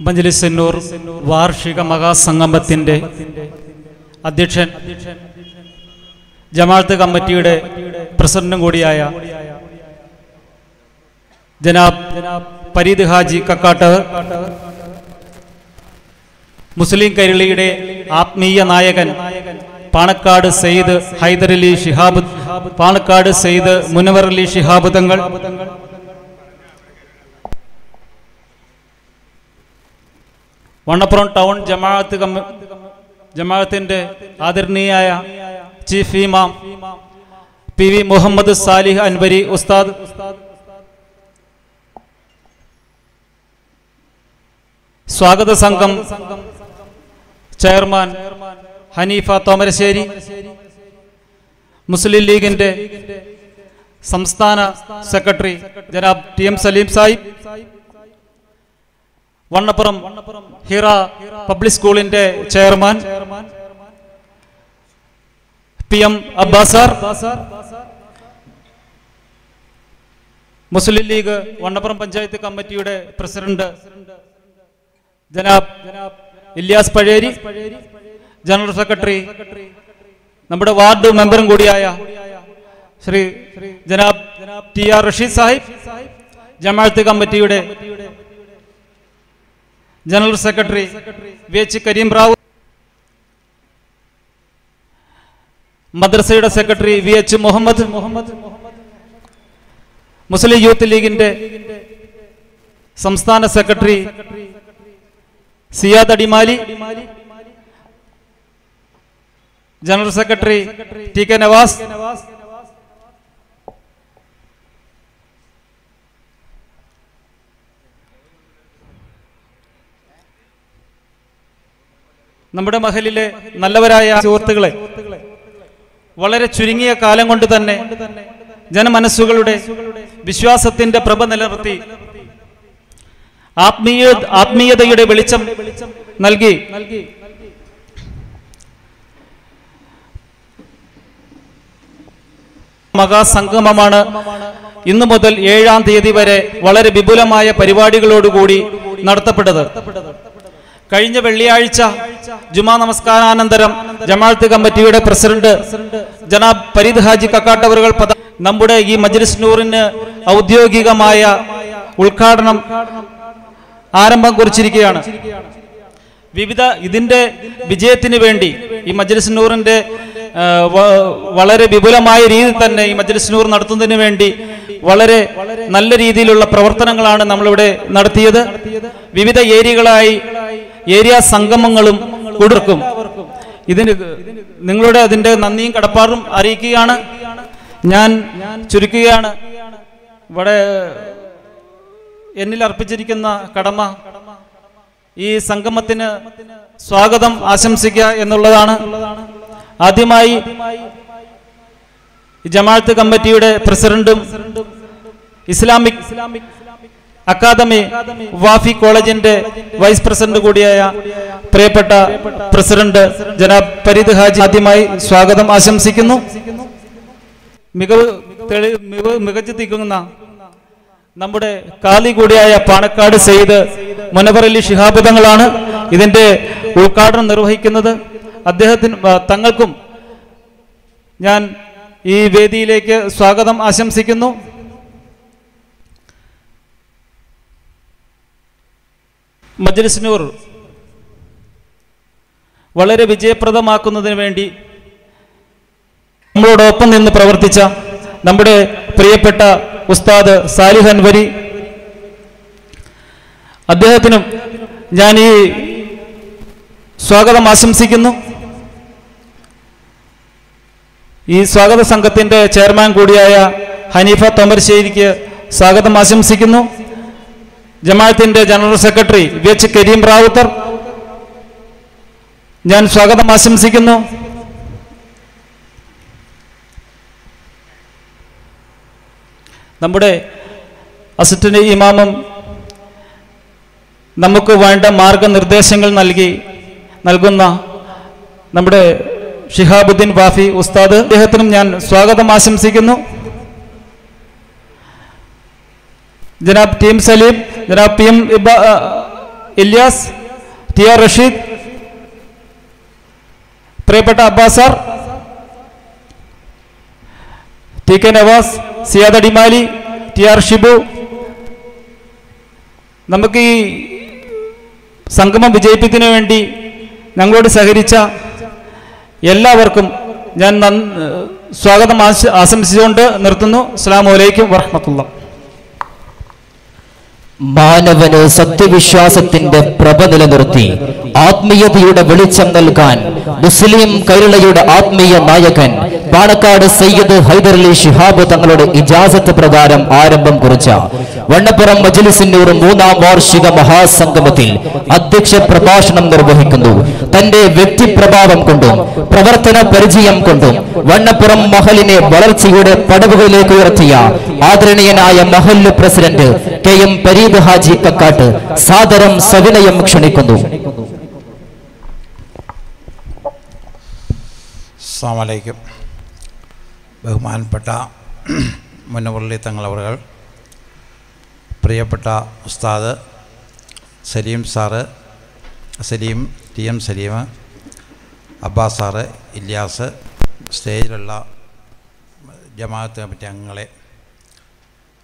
മജ്ലിസിന്നൂർ വാർഷിക മഹാസംഗമത്തിന്റെ അധ്യക്ഷൻ ജമാഅത്ത് കമ്മിറ്റിയുടെ പ്രസിഡന്റും കൂടിയായ ജനാബ് പരീദ് ഹാജി കക്കാട്ട് മുസ്ലിം കൈരളിയുടെ ആത്മീയ നായകൻ പാണക്കാട് സെയ്ദ് ഹൈദരലി ഷിഹാബ് പാണക്കാട് സെയ്ദ് മുനവർ അലി ഷിഹാബ് വണ്ണപ്പുറം ടൗൺ ജമാഅത്ത് ജമാഅത്തിന്റെ ആദരണീയായ ചീഫ് ഇമാം പി വി മുഹമ്മദ് സാലിഹ് അൻവരി ഉസ്താദ്. സ്വാഗത സംഘം ചെയർമാൻ ഹനീഫ തോമരശ്ശേരി. മുസ്ലിം ലീഗിന്റെ സംസ്ഥാന secretary ജനാബ് T M Salim Sahib. Vannappuram Hira public സ്കൂളിന്റെ ചെയർമാൻ പി എം അബ്ബാസാർ. മുസ്ലിം ലീഗ് വണ്ണപ്പുറം പഞ്ചായത്ത് കമ്മിറ്റിയുടെ പ്രസിഡന്റ് ജനാബ് ഇല്യാസ് പഴേരി. ജനറൽ സെക്രട്ടറി നമ്മുടെ വാർഡ് മെമ്പറും കൂടിയായ ശ്രീ ജനാബ് ടി ആർ റഷീദ് സാഹിബ് ജമാഅത്ത് കമ്മിറ്റിയുടെ general secretary V H Kareem Rao മദ്രസയുടെ secretary V H Muhammad Muhammad Muslim youth ലീഗിന്റെ സംസ്ഥാന secretary Siyad Adimali general secretary T K Navas നമ്മുടെ മഹലിലെ നല്ലവരായ സുഹൃത്തുക്കളെ വളരെ ചുരുങ്ങിയ കാലം കൊണ്ട് തന്നെ ജനമനസ്സുകളുടെ വിശ്വാസത്തിന്റെ പ്രഭ നിലനിർത്തി ആത്മീയ ആത്മീയതയുടെ വെളിച്ചം നൽകി. മഹാസംഗമമാണ് ഇന്നു മുതൽ ഏഴാം തീയതി വരെ വളരെ വിപുലമായ പരിപാടികളോടുകൂടി നടത്തപ്പെട്ടത്. കഴിഞ്ഞ വെള്ളിയാഴ്ച ജുമാ നമസ്കാരാനന്തരം ജമാഅത്ത് കമ്മിറ്റിയുടെ പ്രസിഡന്റ് ജനാബ് ഫരീദ് ഹാജി കക്കാട്ടവറുകൾ നമ്മുടെ ഈ മജ്ലിസ് നൂറിന് ഔദ്യോഗികമായ ഉദ്ഘാടനം ആരംഭം കുറിച്ചിരിക്കുകയാണ്. വിവിധ ഇതിന്റെ വിജയത്തിന് വേണ്ടി ഈ മജ്ലിസ് നൂറിന്റെ വളരെ വിപുലമായ രീതിയിൽ തന്നെ ഈ മജ്ലിസ് നൂർ നടത്തുന്നതിന് വേണ്ടി വളരെ നല്ല രീതിയിലുള്ള പ്രവർത്തനങ്ങളാണ് നമ്മളിവിടെ നടത്തിയത്. വിവിധ ഏരിയകളായി ഏരിയ സംഗമങ്ങളും കൊടുക്കും. ഇതിന് നിങ്ങളുടെ അതിന്റെ നന്ദിയും കടപ്പാടും അറിയിക്കുകയാണ്. ഞാൻ ചുരുക്കുകയാണ്. ഇവിടെ എന്നിൽ അർപ്പിച്ചിരിക്കുന്ന കടമ ഈ സംഗമത്തിന് സ്വാഗതം ആശംസിക്കുക എന്നുള്ളതാണ്. ആദ്യമായി ജമാഅത്ത് കമ്മിറ്റിയുടെ പ്രസിഡന്റും ഇസ്ലാമിക് ഇസ്ലാമിക് അക്കാദമി വാഫി കോളേജിന്റെ വൈസ് പ്രസിഡന്റ് കൂടിയായ പ്രിയപ്പെട്ട പ്രസിഡന്റ് ജനാബ് ഫരീദ് ഹാജി ആദ്യമായി സ്വാഗതം ആശംസിക്കുന്നു. മികവ് മികവ് മികച്ചു തിക്കുന്ന നമ്മുടെ കാലി കൂടിയായ പാണക്കാട് സെയ്ദ് മുനവർ അലി ശിഹാബ് ഇതിന്റെ ഉദ്ഘാടനം നിർവഹിക്കുന്നത്. അദ്ദേഹത്തിന് തങ്ങൾക്കും ഞാൻ ഈ വേദിയിലേക്ക് സ്വാഗതം ആശംസിക്കുന്നു. മജ്ലിസ് നൂർ. വളരെ വിജയപ്രദമാക്കുന്നതിന് വേണ്ടി നമ്മളോടൊപ്പം നിന്ന് പ്രവർത്തിച്ച നമ്മുടെ പ്രിയപ്പെട്ട ഉസ്താദ് സാലിഹൻ വരി. അദ്ദേഹത്തിനും ഞാൻ ഈ സ്വാഗതം ആശംസിക്കുന്നു. ഈ സ്വാഗത സംഘത്തിന്റെ ചെയർമാൻ കൂടിയായ ഹനീഫ തോമർശ്ശേരിക്ക് സ്വാഗതം ആശംസിക്കുന്നു. ജമാഅത്തിന്റെ general secretary V H Kareem Ravuthar. ഞാൻ സ്വാഗതം ആശംസിക്കുന്നു. നമ്മുടെ അസിസ്റ്റന്റ് ഇമാമും നമുക്ക് വേണ്ട മാർഗനിർദ്ദേശങ്ങൾ നൽകി നൽകുന്ന നമ്മുടെ ഷിഹാബുദ്ദീൻ വാഫി ഉസ്താദ് അദ്ദേഹത്തിനും ഞാൻ സ്വാഗതം ആശംസിക്കുന്നു. ജനാബ് T M Saleem ജനാബ് P M Ilyas T R Rasheed പ്രിയപ്പെട്ട Abbas sir T K Navas Siyad Adimali T R Shibu. നമുക്ക് ഈ സംഗമം വിജയിപ്പിക്കുന്നതിന് വേണ്ടി ഞങ്ങളോട് സഹകരിച്ച എല്ലാവർക്കും ഞാൻ സ്വാഗതം ആശംസിച്ചുകൊണ്ട് നിർത്തുന്നു. അസ്സാം വലൈക്കും വറഹമത്തുള്ള മാനവന് സത്യവിശ്വാസത്തിന്റെ പ്രഭ നിലനിർത്തി. ആത്മീയതയുടെ വെളിച്ചം നൽകാൻ മുസ്ലിം കൈരളയുടെ ആത്മീയ നായകൻ പാണക്കാട് സയ്യദ് ഹൈദർലി ഷിഹാബ് തങ്ങളുടെ ഇജാസത്ത് പ്രകാരം ആരംഭം കുറിച്ച വണ്ണപ്പുറം മജ്ലിസിന്നൂർ മൂന്നാം വാർഷിക മഹാസംഗമത്തിൽ അധ്യക്ഷ പ്രഭാഷണം നിർവഹിക്കുന്നു. തന്റെ വ്യക്തിപ്രഭാവം കൊണ്ടും പ്രവർത്തന പരിചയം കൊണ്ടും വണ്ണപ്പുറം മഹലിനെ വളർച്ചയുടെ പടവുകളിലേക്ക് ഉയർത്തിയ ആദരണീയനായ Mahal president K M Pareed Haji Kakkatt സാദരം സവിനയം ക്ഷണിക്കുന്നു. അസ്സാമലൈക്കും ബഹുമാനപ്പെട്ട മുന്നപള്ളി തങ്ങളവറുകൾ പ്രിയപ്പെട്ട ഉസ്താദ് Saleem sir Saleem T M Saleem Abbas sir Ilyas സ്റ്റേജിലുള്ള ജമാഅത്ത് കമ്മിറ്റി അംഗങ്ങളെ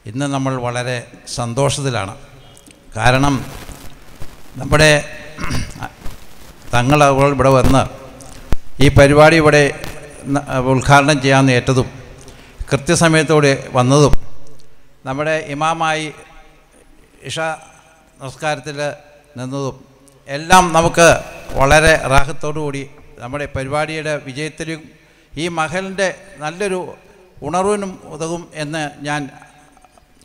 ഇന്ന് നമ്മൾ വളരെ സന്തോഷത്തിലാണ്. കാരണം നമ്മുടെ തങ്ങൾ ഇവിടെ വന്ന് ഈ പരിപാടി ഇവിടെ ഉദ്ഘാടനം ചെയ്യാമെന്ന് ഏറ്റതും കൃത്യസമയത്തോടെ വന്നതും നമ്മുടെ ഇമാമായി ഇഷ നമസ്കാരത്തിൽ നിന്നതും എല്ലാം നമുക്ക് വളരെ റാഹത്തോടുകൂടി നമ്മുടെ പരിപാടിയുടെ വിജയത്തിലും ഈ മഹലിന്റെ നല്ലൊരു ഉണർവിനും ഉതകും എന്ന് ഞാൻ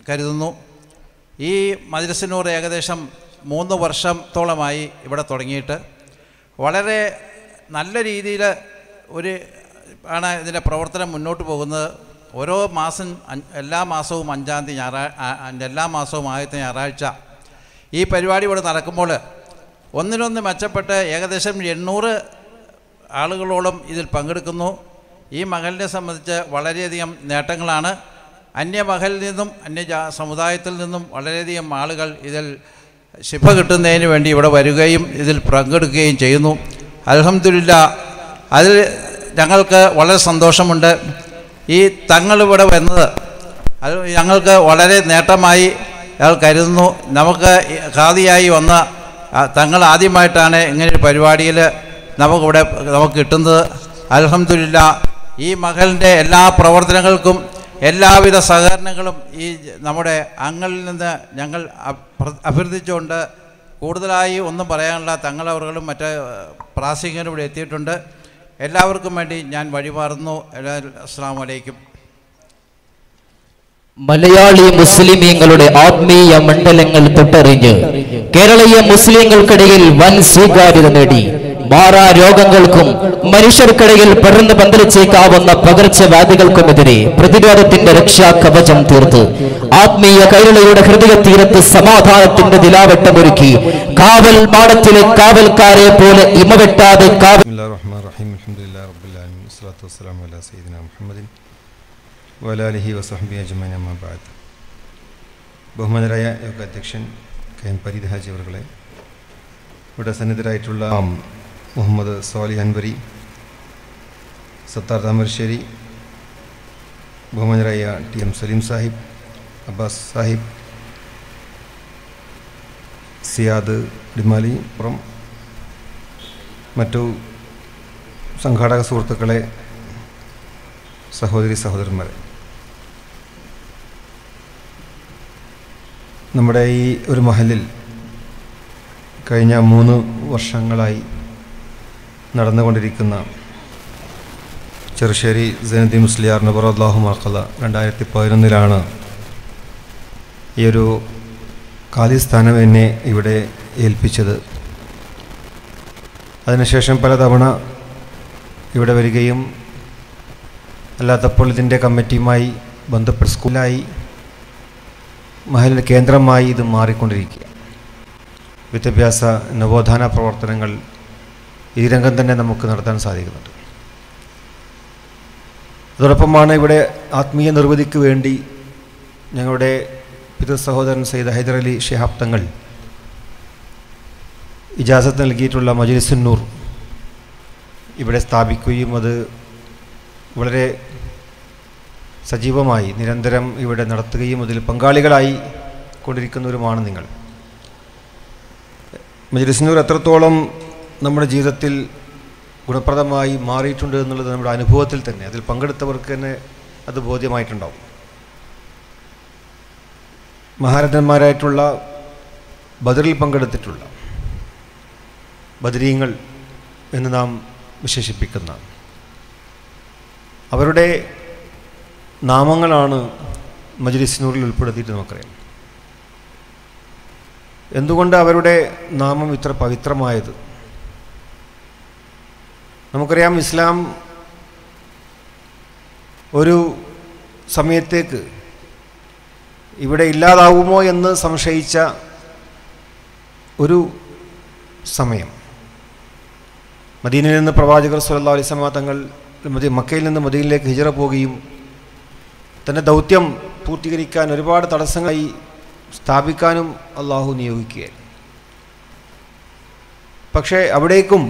കരുതുന്നു. ഈ മദ്രസിനൂർ ഏകദേശം മൂന്ന് വർഷത്തോളമായി ഇവിടെ തുടങ്ങിയിട്ട് വളരെ നല്ല രീതിയിൽ ഒരു ആണ് ഇതിന്റെ പ്രവർത്തനം മുന്നോട്ട് പോകുന്നത്. ഓരോ മാസം എല്ലാ മാസവും അഞ്ചാം തീയതി ഞായറാഴ്ച എല്ലാ മാസവും ആദ്യത്തെ ഞായറാഴ്ച ഈ പരിപാടി ഇവിടെ നടക്കുമ്പോൾ ഒന്നിനൊന്ന് മെച്ചപ്പെട്ട് ഏകദേശം എണ്ണൂറ് ആളുകളോളം ഇതിൽ പങ്കെടുക്കുന്നു. ഈ മകളിനെ സംബന്ധിച്ച് വളരെയധികം നേട്ടങ്ങളാണ്. അന്യമഹലിൽ നിന്നും അന്യ സമുദായത്തിൽ നിന്നും വളരെയധികം ആളുകൾ ഇതിൽ ശിഫ കിട്ടുന്നതിന് വേണ്ടി ഇവിടെ വരികയും ഇതിൽ പങ്കെടുക്കുകയും ചെയ്യുന്നു. അലഹമില്ല അതിൽ ഞങ്ങൾക്ക് വളരെ സന്തോഷമുണ്ട്. ഈ തങ്ങൾ ഇവിടെ വന്നത് അത് ഞങ്ങൾക്ക് വളരെ നേട്ടമായി ഞങ്ങൾ കരുതുന്നു. നമുക്ക് ഖാദിയായി വന്ന തങ്ങൾ ആദ്യമായിട്ടാണ് ഇങ്ങനെ ഒരു പരിപാടിയിൽ നമുക്കിവിടെ നമുക്ക് കിട്ടുന്നത്. അലഹമില്ല ഈ മകളിന്റെ എല്ലാ പ്രവർത്തനങ്ങൾക്കും എല്ലാവിധ സഹകരണങ്ങളും ഈ നമ്മുടെ അങ്ങളിൽ നിന്ന് ഞങ്ങൾ അഭ്യർത്ഥിച്ചുകൊണ്ട് കൂടുതലായി ഒന്നും പറയാനുള്ള തങ്ങളവറുകളും മറ്റ് പ്രാസികരും ഇവിടെ എത്തിയിട്ടുണ്ട്. എല്ലാവർക്കും വേണ്ടി ഞാൻ വഴിമാറുന്നു. അസ്സാം വലൈക്കും മലയാളി മുസ്ലിമീങ്ങളുടെ ആത്മീയ മണ്ഡലങ്ങൾ തൊട്ടറിഞ്ഞ് കേരളീയ മുസ്ലിങ്ങൾക്കിടയിൽ വൻ സ്വീകാര്യത നേടി. മാറാരോഗങ്ങൾക്കും മനുഷ്യർക്കിടയിൽ പടർന്നു പന്തലിച്ചേക്കാവുന്ന പകർച്ചവ്യാധികൾക്കുമെതിരെ പ്രതിരോധത്തിന്റെ രക്ഷാ കവചം തീർത്ത് ആത്മീയ കൈരളിയുടെ ഹൃദയ തീരത്ത് സമാധാനത്തിന്റെ നിലാവട്ടമൊരുക്കി കാവൽ പാടത്തിലെ കാവൽക്കാരെ പോലെ ഇമവെട്ടാതെ കാവൽ ബഹുമാനരായ യോഗാധ്യക്ഷൻ കെ എം പരിദ് ഹാജി ഇവിടെ സന്നിധരായിട്ടുള്ള മുഹമ്മദ് സോലി അൻവരി സത്താർ താമരശ്ശേരി ബഹുമാനരായ ടി എം സലീം സാഹിബ് അബ്ബാസ് സാഹിബ് സിയാദ് ഡിമാലി പുറം മറ്റു സംഘാടക സുഹൃത്തുക്കളെ സഹോദരി സഹോദരന്മാരെ. നമ്മുടെ ഈ ഒരു മഹലിൽ കഴിഞ്ഞ മൂന്ന് വർഷങ്ങളായി നടന്നുകൊണ്ടിരിക്കുന്ന ചെറുശ്ശേരി ജനതി മുസ്ലിയാർ നബറല്ലാഹു മർക്കല രണ്ടായിരത്തി പതിനൊന്നിലാണ് ഈ ഒരു കാലിസ്ഥാനം എന്നെ ഇവിടെ ഏൽപ്പിച്ചത്. അതിനുശേഷം പലതവണ ഇവിടെ വരികയും അല്ലാത്തപ്പോൾ ഇതിന്റെ കമ്മിറ്റിയുമായി ബന്ധപ്പെട്ട് സ്കൂളായി മഹലിന്റെ കേന്ദ്രമായി ഇത് മാറിക്കൊണ്ടിരിക്കുക വിദ്യാഭ്യാസ നവോത്ഥാന പ്രവർത്തനങ്ങൾ ഈ രംഗം തന്നെ നമുക്ക് നടത്താൻ സാധിക്കുന്നുണ്ട്. അതോടൊപ്പമാണ് ഇവിടെ ആത്മീയ നിർവൃതിക്ക് വേണ്ടി ഞങ്ങളുടെ പിതൃ സഹോദരൻ സയ്യിദ് ഹൈദരലി ഷിഹാബ് തങ്ങൾ ഇജാസത്ത് നൽകിയിട്ടുള്ള മജലിസുന്നൂർ ഇവിടെ സ്ഥാപിക്കുകയും അത് വളരെ സജീവമായി നിരന്തരം ഇവിടെ നടത്തുകയും അതിൽ പങ്കാളികളായി കൊണ്ടിരിക്കുന്നവരുമാണ് നിങ്ങൾ. മജലിസുന്നൂർ എത്രത്തോളം നമ്മുടെ ജീവിതത്തിൽ ഗുണപ്രദമായി മാറിയിട്ടുണ്ട് എന്നുള്ളത് നമ്മുടെ അനുഭവത്തിൽ തന്നെ. അതിൽ പങ്കെടുത്തവർക്ക് തന്നെ അത് ബോധ്യമായിട്ടുണ്ടാവും. മഹാരഥന്മാരായിട്ടുള്ള ബദറിൽ പങ്കെടുത്തിട്ടുള്ള ബദരീങ്ങൾ എന്ന് നാം വിശേഷിപ്പിക്കുന്ന അവരുടെ നാമങ്ങളാണ് മജ്ലിസിനൂറിൽ ഉൾപ്പെടുത്തിയിട്ട് നമുക്കറിയാം. എന്തുകൊണ്ട് അവരുടെ നാമം ഇത്ര പവിത്രമായത്? നമുക്കറിയാം ഇസ്ലാം ഒരു സമയത്തേക്ക് ഇവിടെ ഇല്ലാതാവുമോ എന്ന് സംശയിച്ച ഒരു സമയം. മദീനയിൽ നിന്ന് പ്രവാചകർ സുല്ലാ അലിസ്ലാമ തങ്ങൾ മക്കയിൽ നിന്ന് മദീനിലേക്ക് ഹിജറ പോവുകയും തന്റെ ദൗത്യം പൂർത്തീകരിക്കാൻ ഒരുപാട് തടസ്സങ്ങളായി സ്ഥാപിക്കാനും അള്ളാഹു നിയോഗിക്കുകയായിരുന്നു. പക്ഷേ അവിടേക്കും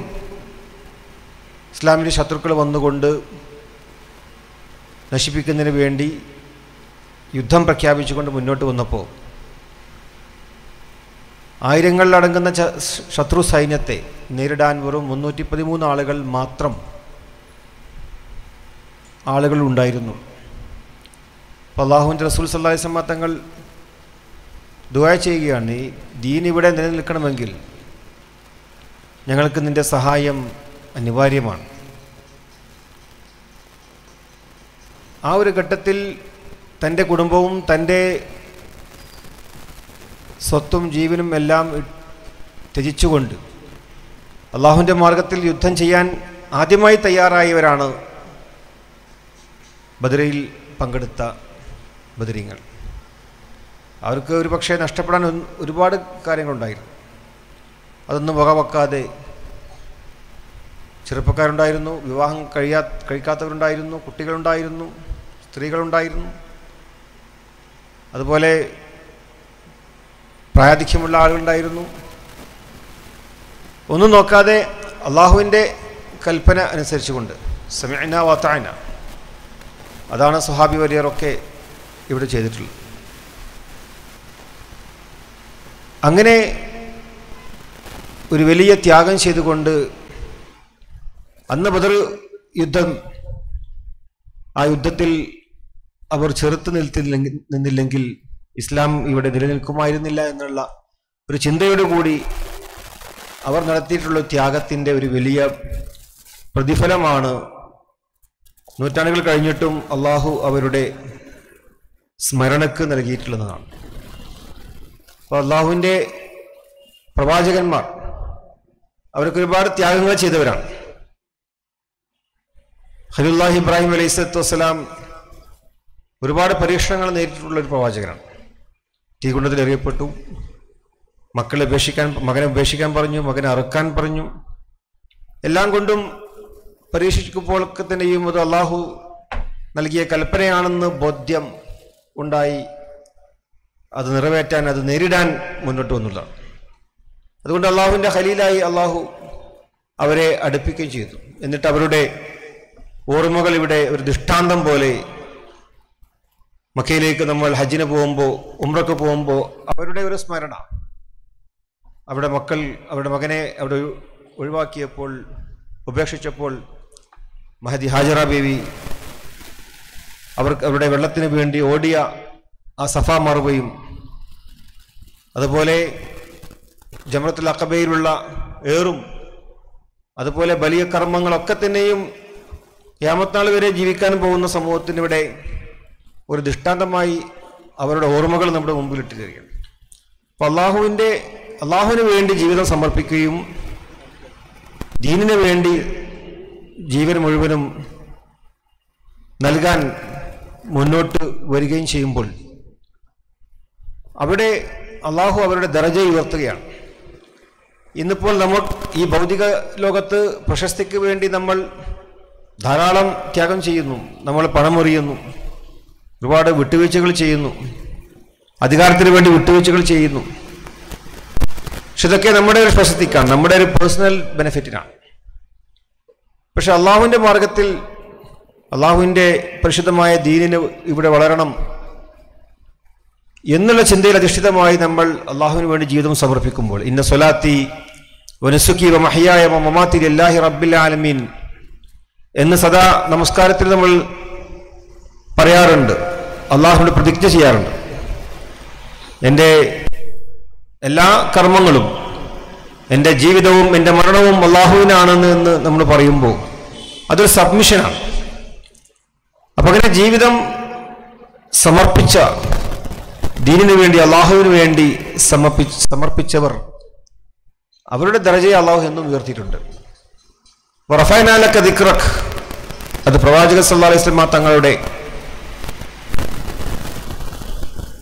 ഇസ്ലാമിന്റെ ശത്രുക്കൾ വന്നുകൊണ്ട് നശിപ്പിക്കുന്നതിന് വേണ്ടി യുദ്ധം പ്രഖ്യാപിച്ചുകൊണ്ട് മുന്നോട്ട് വന്നപ്പോൾ ആയിരങ്ങളിലടങ്ങുന്ന ശത്രു സൈന്യത്തെ നേരിടാൻ വെറും മുന്നൂറ്റി പതിമൂന്ന് ആളുകൾ മാത്രം ആളുകൾ ഉണ്ടായിരുന്നു. അപ്പോൾ അള്ളാഹുവിന്റെ റസൂൽ സല്ലാസ്മ തങ്ങൾ ദുആ ചെയ്യുകയാണ് ഈ ദീൻ ഇവിടെ നിലനിൽക്കണമെങ്കിൽ ഞങ്ങൾക്ക് നിന്റെ സഹായം അനിവാര്യമാണ്. ആ ഒരു ഘട്ടത്തിൽ തന്റെ കുടുംബവും തന്റെ സ്വത്തും ജീവനും എല്ലാം ത്യജിച്ചുകൊണ്ട് അള്ളാഹുവിന്റെ മാർഗത്തിൽ യുദ്ധം ചെയ്യാൻ ആദ്യമായി തയ്യാറായവരാണ് ബദരയിൽ പങ്കെടുത്ത ബദരീങ്ങൾ. അവർക്ക് ഒരു പക്ഷേ നഷ്ടപ്പെടാൻ ഒരുപാട് കാര്യങ്ങളുണ്ടായിരുന്നു. അതൊന്നും വകവെക്കാതെ ചെറുപ്പക്കാരുണ്ടായിരുന്നു വിവാഹം കഴിയാ കഴിക്കാത്തവരുണ്ടായിരുന്നു കുട്ടികളുണ്ടായിരുന്നു സ്ത്രീകളുണ്ടായിരുന്നു. അതുപോലെ പ്രായാധിക്യമുള്ള ആളുകളുണ്ടായിരുന്നു. ഒന്നും നോക്കാതെ അള്ളാഹുവിന്റെ കൽപ്പന അനുസരിച്ചുകൊണ്ട് സമയന വാത്തായന അതാണ് സുഹാബി വലിയറൊക്കെ ഇവിടെ ചെയ്തിട്ടുള്ളത്. അങ്ങനെ ഒരു വലിയ ത്യാഗം ചെയ്തുകൊണ്ട് അന്ന് ബദർ യുദ്ധം ആ യുദ്ധത്തിൽ അവർ ചെറുത്ത് നിൽത്തില്ലെങ്കിൽ നിന്നില്ലെങ്കിൽ ഇസ്ലാം ഇവിടെ നിലനിൽക്കുമായിരുന്നില്ല എന്നുള്ള ഒരു ചിന്തയോടു കൂടി അവർ നടത്തിയിട്ടുള്ള ത്യാഗത്തിന്റെ ഒരു വലിയ പ്രതിഫലമാണ്. നൂറ്റാണ്ടുകൾ കഴിഞ്ഞിട്ടും അള്ളാഹു അവരുടെ സ്മരണക്ക് നൽകിയിട്ടുള്ളതാണ്. അപ്പോൾ അള്ളാഹുവിന്റെ പ്രവാചകന്മാർ അവർക്ക് ഒരുപാട് ത്യാഗങ്ങൾ ചെയ്തവരാണ്. ഖലീലുല്ലാഹി ഇബ്രാഹിം അലൈഹി സ്വലത്തു വസ്സലാം ഒരുപാട് പരീക്ഷണങ്ങൾ നേരിട്ടിട്ടുള്ള ഒരു പ്രവാചകനാണ്. തീകുണ്ടത്തിൽ എറിയപ്പെട്ടു. മക്കളെ ഉപേക്ഷിക്കാൻ മകനെ ഉപേക്ഷിക്കാൻ പറഞ്ഞു മകനെ അറുക്കാൻ പറഞ്ഞു. എല്ലാം കൊണ്ടും പരീക്ഷിക്കുമ്പോഴൊക്കെ തന്നെയും അത് അള്ളാഹു നൽകിയ കൽപ്പനയാണെന്ന് ബോധ്യം ഉണ്ടായി. അത് നിറവേറ്റാൻ അത് നേരിടാൻ മുന്നോട്ട് വന്നുള്ളതാണ്. അതുകൊണ്ട് അള്ളാഹുവിന്റെ ഹലീലായി അള്ളാഹു അവരെ അടുപ്പിക്കുകയും ചെയ്തു. എന്നിട്ട് അവരുടെ ഓർമ്മകൾ ഇവിടെ ഒരു ദൃഷ്ടാന്തം പോലെ മക്കയിലേക്ക് നമ്മൾ ഹജ്ജിന് പോകുമ്പോൾ ഉമ്രക്ക് പോകുമ്പോൾ അവരുടെ ഒരു സ്മരണ. അവിടെ മക്കൾ അവരുടെ മകനെ അവിടെ ഒഴിവാക്കിയപ്പോൾ ഉപേക്ഷിച്ചപ്പോൾ മഹദി ഹാജറ ബേബി അവർക്ക് അവരുടെ വെള്ളത്തിന് വേണ്ടി ഓടിയ ആ സഫ മറുപയും അതുപോലെ ജമറത്തുൽ അക്കബയിലുള്ള ഏറും അതുപോലെ വലിയ കർമ്മങ്ങളൊക്കെ തന്നെയും യാമത്നാൾ വരെ ജീവിക്കാൻ പോകുന്ന സമൂഹത്തിന് സമൂഹത്തിനിവിടെ ഒരു ദൃഷ്ടാന്തമായി അവരുടെ ഓർമ്മകൾ നമ്മുടെ മുമ്പിൽ ഇട്ടിരിക്കുകയാണ് അപ്പോൾ അള്ളാഹുവിന്റെ അള്ളാഹുവിന് വേണ്ടി ജീവിതം സമർപ്പിക്കുകയും ദീനിന് വേണ്ടി ജീവൻ മുഴുവനും നൽകാൻ മുന്നോട്ട് വരികയും ചെയ്യുമ്പോൾ അവിടെ അള്ളാഹു അവരുടെ ദറജ ഉയർത്തുകയാണ്. ഇന്നിപ്പോൾ നമ്മൾ ഈ ഭൗതിക ലോകത്ത് പ്രശസ്തിക്ക് വേണ്ടി നമ്മൾ ധാരാളം ത്യാഗം ചെയ്യുന്നു. നമ്മൾ പണമെറിയുന്നു ഒരുപാട് വിട്ടുവീഴ്ചകൾ ചെയ്യുന്നു. അധികാരത്തിന് വേണ്ടി വിട്ടുവീഴ്ചകൾ ചെയ്യുന്നു. പക്ഷെ ഇതൊക്കെ നമ്മുടെ ഒരു പ്രശസ്തിക്കാണ് നമ്മുടെ ഒരു പേഴ്സണൽ ബെനിഫിറ്റിനാണ് പക്ഷെ അള്ളാഹുവിന്റെ മാർഗത്തിൽ അള്ളാഹുവിന്റെ പരിശുദ്ധമായ ദീനിന് ഇവിടെ വളരണം എന്നുള്ള ചിന്തയിൽ അധിഷ്ഠിതമായി നമ്മൾ അള്ളാഹുവിന് വേണ്ടി ജീവിതം സമർപ്പിക്കുമ്പോൾ ഇന്ന സൊലാത്തി വനസുഖി മഹിയായ മമാത്തി അല്ലാഹി റബ്ബിൽ ആലമീൻ എന്ന് സദാ നമസ്കാരത്തിൽ നമ്മൾ പറയാറുണ്ട്. അള്ളാഹുവിനോട് പ്രതിജ്ഞ ചെയ്യാറുണ്ട്. എന്റെ എല്ലാ കർമ്മങ്ങളും എന്റെ ജീവിതവും എന്റെ മരണവും അള്ളാഹുവിനാണെന്ന് എന്ന് നമ്മൾ പറയുമ്പോൾ അതൊരു സബ്മിഷനാണ്. അപ്പൊ അങ്ങനെ ജീവിതം സമർപ്പിച്ച ദീനിനു വേണ്ടി അള്ളാഹുവിന് വേണ്ടി സമർപ്പി സമർപ്പിച്ചവർ അവരുടെ ദർജയെ അള്ളാഹു എന്നും ഉയർത്തിയിട്ടുണ്ട്. റഫൈനാലക്ക ദിക്റഖ് അത് പ്രവാചക സല്ലാ അലൈഹി തങ്ങളുടെ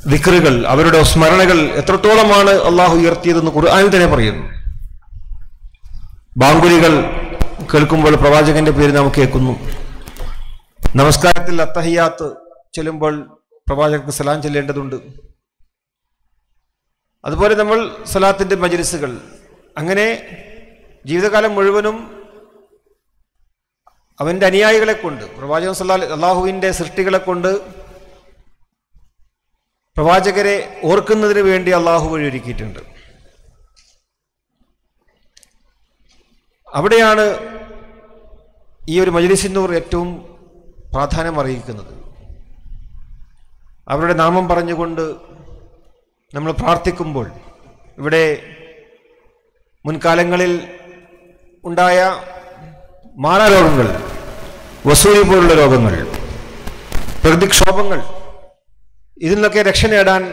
ദിക്റുകൾ അവരുടെ സ്മരണകൾ എത്രത്തോളമാണ് അള്ളാഹു ഉയർത്തിയതെന്ന് ഖുർആാനിൽ തന്നെ പറയുന്നു. ബാങ്കുലികൾ കേൾക്കുമ്പോൾ പ്രവാചകന്റെ പേര് നാം കേൾക്കുന്നു. നമസ്കാരത്തിൽ അത്തഹിയാത്ത് ചെല്ലുമ്പോൾ പ്രവാചകർക്ക് സലാം ചെല്ലേണ്ടതുണ്ട്. അതുപോലെ നമ്മൾ സലാത്തിന്റെ മജലിസുകൾ. അങ്ങനെ ജീവിതകാലം മുഴുവനും അവന്റെ അനുയായികളെ കൊണ്ട് പ്രവാചകൻ സല്ലാ അള്ളാഹുവിന്റെ സൃഷ്ടികളെ കൊണ്ട് പ്രവാചകരെ ഓർക്കുന്നതിന് വേണ്ടി അള്ളാഹു വഴിയൊരുക്കിയിട്ടുണ്ട്. അവിടെയാണ് ഈ ഒരു മജലിസിന്നൂർ ഏറ്റവും പ്രാധാന്യം അറിയിക്കുന്നത്. അവരുടെ നാമം പറഞ്ഞുകൊണ്ട് നമ്മൾ പ്രാർത്ഥിക്കുമ്പോൾ ഇവിടെ മുൻകാലങ്ങളിൽ ഉണ്ടായ മാറാരോഗങ്ങൾ വസൂരി പോലുള്ള രോഗങ്ങൾ പ്രകൃതിക്ഷോഭങ്ങൾ ഇതിൽ നിന്നൊക്കെ രക്ഷ നേടാൻ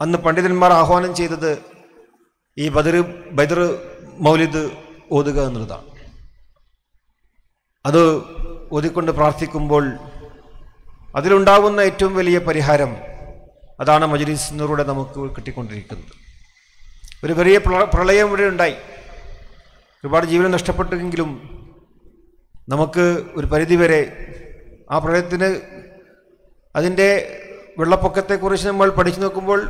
അന്ന് പണ്ഡിതന്മാർ ആഹ്വാനം ചെയ്തത് ഈ ബദർ ബദർ മൗലിദ് ഓതുക എന്നുള്ളതാണ്. അത് ഓതിക്കൊണ്ട് പ്രാർത്ഥിക്കുമ്പോൾ അതിലുണ്ടാകുന്ന ഏറ്റവും വലിയ പരിഹാരം അതാണ് മജുരീസിനൂടെ നമുക്ക് കിട്ടിക്കൊണ്ടിരിക്കുന്നത്. ഒരു വലിയ പ്രളയം ഇവിടെ ഉണ്ടായി. ഒരുപാട് ജീവനം നഷ്ടപ്പെട്ടെങ്കിലും നമുക്ക് ഒരു പരിധിവരെ ആ പ്രളയത്തിന് അതിന്റെ വെള്ളപ്പൊക്കത്തെക്കുറിച്ച് നമ്മൾ പഠിച്ചു നോക്കുമ്പോൾ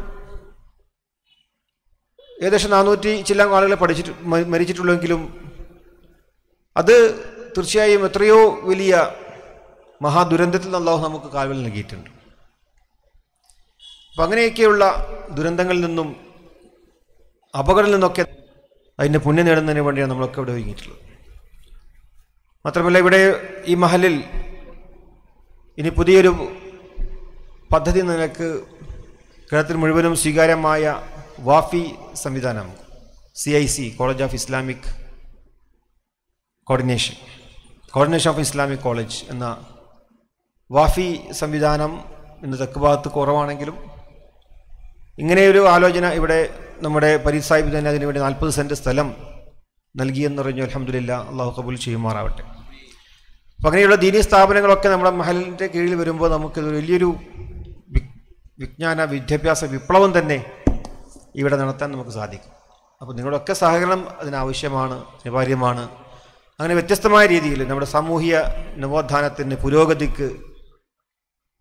ഏകദേശം നാനൂറ്റി ചില്ലാം ആളുകളെ പഠിച്ചിട്ട് മരിച്ചിട്ടുള്ളെങ്കിലും അത് തീർച്ചയായും എത്രയോ വലിയ മഹാദുരന്തത്തിൽ നിന്ന് നമുക്ക് കാൽവൽ നൽകിയിട്ടുണ്ട്. അപ്പം അങ്ങനെയൊക്കെയുള്ള ദുരന്തങ്ങളിൽ നിന്നും അപകടങ്ങളിൽ നിന്നൊക്കെ അതിന്റെ പുണ്യം നേടുന്നതിന് വേണ്ടിയാണ് നമ്മളൊക്കെ ഇവിടെ ഒരുങ്ങിയിട്ടുള്ളത്. മാത്രമല്ല ഇവിടെ ഈ മഹലിൽ ഇനി പുതിയൊരു പദ്ധതി നിലയ്ക്ക് കേരളത്തിൽ മുഴുവനും സ്വീകാര്യമായ വാഫി സംവിധാനം C I C college of Islamic coordination coordination of Islamic college എന്ന വാഫി സംവിധാനം ഇന്ന് തെക്ക് ഭാഗത്ത് കുറവാണെങ്കിലും ഇങ്ങനെയൊരു ആലോചന ഇവിടെ നമ്മുടെ പരീത് സാഹിബ് തന്നെ അതിനുവേണ്ടി നാൽപ്പത് സെന്റ് സ്ഥലം നൽകിയെന്ന് പറഞ്ഞു അലഹമുല്ല അള്ളാഹു കബൂൽ ചെയ്യുമാറാവട്ടെ. അപ്പം അങ്ങനെയുള്ള ദീനീ സ്ഥാപനങ്ങളൊക്കെ നമ്മുടെ മഹലിന്റെ കീഴിൽ വരുമ്പോൾ നമുക്ക് വലിയൊരു വിജ്ഞാന വിദ്യാഭ്യാസ വിപ്ലവം തന്നെ ഇവിടെ നടത്താൻ നമുക്ക് സാധിക്കും. അപ്പോൾ നിങ്ങളൊക്കെ സഹകരണം അതിനാവശ്യമാണ് അനിവാര്യമാണ്. അങ്ങനെ വ്യത്യസ്തമായ രീതിയിൽ നമ്മുടെ സാമൂഹ്യ നവോത്ഥാനത്തിന് പുരോഗതിക്ക്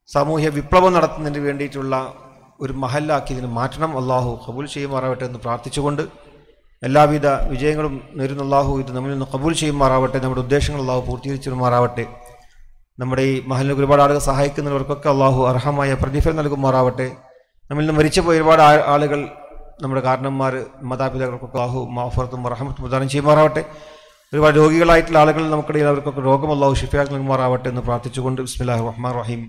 സാമൂഹ്യ വിപ്ലവം നടത്തുന്നതിന് വേണ്ടിയിട്ടുള്ള ഒരു മഹലാക്കി ഇതിന് മാറ്റണം. അള്ളാഹു കബൂൽ ചെയ്യുമാറാവട്ടെ എന്ന് പ്രാർത്ഥിച്ചുകൊണ്ട് എല്ലാവിധ വിജയങ്ങളും നേരുന്ന അള്ളാഹു ഇത് നമ്മിൽ നിന്ന് കബൂൽ ചെയ്യുമാറാവട്ടെ. നമ്മുടെ ഉദ്ദേശങ്ങൾ അള്ളാഹു പൂർത്തീകരിച്ചിരുമാറാവട്ടെ. നമ്മുടെ ഈ മഹലിന് ഒരുപാട് ആളുകൾ സഹായിക്കുന്നവർക്കൊക്കെ അള്ളാഹു അർഹമായ പ്രതിഫലം നൽകുമാറാവട്ടെ. നമ്മിൽ നിന്ന് മരിച്ചുപോയ ഒരുപാട് ആളുകൾ നമ്മുടെ കാരണന്മാർ മാതാപിതാക്കൾക്കൊക്കെ അള്ളാഹു മാഫറത്തും റഹമത്തും പ്രദാനം ചെയ്യുമാറാവട്ടെ. ഒരുപാട് രോഗികളായിട്ടുള്ള ആളുകൾ നമുക്കിടയിൽ അവർക്കൊക്കെ രോഗം അള്ളാഹു ഷിഫയാക്കി നൽകുമാറാവട്ടെ എന്ന് പ്രാർത്ഥിച്ചുകൊണ്ട് ബിസ്മില്ലാഹി റഹ്മാൻ റഹീം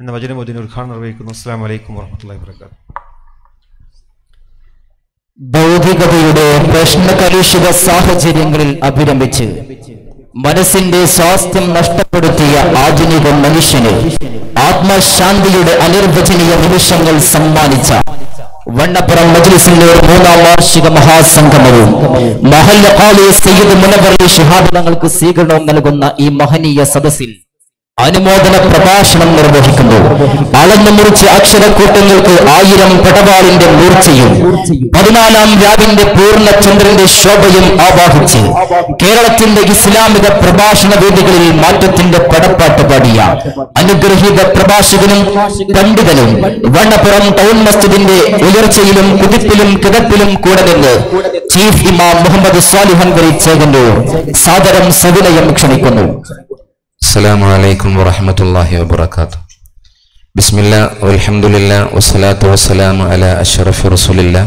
എന്ന വചനം വചനമോദിന് ഉദ്ഘാടനം നിർവഹിക്കുന്നു. അസ്സാം വലൈക്കും വർഹമത്തല്ലാ വാബർക്കാത്തു ഭൗതികതയുടെ പ്രശ്നകലുഷിത സാഹചര്യങ്ങളിൽ അഭിരമിച്ച് മനസ്സിന്റെ സ്വാസ്ഥ്യം നഷ്ടപ്പെടുത്തിയ ആധുനിക മനുഷ്യന് ആത്മശാന്തിയുടെ അനിർവചനീയ നിമിഷങ്ങൾ സമ്മാനിച്ച വണ്ണപ്പുറം മജ്ലിസിന്റെ മൂന്നാം വാർഷിക മഹാസംഗമവും മഹല്ല സയ്യിദ് മുനവറി ശിഹാബ് തങ്ങൾക്ക് സ്വീകരണവും നൽകുന്ന ഈ മഹനീയ സദസ്സിൽ അനുമോദന പ്രഭാഷണം നിർവഹിക്കുന്നു. അളന്നു മുറിച്ച് അക്ഷരക്കൂട്ടങ്ങൾക്ക് ആയിരം പടവാളിന്റെ മൂർച്ചയും പതിനാലാം രാവിന്റെ പൂർണ ചന്ദ്രന്റെ ശോഭയും ആവാഹിച്ച് കേരളത്തിന്റെ ഇസ്ലാമിക പ്രഭാഷണ വേദികളിൽ മാറ്റത്തിന്റെ പടപ്പാട്ട് പാടിയ അനുഗ്രഹീത പ്രഭാഷകനും പണ്ഡിതനും വണ്ണപ്പുറം ടൗൺ മസ്ജിദിന്റെ ഉയർച്ചയിലും കുതിപ്പിലും കിടപ്പിലും കൂടെ നിന്ന് ചീഫ് ഇമാം മുഹമ്മദ് സാലിഹൻ വരി ചേകന്നൂർ സാദരം സവിനയം ക്ഷണിക്കുന്നു. السلام عليكم ورحمة الله وبركاته بسم الله والحمد لله والصلاة والسلام على أشرف رسول الله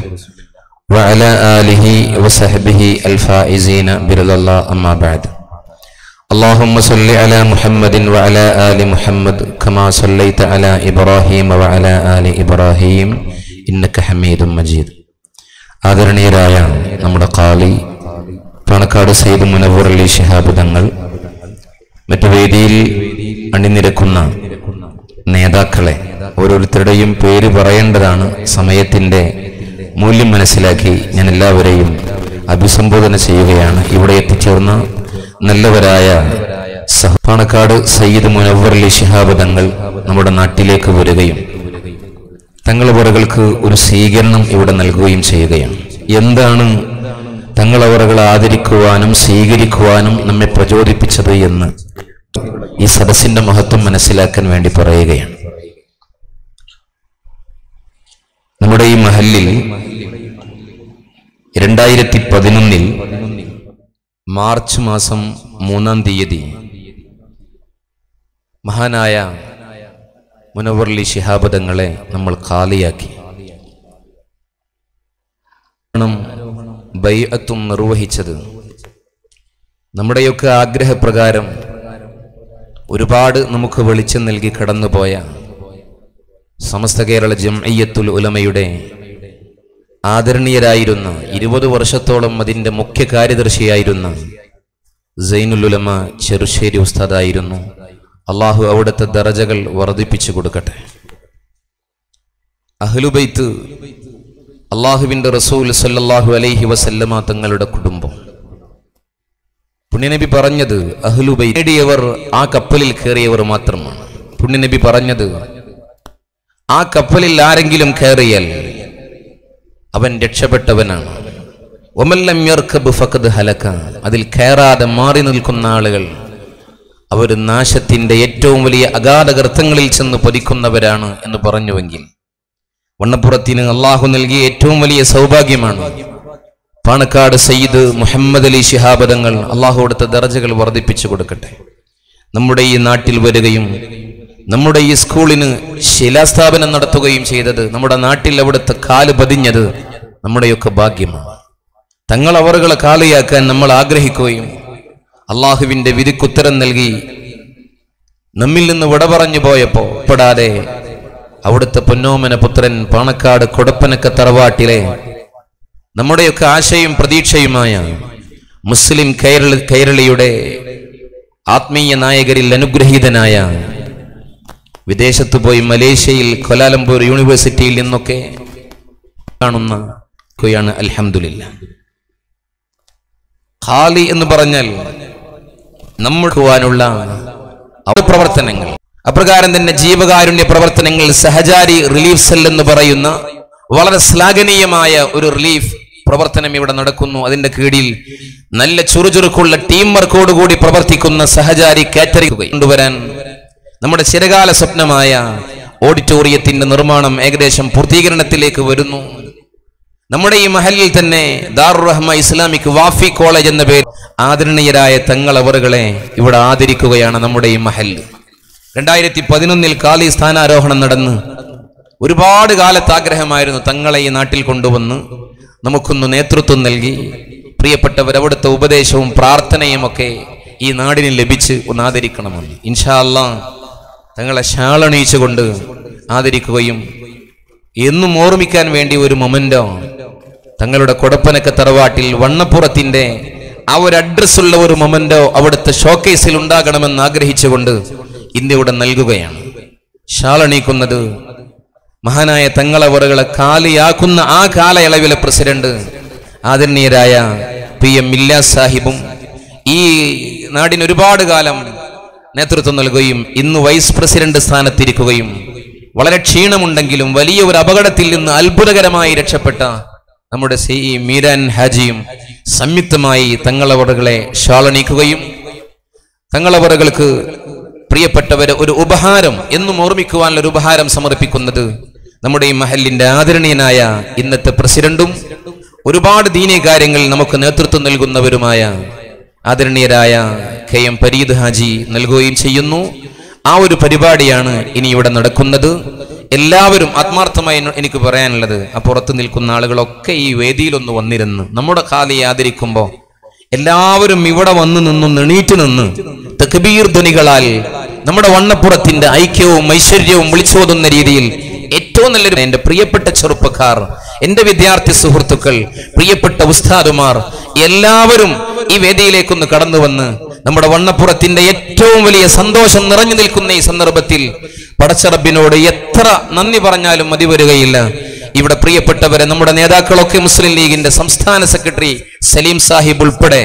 وعلى آله وصحبه الفائزين برضا الله أما بعد اللهم صل على محمد وعلى آل محمد كما صليت على إبراهيم وعلى آل إبراهيم إنك حميد مجيد ആദരണീയരായ നമ്മുടെ കാളി പണക്കാട് സയ്യിദ് മുനവർ അലി ശിഹാബ് തങ്ങൾ മറ്റു വേദിയിൽ അണിനിരക്കുന്ന നേതാക്കളെ ഓരോരുത്തരുടെയും പേര് പറയേണ്ടതാണ് സമയത്തിന്റെ മൂല്യം മനസ്സിലാക്കി ഞാൻ എല്ലാവരെയും അഭിസംബോധന ചെയ്യുകയാണ്. ഇവിടെ എത്തിച്ചേർന്ന നല്ലവരായ സഹപാണക്കാട് സയ്യിദ് മുനവർ അലി ശിഹാബ് തങ്ങൾ നമ്മുടെ നാട്ടിലേക്ക് വരികയും തങ്ങളവറുകൾക്ക് ഒരു സ്വീകരണം ഇവിടെ നൽകുകയും ചെയ്യുകയാണ്. എന്താണ് തങ്ങളവറുകളെ ആദരിക്കുവാനും സ്വീകരിക്കുവാനും നമ്മെ പ്രചോദിപ്പിച്ചത് എന്ന് ഈ സദസ്സിന്റെ മഹത്വം മനസ്സിലാക്കാൻ വേണ്ടി പറയുകയാണ്. നമ്മുടെ ഈ മഹല്ലിൽ രണ്ടായിരത്തി പതിനൊന്നിൽ മാർച്ച് മാസം മൂന്നാം തീയതി മഹാനായ മുനവർലി ശിഹാബദങ്ങളെ നമ്മൾ കാലിയാക്കി. ബൈഅത്തും നിർവഹിച്ചത്. നമ്മുടെയൊക്കെ ആഗ്രഹപ്രകാരം ഒരുപാട് നമുക്ക് വെളിച്ചം നൽകി കടന്നുപോയ സമസ്ത കേരള ജംഅയ്യത്തുൽ ഉലമയുടെ ആദരണീയരായിരുന്ന ഇരുപത് വർഷത്തോളം അതിന്റെ മുഖ്യ കാര്യദർശിയായിരുന്ന സൈനുൽ ഉലമ ചെറുശ്ശേരി ഉസ്താദായിരുന്നു. അള്ളാഹു അവിടുത്തെ ദറജകൾ വർദ്ധിപ്പിച്ചു കൊടുക്കട്ടെ. അഹ്ലുബൈത്ത് അള്ളാഹുവിന്റെ റസൂൽ സല്ലാഹു അലൈഹി വസല്ലമ തങ്ങളുടെ കുടുംബം. പുണ്യനബി പറഞ്ഞത് അഹ്ലുബൈ നേടിയവർ ആ കപ്പലിൽ കയറിയവർ മാത്രമാണ്. പുണ്യനബി പറഞ്ഞത് ആ കപ്പലിൽ ആരെങ്കിലും കയറിയാൽ അവൻ രക്ഷപ്പെട്ടവനാണ്. ഒമല്ലം യർക്കബ് ഫഖദ് ഹലക. അതിൽ കയറാതെ മാറി നിൽക്കുന്ന ആളുകൾ അവർ നാശത്തിന്റെ ഏറ്റവും വലിയ അഗാധ ഗർത്തങ്ങളിൽ ചെന്ന് പതിക്കുന്നവരാണ് എന്ന് പറഞ്ഞുവെങ്കിൽ വണ്ണപ്പുറത്തിന് അള്ളാഹു നൽകിയ ഏറ്റവും വലിയ സൗഭാഗ്യമാണ്. പാണക്കാട് സയ്യിദ് മുഹമ്മദ് അലി ശിഹാബദങ്ങൾ അള്ളാഹു കൊടുത്ത ദർജകൾ വർദ്ധിപ്പിച്ചു കൊടുക്കട്ടെ. നമ്മുടെ ഈ നാട്ടിൽ വരികയും നമ്മുടെ ഈ സ്കൂളിന് ശിലാസ്ഥാപനം നടത്തുകയും ചെയ്തത് നമ്മുടെ നാട്ടിൽ അവിടുത്തെ കാൽ പതിഞ്ഞത് നമ്മുടെയൊക്കെ ഭാഗ്യമാണ്. തങ്ങൾ അവറുകളെ കാലിയാക്കാൻ നമ്മൾ ആഗ്രഹിക്കുകയും അള്ളാഹുവിന്റെ വിധിക്കുത്തരം നൽകി നമ്മിൽ നിന്ന് വിട പറഞ്ഞു പോയപ്പോ പെടാതെ അവിടുത്തെ പൊന്നോമന പുത്രൻ പാണക്കാട് കൊടപ്പനക്ക തറവാട്ടിലെ നമ്മുടെയൊക്കെ ആശയും പ്രതീക്ഷയുമായ മുസ്ലിം കേരള കേരളിയുടെ ആത്മീയ നായകരിൽ അനുഗ്രഹീതനായ വിദേശത്ത് പോയി മലേഷ്യയിൽ കൊലാലംപൂർ യൂണിവേഴ്സിറ്റിയിൽ നിന്നൊക്കെ കാണുന്ന കുയാണ് അൽഹമുല്ല ഖാലി എന്ന് പറഞ്ഞാൽ നമ്മൾ പോവാനുള്ള പ്രവർത്തനങ്ങൾ. അപ്രകാരം തന്നെ ജീവകാരുണ്യ പ്രവർത്തനങ്ങൾ സഹചാരി റിലീഫ് സെൽ എന്ന് പറയുന്ന വളരെ ശ്ലാഘനീയമായ ഒരു റിലീഫ് പ്രവർത്തനം ഇവിടെ നടക്കുന്നു. അതിന്റെ കീഴിൽ നല്ല ചുറുചുറുക്കുള്ള ടീം വർക്കോടുകൂടി പ്രവർത്തിക്കുന്ന സഹചാരി കാറ്ററിംഗ് കൊണ്ടുവരാൻ നമ്മുടെ ചിരകാല സ്വപ്നമായ ഓഡിറ്റോറിയത്തിന്റെ നിർമ്മാണം ഏകദേശം പൂർത്തീകരണത്തിലേക്ക് വരുന്നു. നമ്മുടെ ഈ മഹലിൽ തന്നെ ദാറുർ റഹ്മ ഇസ്ലാമിക് വാഫി കോളേജ് എന്ന പേര് ആദരണീയരായ തങ്ങൾ അവറുകളെ ഇവിടെ ആദരിക്കുകയാണ് നമ്മുടെ ഈ മഹൽ. രണ്ടായിരത്തി പതിനൊന്നിൽ കാലി സ്ഥാനാരോഹണം നടന്ന് ഒരുപാട് കാലത്ത് ആഗ്രഹമായിരുന്നു തങ്ങളെ ഈ നാട്ടിൽ കൊണ്ടുവന്ന് നമുക്കൊന്ന് നേതൃത്വം നൽകി. പ്രിയപ്പെട്ടവർ അവിടുത്തെ ഉപദേശവും പ്രാർത്ഥനയും ഒക്കെ ഈ നാടിന് ലഭിച്ച് ഒന്ന് ആദരിക്കണമെന്ന് ഇൻഷാല്ല തങ്ങളെ ശാളണയിച്ചുകൊണ്ട് ആദരിക്കുകയും എന്നും ഓർമ്മിക്കാൻ വേണ്ടി ഒരു മൊമെന്റോ തങ്ങളുടെ കൊടപ്പനക്ക തറവാട്ടിൽ വണ്ണപ്പുറത്തിന്റെ ആ ഒരു അഡ്രസ്സുള്ള ഒരു മൊമെന്റോ അവിടുത്തെ ഷോക്കേസിൽ ഉണ്ടാകണമെന്ന് ആഗ്രഹിച്ചുകൊണ്ട് ഇന്നിവിടെ നൽകുകയാണ്. ഷാളണീക്കുന്നത് മഹാനായ തങ്ങളവറുകളെ കാലിയാക്കുന്ന ആ കാലയളവിലെ പ്രസിഡന്റ് ആദരണീയരായ പി എം മില്ല സാഹിബും ഈ നാടിന് ഒരുപാട് കാലം നേതൃത്വം നൽകുകയും ഇന്ന് വൈസ് പ്രസിഡന്റ് സ്ഥാനത്തിരിക്കുകയും വളരെ ക്ഷീണമുണ്ടെങ്കിലും വലിയ ഒരു അപകടത്തിൽ നിന്ന് അത്ഭുതകരമായി രക്ഷപ്പെട്ട നമ്മുടെ സി മീരാൻ ഹാജിയും സംയുക്തമായി തങ്ങളവറുകളെ ഷാളണിക്കുകയും തങ്ങളവറുകൾക്ക് പ്രിയപ്പെട്ടവരെ ഒരു ഉപഹാരം എന്നും ഓർമ്മിക്കുവാനുള്ള ഒരു ഉപഹാരം സമർപ്പിക്കുന്നത് നമ്മുടെ ഈ മഹലിന്റെ ആദരണീയനായ ഇന്നത്തെ പ്രസിഡന്റും ഒരുപാട് ദീനീയ കാര്യങ്ങൾ നമുക്ക് നേതൃത്വം നൽകുന്നവരുമായ ആദരണീയരായ കെ എം പരീദ് ഹാജി നൽകുകയും ചെയ്യുന്നു. ആ ഒരു പരിപാടിയാണ് ഇനി ഇവിടെ നടക്കുന്നത്. എല്ലാവരും ആത്മാർത്ഥമായി എനിക്ക് പറയാനുള്ളത് അപ്പുറത്ത് പുറത്ത് നിൽക്കുന്ന ആളുകളൊക്കെ ഈ വേദിയിലൊന്ന് വന്നിരുന്ന് നമ്മുടെ കാലയെ ആദരിക്കുമ്പോൾ എല്ലാവരും ഇവിടെ വന്ന് നിന്നും നെണീറ്റ് നിന്ന് തക്ബീർ ധ്വനികളാൽ നമ്മുടെ വണ്ണപ്പുറത്തിന്റെ ഐക്യവും ഐശ്വര്യവും വിളിച്ചോതുന്ന രീതിയിൽ ഏറ്റവും നല്ലൊരു എന്റെ പ്രിയപ്പെട്ട ചെറുപ്പക്കാർ എന്റെ വിദ്യാർത്ഥി സുഹൃത്തുക്കൾ പ്രിയപ്പെട്ട ഉസ്താദുമാർ എല്ലാവരും ഈ വേദിയിലേക്കൊന്ന് കടന്നു വന്ന് നമ്മുടെ വണ്ണപ്പുറത്തിന്റെ ഏറ്റവും വലിയ സന്തോഷം നിറഞ്ഞു നിൽക്കുന്ന ഈ സന്ദർഭത്തിൽ പടച്ചറബിനോട് എത്ര നന്ദി പറഞ്ഞാലും മതി വരികയില്ല. ഇവിടെ പ്രിയപ്പെട്ടവരെ നമ്മുടെ നേതാക്കളൊക്കെ മുസ്ലിം ലീഗിന്റെ സംസ്ഥാന സെക്രട്ടറി സലീം സാഹിബ് ഉൾപ്പെടെ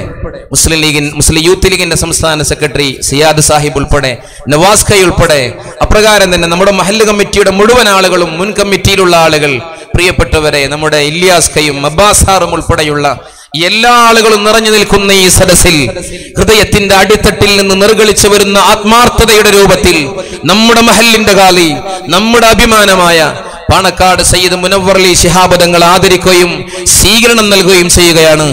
മുസ്ലിം ലീഗിൻ മുസ്ലിം യൂത്ത് ലീഗിന്റെ സംസ്ഥാന സെക്രട്ടറി സിയാദ് സാഹിബ് ഉൾപ്പെടെ നവാസ് ഖൈ ഉൾപ്പെടെ അപ്രകാരം തന്നെ നമ്മുടെ മഹല്ല് കമ്മിറ്റിയുടെ മുഴുവൻ ആളുകളും മുൻ കമ്മിറ്റിയിലുള്ള ആളുകൾ പ്രിയപ്പെട്ടവരെ നമ്മുടെ ഇല്യാസ് ഖയും അബ്ബാസ് സാറും ഉൾപ്പെടെയുള്ള എല്ലാ ആളുകളും നിറഞ്ഞു നിൽക്കുന്ന ഈ സദസ്സിൽ ഹൃദയത്തിന്റെ അടിത്തട്ടിൽ നിന്ന് നിർഗളിച്ചു വരുന്ന ആത്മാർത്ഥതയുടെ രൂപത്തിൽ നമ്മുടെ മഹലിന്റെ കാലി നമ്മുടെ അഭിമാനമായ പാണക്കാട് സയ്യിദ് മുനവ്വർലി ശിഹാബദങ്ങൾ ആദരിക്കുകയും സ്വീകരണം നൽകുകയും ചെയ്യുകയാണ്.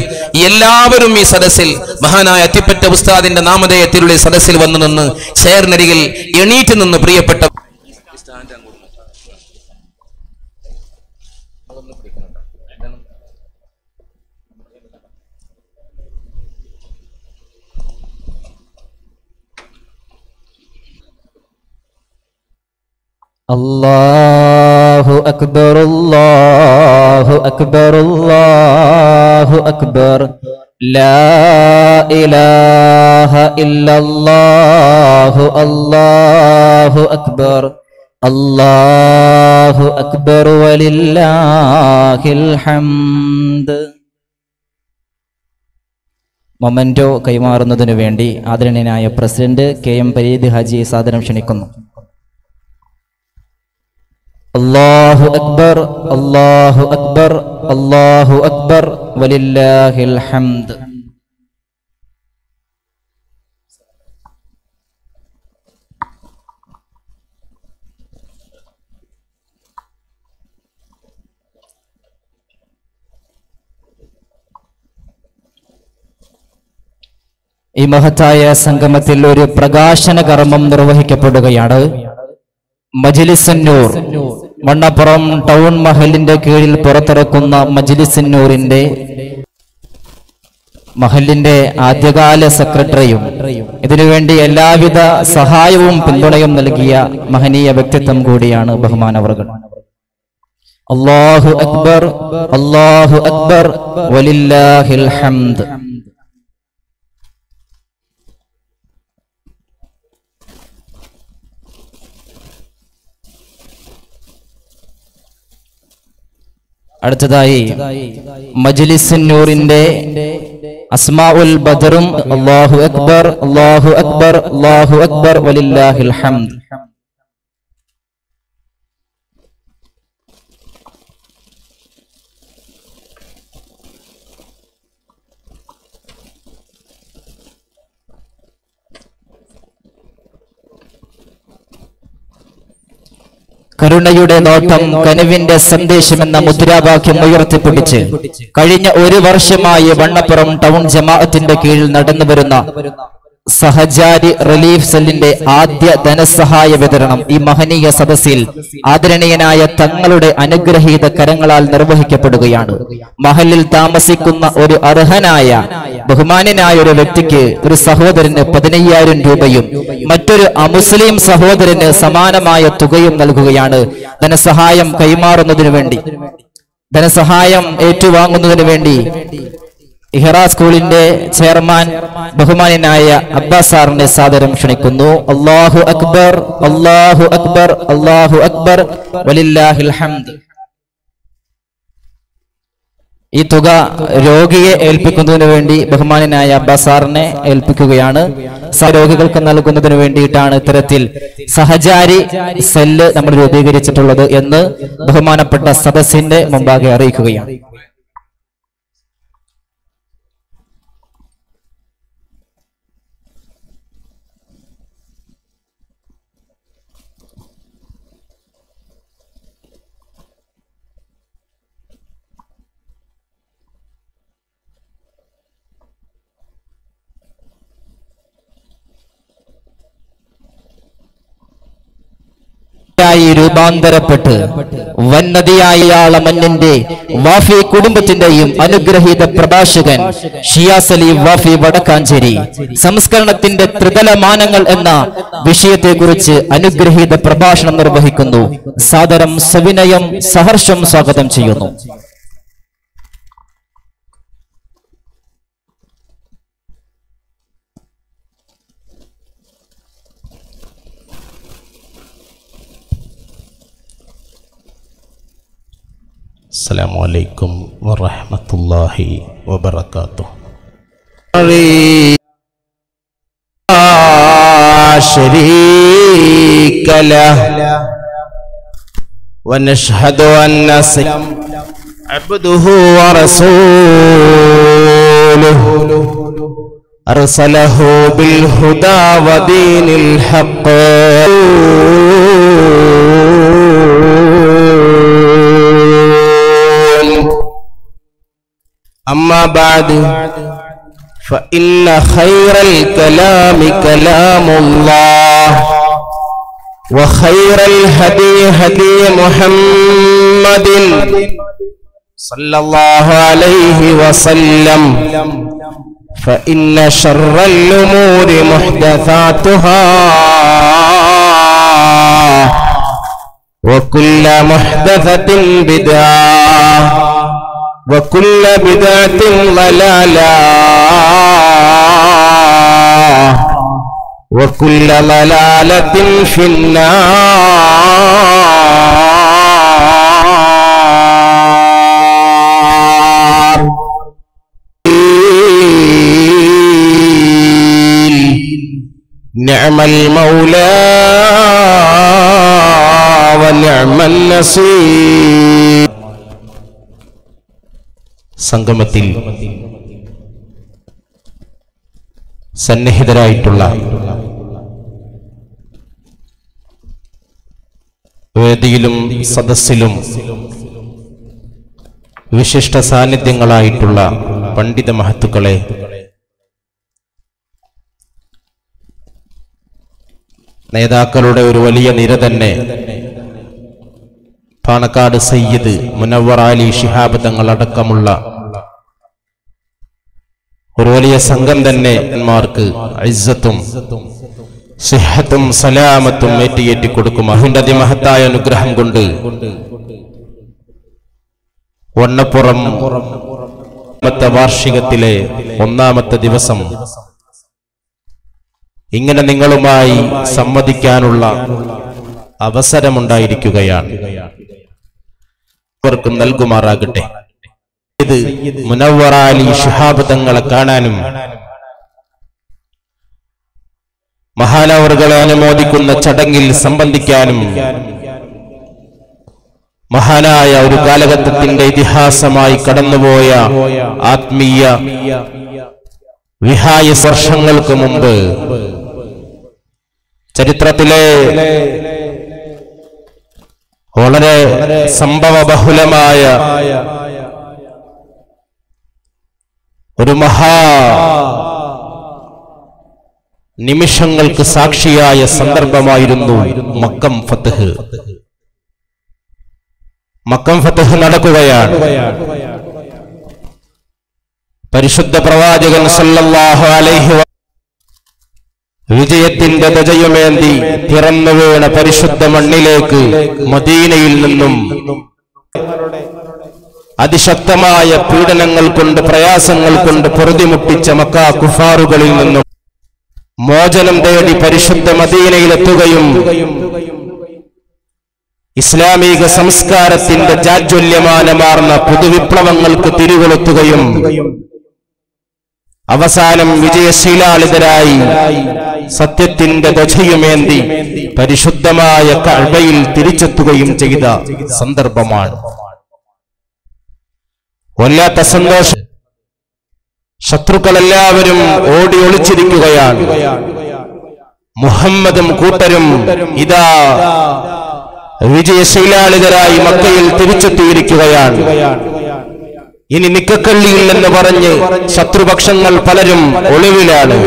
എല്ലാവരും ഈ സദസ്സിൽ മഹാനായ അത്തിപ്പറ്റ ഉസ്താദിന്റെ നാമധേയത്തിലുള്ള സദസ്സിൽ വന്നു നിന്ന് ചേർന്നരികിൽ എണീറ്റ് നിന്ന് പ്രിയപ്പെട്ട അല്ലാഹു അക്ബർ അല്ലാഹു അക്ബർ അല്ലാഹു അക്ബർ. ലാ ഇലാഹ ഇല്ലല്ലാഹു അല്ലാഹു അക്ബർ. അല്ലാഹു അക്ബർ വലില്ലാഹിൽ ഹംദ് മൊമന്റോ കൈമാറുന്നതിനു വേണ്ടി ആദരണീയനായ പ്രസിഡന്റ് കെ എം പരീദ് ഹാജിയെ സാദരം ക്ഷണിക്കുന്നു. അല്ലാഹു അക്ബർ അള്ളാഹു അക്ബർ അള്ളാഹു അക്ബർ വലില്ലാഹിൽ ഹംദ്. ഈ മഹത്തായ സംഗമത്തിൽ ഒരു പ്രകാശന കർമ്മം നിർവഹിക്കപ്പെടുകയാണ്. മജിലിസന്നൂർ. മണ്ണപ്പുറം ടൗൺ മഹലിന്റെ കീഴിൽ പുറത്തിറക്കുന്ന മജ്ലിസിന്നൂറിന്റെ മഹലിന്റെ ആദ്യകാല സെക്രട്ടറിയും ഇതിനുവേണ്ടി എല്ലാവിധ സഹായവും പിന്തുണയും നൽകിയ മഹനീയ വ്യക്തിത്വം കൂടിയാണ് ബഹുമാനവർകൾ അള്ളാഹു അക്ബർ അള്ളാഹു അക്ബർ വലില്ലാഹിൽ ഹംദ്. അടുത്തതായി മജ്ലിസുന്നൂറിന്റെ അസ്മാ ഉൽ ബദറും അല്ലാഹു അക്ബർ അല്ലാഹു അക്ബർ അല്ലാഹു അക്ബർ വലില്ലാഹിൽ ഹംദ്. കരുണയുടെ നോട്ടം കനുവിന്റെ സന്ദേശം എന്ന മുദ്രാവാക്യം ഉയർത്തിപ്പിടിച്ച് കഴിഞ്ഞ ഒരു വർഷമായി വണ്ണപ്പുറം ടൗൺ ജമാഅത്തിന്റെ കീഴിൽ നടന്നുവരുന്ന സഹജാരി റിലീഫ് സെല്ലിന്റെ ആദ്യ ധനസഹായ വിതരണം ഈ മഹനീയ സദസ്സിൽ ആദരണീയനായ തങ്ങളുടെ അനുഗ്രഹീത കരങ്ങളാൽ നിർവഹിക്കപ്പെടുകയാണ്. മഹലിൽ താമസിക്കുന്ന ഒരു അർഹനായ ബഹുമാന്യനായ ഒരു വ്യക്തിക്ക് ഒരു സഹോദരന് പതിനയ്യായിരം രൂപയും മറ്റൊരു അമുസ്ലിം സഹോദരന് സമാനമായ തുകയും നൽകുകയാണ് ധനസഹായം കൈമാറുന്നതിനു വേണ്ടി. ധനസഹായം ഏറ്റുവാങ്ങുന്നതിന് വേണ്ടി ഇഹ്റ സ്കൂളിന്റെ ചെയർമാൻ ബഹുമാന്യനായ അബ്ബാസ് സാറിനെ സാദരം ക്ഷണിക്കുന്നു. അള്ളാഹു അക്ബർ അള്ളാഹു അക്ബർ അള്ളാഹു അക്ബർ വലില്ലാഹിൽ ഹംദ്. ഈ തുക രോഗിയെ ഏൽപ്പിക്കുന്നതിന് വേണ്ടി ബഹുമാനനായ ബസാറിനെ ഏൽപ്പിക്കുകയാണ്. രോഗികൾക്ക് നൽകുന്നതിന് വേണ്ടിയിട്ടാണ് ഇത്തരത്തിൽ സഹചാരി സെല്ല് നമ്മൾ രൂപീകരിച്ചിട്ടുള്ളത് എന്ന് ബഹുമാനപ്പെട്ട സദസ്സിന്റെ മുമ്പാകെ അറിയിക്കുകയാണ് ായി രൂപാന്തരപ്പെട്ട് വന്നതിയായ മഞ്ഞിന്റെ വാഫി കുടുംബത്തിന്റെയും അനുഗ്രഹീത പ്രഭാഷകൻ ഷിയാസ് അലി വാഫി വടക്കാഞ്ചേരി. സംസ്കരണത്തിന്റെ ത്രിതല മാനങ്ങൾ എന്ന വിഷയത്തെക്കുറിച്ച് അനുഗ്രഹീത പ്രഭാഷണം നിർവഹിക്കുന്നു. സാദരം സവിനയം സഹർഷം സ്വാഗതം ചെയ്യുന്നു. السلام عليكم ورحمة الله وبركاته شريك له ونشهد أن عبده ورسوله أرسله بالهدى ودين الحق أما بعد فإن خير الكلام كلام الله وخير الهدي هدي محمد صلى الله عليه وسلم فإن شر الأمور محدثاتها وكل محدثة بدعة. وكل بدعة ضلالة. وكل ضلالة في النار. نعم المولى ونعم النصير. സംഗമത്തിൽ സന്നിഹിതരായിട്ടുള്ള വേദിയിലും സദസ്സിലും വിശിഷ്ട സാന്നിധ്യങ്ങളായിട്ടുള്ള പണ്ഡിത മഹത്തുക്കളെ നേതാക്കളുടെ ഒരു വലിയ നിര തന്നെ പാണക്കാട് സയ്യിദ് മുനവർ അലി ശിഹാബ് തങ്ങൾ അടക്കമുള്ള ഒരു വലിയ സംഘം തന്നെ മാർക്ക് ഇസ്സത്തും സിഹത്തും സലാമത്തും ഏറ്റിയേറ്റി കൊടുക്കും. അഹിന്റെ അതിമഹത്തായ അനുഗ്രഹം കൊണ്ട് വണ്ണപ്പുറം വാർഷികത്തിലെ ഒന്നാമത്തെ ദിവസം ഇങ്ങനെ നിങ്ങളുമായി സംവദിക്കാനുള്ള അവസരമുണ്ടായിരിക്കുകയാണ്. അവർക്കും നൽകുമാറാകട്ടെ. അലി ഷിഹാബ് തങ്ങളെ കാണാനും മഹാനവറുകളെ അനുമോദിക്കുന്ന ചടങ്ങിൽ സംബന്ധിക്കാനും മഹാനായ ഒരു കാലഘട്ടത്തിന്റെ ഇതിഹാസമായി കടന്നുപോയ ആത്മീയ വിഹായ വർഷങ്ങൾക്ക് മുമ്പ് ചരിത്രത്തിലെ വളരെ സംഭവബഹുലമായ ഒരു മഹാ നിമിഷങ്ങൾക്ക് സാക്ഷിയായ സന്ദർഭമായിരുന്നു മക്കം ഫത്തഹ് മക്കം ഫത്തഹ് നടക്കുകയാണ്. പരിശുദ്ധ പ്രവാചകൻ സല്ലല്ലാഹു അലൈഹി വിജയത്തിന്റെ ദജയുമേന്തി തിറന്നു വീണ പരിശുദ്ധ മണ്ണിലേക്ക് മദീനയിൽ നിന്നും അതിശക്തമായ പീഡനങ്ങൾ കൊണ്ട് പ്രയാസങ്ങൾ കൊണ്ട് പൊറുതിമുട്ടിച്ച മക്ക കുഫാറുകളിൽ നിന്നും മോചനം തേടി പരിശുദ്ധ മദീനയിലെത്തുകയും ഇസ്ലാമിക സംസ്കാരത്തിന്റെ ജാജ്വല്യമാനമാർന്ന പുതുവിപ്ലവങ്ങൾക്ക് തിരികൊളുത്തുകയും അവസാനം വിജയശീലാളിതരായി സത്യത്തിന്റെ ധ്വജയുമേന്തി പരിശുദ്ധമായ കഴയിൽ തിരിച്ചെത്തുകയും ചെയ്ത സന്ദർഭമാണ്. വല്ലാത്ത സന്തോഷം. ശത്രുക്കളെല്ലാവരും ഓടി ഒളിച്ചിരിക്കുകയാണ്. മുഹമ്മദും കൂട്ടരും ഇതാ വിജയശീലാളിതരായി മക്കയിൽ തിരിച്ചെത്തിയിരിക്കുകയാണ്. ഇനി നിക്കക്കള്ളിയിൽ എന്ന് പറഞ്ഞ് ശത്രുപക്ഷങ്ങൾ പലരും ഒളിവിലാണ്.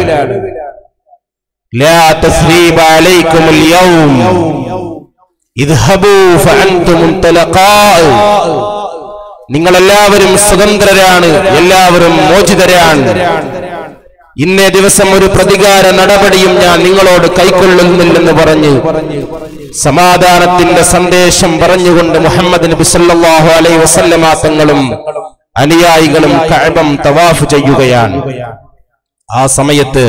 ഇദ്ഹബൂ ഫഅൻതും മുൻതലഖാ. നിങ്ങളെല്ലാവരും സ്വതന്ത്രരാണ് എല്ലാവരും മോചിതരാണ്. ഇന്നേ ദിവസം ഒരു പ്രതികാര നടപടിയും ഞാൻ നിങ്ങളോട് കൈക്കൊള്ളുന്നില്ലെന്ന് പറഞ്ഞു സമാധാനത്തിന്റെ സന്ദേശം പറഞ്ഞുകൊണ്ട് മുഹമ്മദ് നബി സല്ലല്ലാഹു അലൈഹി വസല്ലമ തങ്ങളും അനുയായികളും കഅബം തവാഫ് ചെയ്യുകയാണ്. ആ സമയത്ത്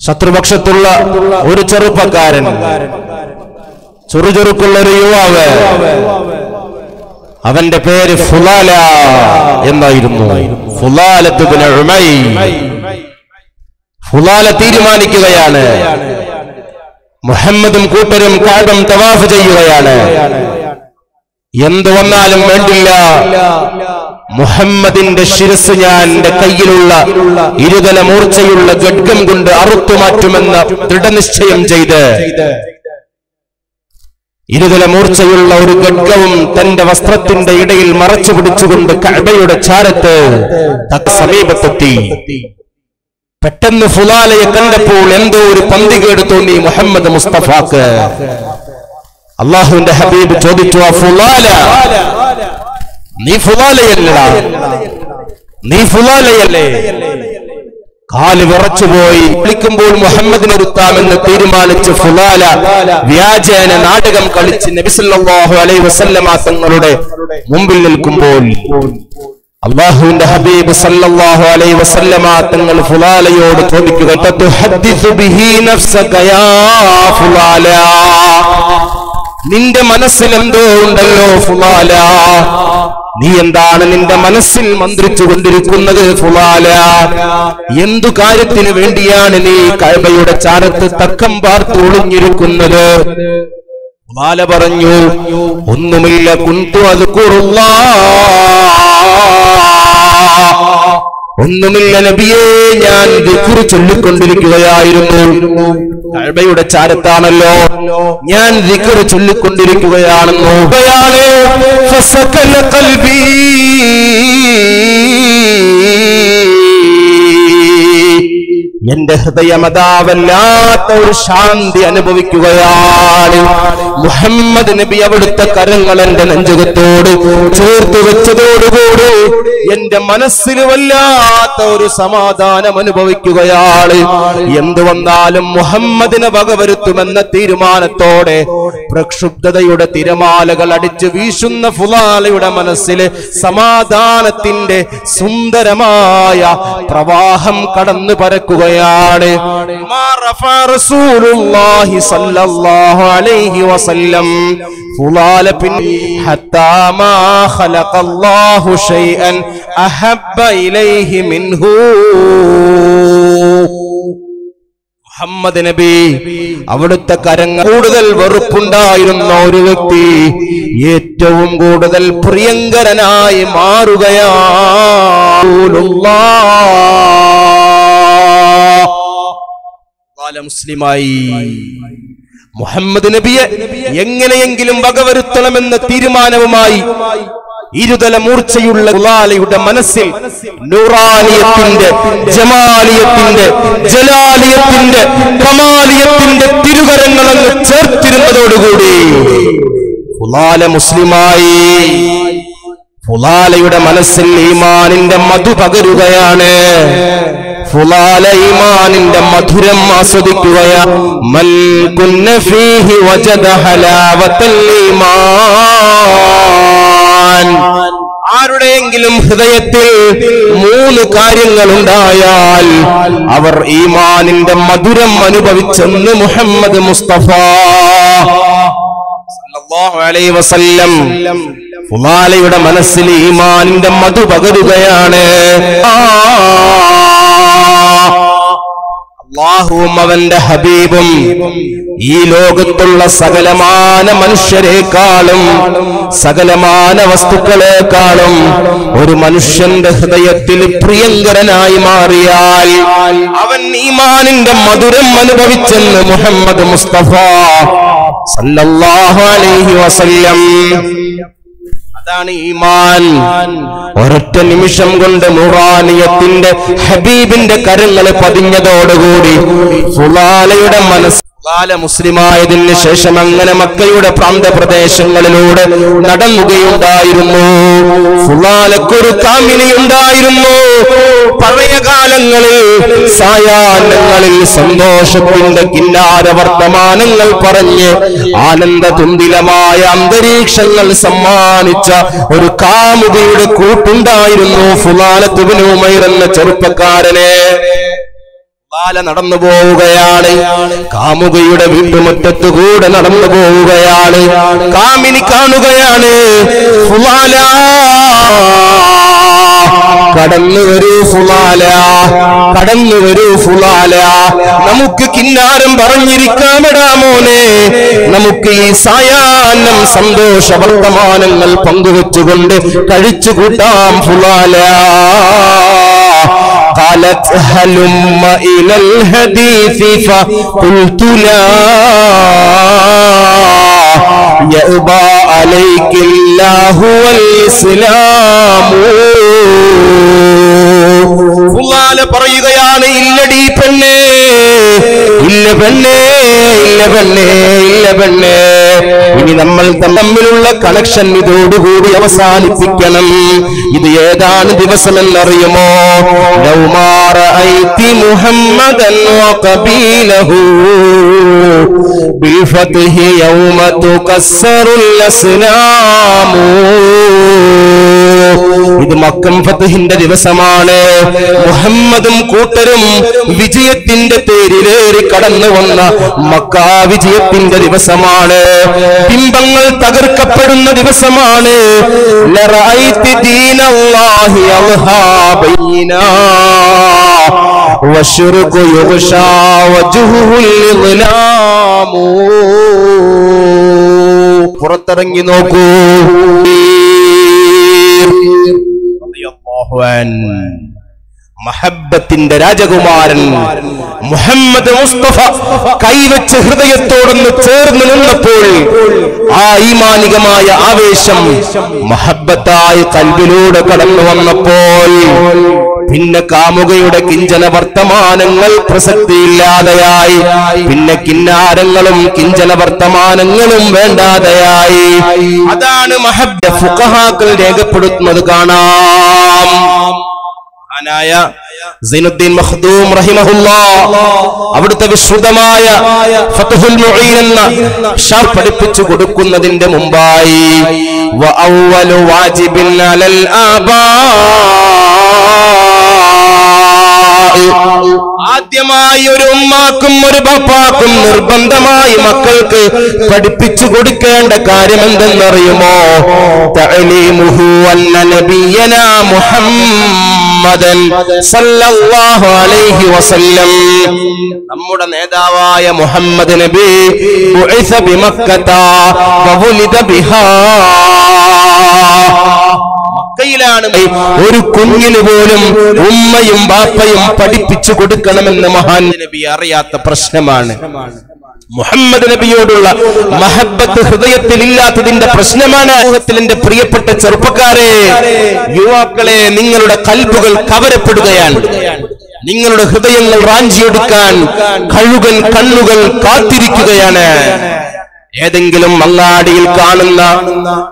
ശത്രുപക്ഷത്തുള്ള ഒരു ചെറുപ്പക്കാരൻ ചുറുചുറുക്കുള്ള ഒരു യുവാവ് അവന്റെ പേര് ഫുലാല എന്നായിരുന്നു. ഫുലാല തീരുമാനിക്കുകയാണ്. മുഹമ്മദും കൂട്ടരും കാബം തവാഫ് ചെയ്യുകയാണ്. എന്തു വന്നാലും വേണ്ടില്ല. മുഹമ്മദിന്റെ ശിരസ് ഞാൻ എന്റെ കയ്യിലുള്ള ഇരുതല മൂർച്ചയുള്ള ഗഡ്ഗം കൊണ്ട് അറുത്തു അറുത്തുമാറ്റുമെന്ന ദൃഢനിശ്ചയം ചെയ്ത് ഇരുതല മൂർച്ചയുള്ള ഒരു ഗഡ്ഗവും തന്റെ വസ്ത്രത്തിന്റെ ഇടയിൽ മറച്ചു പിടിച്ചുകൊണ്ട് കഅബയുടെ ചാരത്ത് സമീപത്തെത്തി. പെട്ടെന്ന് ഫുലാലയെ കണ്ടപ്പോൾ എന്തോ ഒരു പന്തികേട് തോന്നി മുഹമ്മദ് മുസ്തഫാക്ക്. അള്ളാഹുവിന്റെ ഹബീബ് ചോദിച്ചു ആ ഫുലാല നീ ഫുലാലയല്ലടാ നീ ഫുലാലയല്ലേ? കാൽ വിറച്ചുപോയി. വിളിക്കുമ്പോൾ മുഹമ്മദിന് ഒരുത്താമെന്ന് തീരുമാനിച്ച് ഫുലാല വ്യാജേന നാടകം കളിച്ച് നബിസല്ലാഹു അലൈ വസല്ലമ തങ്ങളുടെ മുമ്പിൽ നിൽക്കുമ്പോൾ അള്ളാഹുവിന്റെ ഹബീബ് സല്ലല്ലാഹു അലൈഹി വസല്ലമ തങ്ങൾ ഫുലാലയോട് ചോദിക്കുക "തതുഹദ്ദിസു ബിഹി നഫ്സക യാ ഫുലാല? നിന്റെ മനസ്സിൽ എന്തോ ഉണ്ടല്ലോ ഫുലാല. നീ എന്താണ് നിന്റെ മനസ്സിൽ മന്ത്രിച്ചു കൊണ്ടിരിക്കുന്നത് ഫുലാല? എന്തു കാര്യത്തിന് വേണ്ടിയാണ് നീ കഴബയുടെ ചാരത്ത് തക്കം പാർത്ത് ഒളിഞ്ഞിരിക്കുന്നത്? ഫുലാല പറഞ്ഞു ഒന്നുമില്ല കുന്തു അത് ഒന്നുമില്ല നബിയേ ഞാൻ ദുഃഖുറി ചൊല്ലിക്കൊണ്ടിരിക്കുകയായിരുന്നു. കഅബയുടെ ചാരത്താണല്ലോ. ഞാൻ ദിക്റ് ചൊല്ലിക്കൊണ്ടിരിക്കുകയാണെന്നു? എന്റെ ഹൃദയമതാവല്ലാത്ത ഒരു ശാന്തി അനുഭവിക്കുകയാണ്. മുഹമ്മദ് നബി അവിടുത്തെ കരങ്ങൾ എന്റെ നെഞ്ചകത്തോട് ചേർത്ത് വെച്ചതോടുകൂടി എന്റെ മനസ്സിൽ വല്ലാത്ത ഒരു സമാധാനം അനുഭവിക്കുകയാണ്. എന്തു വന്നാലും മുഹമ്മദിനെ വകവരുത്തുമെന്ന തീരുമാനത്തോടെ പ്രക്ഷുബ്ധതയുടെ തിരമാലകൾ അടിച്ച് വീശുന്ന ഫുലാലയുടെ മനസ്സിൽ സമാധാനത്തിന്റെ സുന്ദരമായ പ്രവാഹം കടന്നു പരക്കുകയാണ്. മിൻഹു. മുഹമ്മദ് നബി അവിടുത്തെ കരങ്ങൾ കൂടുതൽ വെറുപ്പുണ്ടായിരുന്ന ഒരു വ്യക്തി ഏറ്റവും കൂടുതൽ പ്രിയങ്കരനായി മാറുകയാണ് മുസ്ലിമായി. മുഹമ്മദ് നബിയെ എങ്ങനെയെങ്കിലും വകവരുത്തണമെന്ന തീരുമാനവുമായി ഇരുതല മൂർച്ചയുള്ള ഉലാലയുടെ മനസ്സിൽ നൂറാലിയത്തിന്റെ ജമാലിയത്തിന്റെ ജലാലിയത്തിന്റെ കമാലിയത്തിന്റെ തിരുവരങ്ങളെന്ന് ചേർത്തിരുന്നതോടുകൂടി ഫുലാല മുസ്ലിമായി ഫുലാലയുടെ മനസ്സിൽ ഈമാനിന്റെ മധു പകരുകയാണ്. ഫുലാല ഈമാനിന്റെ മധുരം ആസ്വദിക്കുകയാണ് വജദ ആരുടെയെങ്കിലും ഹൃദയത്തിൽ മൂന്ന് കാര്യങ്ങൾ ഉണ്ടായാൽ അവർ ഈമാനിന്റെ മധുരം അനുഭവിച്ചെന്ന് മുഹമ്മദ് മുസ്തഫ വസല്ലം ഫുലാലയുടെ മനസ്സിൽ ഈമാനിന്റെ മധു പകരുകയാണ് അള്ളാഹുവും അവന്റെ ഹബീബും ഈ ലോകത്തുള്ള സകലമാന മനുഷ്യരെക്കാളും സകലമാന വസ്തുക്കളെക്കാളും ഒരു മനുഷ്യന്റെ ഹൃദയത്തിൽ പ്രിയങ്കരനായി മാറിയാൽ അവൻ ഈമാനിന്റെ മധുരം അനുഭവിച്ചെന്ന് മുഹമ്മദ് മുസ്തഫ സല്ലല്ലാഹു അലൈഹി വസല്ലം അതാണ് ഈമാൻ. ഒരൊറ്റ നിമിഷം കൊണ്ട് മുറാനിയത്തിന്റെ ഹബീബിന്റെ കരങ്ങൾ പതിഞ്ഞതോടുകൂടി ഫുലാലയുടെ മനസ്സ് ഫുലാല മുസ്ലിമായതിന് ശേഷം അങ്ങനെ മക്കയുടെ പ്രാന്തപ്രദേശങ്ങളിലൂടെ നടന്നുകയുണ്ടായിരുന്നു. ഫുലാലക്കൊരു കാമിനിയുണ്ടായിരുന്നു. പഴയ കാലങ്ങളിൽ സായാഹ്നങ്ങളിൽ സന്തോഷത്തിന്റെ കിന്നാര വർത്തമാനങ്ങൾ പറഞ്ഞ് ആനന്ദതുന്തിലമായ അന്തരീക്ഷങ്ങൾ സമ്മാനിച്ച ഒരു കാമുകയുടെ കൂട്ടുണ്ടായിരുന്നു ഫുലാലത്തുബിന് ഉമൈർ എന്ന ചെറുപ്പക്കാരനെ. ഫുലാല നടന്നു പോവുകയാണ്. കാമുകയുടെ വീട്ടുമുറ്റത്ത് കൂടെ നടന്നു പോവുകയാണ്. കാമിനി കാണുകയാണ്. ഫുലാല. കടന്നു വരൂ ഫുലാല. കടന്നു വരൂ ഫുലാല. നമുക്ക് കിന്നാരം പറഞ്ഞിരിക്കാമെടാ മോനെ. നമുക്ക് ഈ സായാഹ്നം സന്തോഷ വർത്തമാനങ്ങൾ പങ്കുവെച്ചുകൊണ്ട് കഴിച്ചു കൂട്ടാം ഫുലാല. قالت هلم إلى الحديث فقلت لا يأبى عليك الله والإسلام ഫുള്ളാല പറയുകയാണ് ഇല്ലടി പെണ്ണേ ഇല്ല പെണ്ണേ ഇല്ല പെണ്ണേ ഇല്ല പെണ്ണേ. ഇനി നമ്മൾ തമ്മിലുള്ള കണക്ഷൻ ഇതോടുകൂടി അവസാനിപ്പിക്കണം. ഇത് ഏതാണ് ദിവസമെന്നറിയുമോ? ലൗമാറ ഐതി ഇത് മക്കം ഫത്തഹിന്റെ ദിവസമാണ്. മുഹമ്മദും കൂട്ടരും വിജയത്തിന്റെ പേരിലേറി കടന്നു വന്ന മക്കാവിജയത്തിന്റെ ദിവസമാണ്. ബിംബങ്ങൾ തകർക്കപ്പെടുന്ന ദിവസമാണ്. പുറത്തിറങ്ങി നോക്കൂ. മഹബത്തിന്റെ രാജകുമാരൻ മുഹമ്മദ് മുസ്തഫ കൈവച്ച് ഹൃദയത്തോടൊന്ന് ചേർന്ന് നിന്നപ്പോൾ ആ ഈമാനികമായ ആവേശം മഹബത്തായി കൽവിലൂടെ കടന്നു വന്നപ്പോൾ. പിന്നെ കാമുകയുടെ കിഞ്ചന വർത്തമാനങ്ങൾ പ്രസക്തിയില്ലാതെയായി. പിന്നെ കിന്നാരങ്ങളും കിഞ്ചന വർത്തമാനങ്ങളും വേണ്ടാതെയായി. അതാണ് മഹബ്ദ ഫുഖഹാക്കൾ രേഖപ്പെടുത്തുന്നത് കാണാം. മഹാനായ സൈനുദ്ദീൻ മഖ്ദൂം റഹിമഹുല്ലാ. അവിടുത്തെ വിശ്രുതമായ ഫത്ഹുൽ മുഈൻ എന്ന ഷാ പഠിപ്പിച്ചു കൊടുക്കുന്നതിന്റെ മുമ്പായി. വ അവ്വലു വാജിബിൻ അലൽ ആബാ. ആദ്യമായി ഒരു ഉമ്മാക്കും ഒരു ബാപ്പാക്കും നിർബന്ധമായി മക്കൾക്ക് പഠിപ്പിച്ചു കൊടുക്കേണ്ട കാര്യം എന്തെന്നറിയുമോ തഅലീമുഹു അന്ന നബിയനാ മുഹമ്മദൻ സല്ലല്ലാഹു അലൈഹി വസല്ലം. നമ്മുടെ നേതാവായ മുഹമ്മദ് നബി ബുഇസ ബിമക്കത വവുലിദ ബിഹാ. മക്കയിലാണ് ഒരു കുഞ്ഞിന് പോലും ഉമ്മയും ബാപ്പയും പഠിപ്പിച്ചു കൊടുക്കണമെന്ന് മഹാൻ നബി അറിയാത്ത പ്രശ്നമാണ്. മുഹമ്മദ് നബിയോടുള്ള മഹബത്ത് ഹൃദയത്തിൽ ഇല്ലാത്തതിന്റെ പ്രശ്നമാണ് സമൂഹത്തിൽ എന്റെ പ്രിയപ്പെട്ട ചെറുപ്പക്കാരെ. യുവാക്കളെ നിങ്ങളുടെ കൽബുകൾ കവരപ്പെടുകയാണ്. നിങ്ങളുടെ ഹൃദയങ്ങൾ റാഞ്ചിയെടുക്കാൻ കഴുകൻ കണ്ണുകൾ കാത്തിരിക്കുകയാണ്. ഏതെങ്കിലും മങ്ങാടിയിൽ കാണുന്ന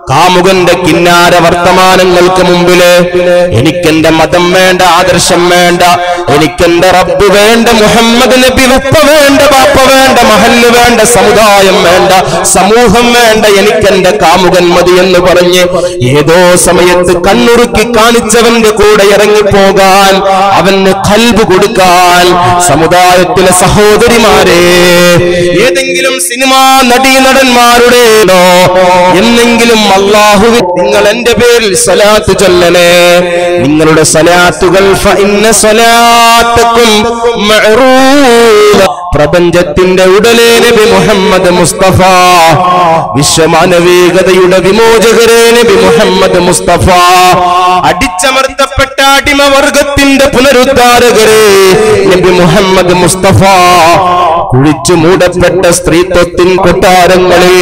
കാമുകന്റെ കിന്നാര വർത്തമാനങ്ങൾക്ക് മുമ്പിൽ എനിക്കെന്റെ മതം വേണ്ട ആദർശം വേണ്ട എനിക്കെന്റെ റബ്ബ് വേണ്ട മുഹമ്മദ് നബി ഉപ്പ വേണ്ട പാപ്പ വേണ്ട മഹല്ല് വേണ്ട സമുദായം വേണ്ട സമൂഹം വേണ്ട എനിക്കെന്റെ കാമുകൻ മതി എന്ന് പറഞ്ഞ് ഏതോ സമയത്ത് കണ്ണുറുക്കി കാണിച്ചവന്റെ കൂടെ ഇറങ്ങിപ്പോകാൻ അവന് കൽബ് കൊടുക്കാൻ സമുദായത്തിലെ സഹോദരിമാരെ ഏതെങ്കിലും സിനിമാ നടീനടന്മാരുടെ എന്നെങ്കിലും അള്ളാഹു നിങ്ങൾ എന്റെ പേരിൽ സലാത്ത് ചൊല്ലണേ. നിങ്ങളുടെ സലാത്തുകൾ. പ്രപഞ്ചത്തിന്റെ ഉടലേ നബി മുഹമ്മദ് മുസ്തഫ. വിശ്വമാനവേകതയുടെ വിമോചകരേ നബി മുഹമ്മദ് മുസ്തഫ. അടിച്ചമർത്തപ്പെട്ട അടിമവർഗത്തിന്റെ പുനരുദ്ധാരകരേ നബി മുഹമ്മദ് മുസ്തഫ. കുഴിച്ചു മൂടപ്പെട്ട സ്ത്രീത്വത്തിൻ കൊട്ടാരങ്ങളിൽ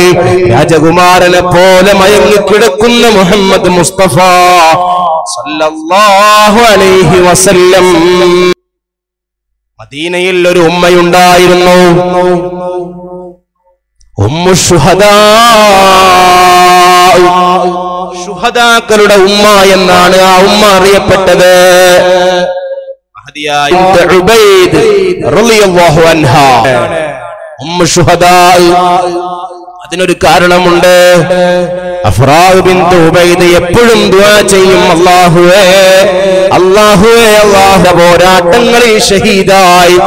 രാജകുമാരനെ പോലെ മയങ്ങി കിടക്കുന്ന മുഹമ്മദ് മുസ്തഫ സല്ലല്ലാഹു അലൈഹി വസല്ലം. മദീനയിൽ ഒരു ഉമ്മയുണ്ടായിരുന്നു. ഉമ്മു ഷുഹദാ. ഷുഹദാക്കളുടെ ഉമ്മ എന്നാണ് ആ ഉമ്മ അറിയപ്പെട്ടത്. ഷുഹദാ അതിനൊരു കാരണമുണ്ട്. എപ്പോഴും ദുആ ചെയ്യും അല്ലാഹുവേ. അല്ലാഹുവേ അല്ലാഹു പോരാട്ടങ്ങളിൽ ഷഹീദായി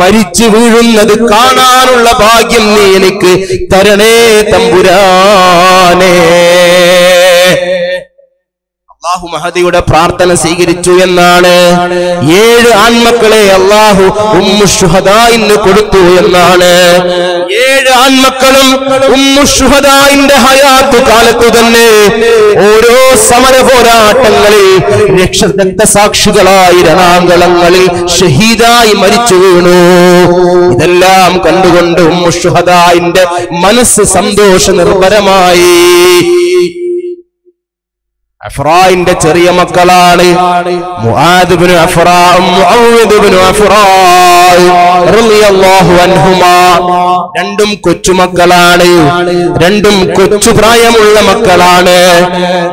മരിച്ചു വീഴുന്നത് കാണാനുള്ള ഭാഗ്യം നീ എനിക്ക് തരണേ തമ്പുരാനേ. അള്ളാഹു മഹദിയുടെ പ്രാർത്ഥന സ്വീകരിച്ചു എന്നാണ്. ഏഴ് ആൺമക്കളെ അള്ളാഹു ഉമ്മു ഷുഹദായിന് കൊടുത്തു എന്നാണ്. ഏഴ് ആൺമക്കളും ഉമ്മു ഹയാത്ത് കാലത്തു തന്നെ ഓരോ സമര പോരാട്ടങ്ങളിൽ രക്ഷ രക്തസാക്ഷികളായി രണാങ്കളങ്ങളിൽ ഷഹീദായി മരിച്ചു വീണു. ഇതെല്ലാം കണ്ടുകൊണ്ട് ഉമ്മു ഷുഹദായിന്റെ മനസ്സ് സന്തോഷ നിർഭരമായി അഫ്രായിന്റെ ചെറിയ മക്കളാണ്. മുആദ് ഇബ്നു അഫ്റാ മുഅവിദ് ഇബ്നു അഫ്റാ റളിയല്ലാഹു അൻഹുമാ. രണ്ടും കൊച്ചുമക്കളാണ് രണ്ടും കൊച്ചു പ്രായമുള്ള മക്കളാണ്.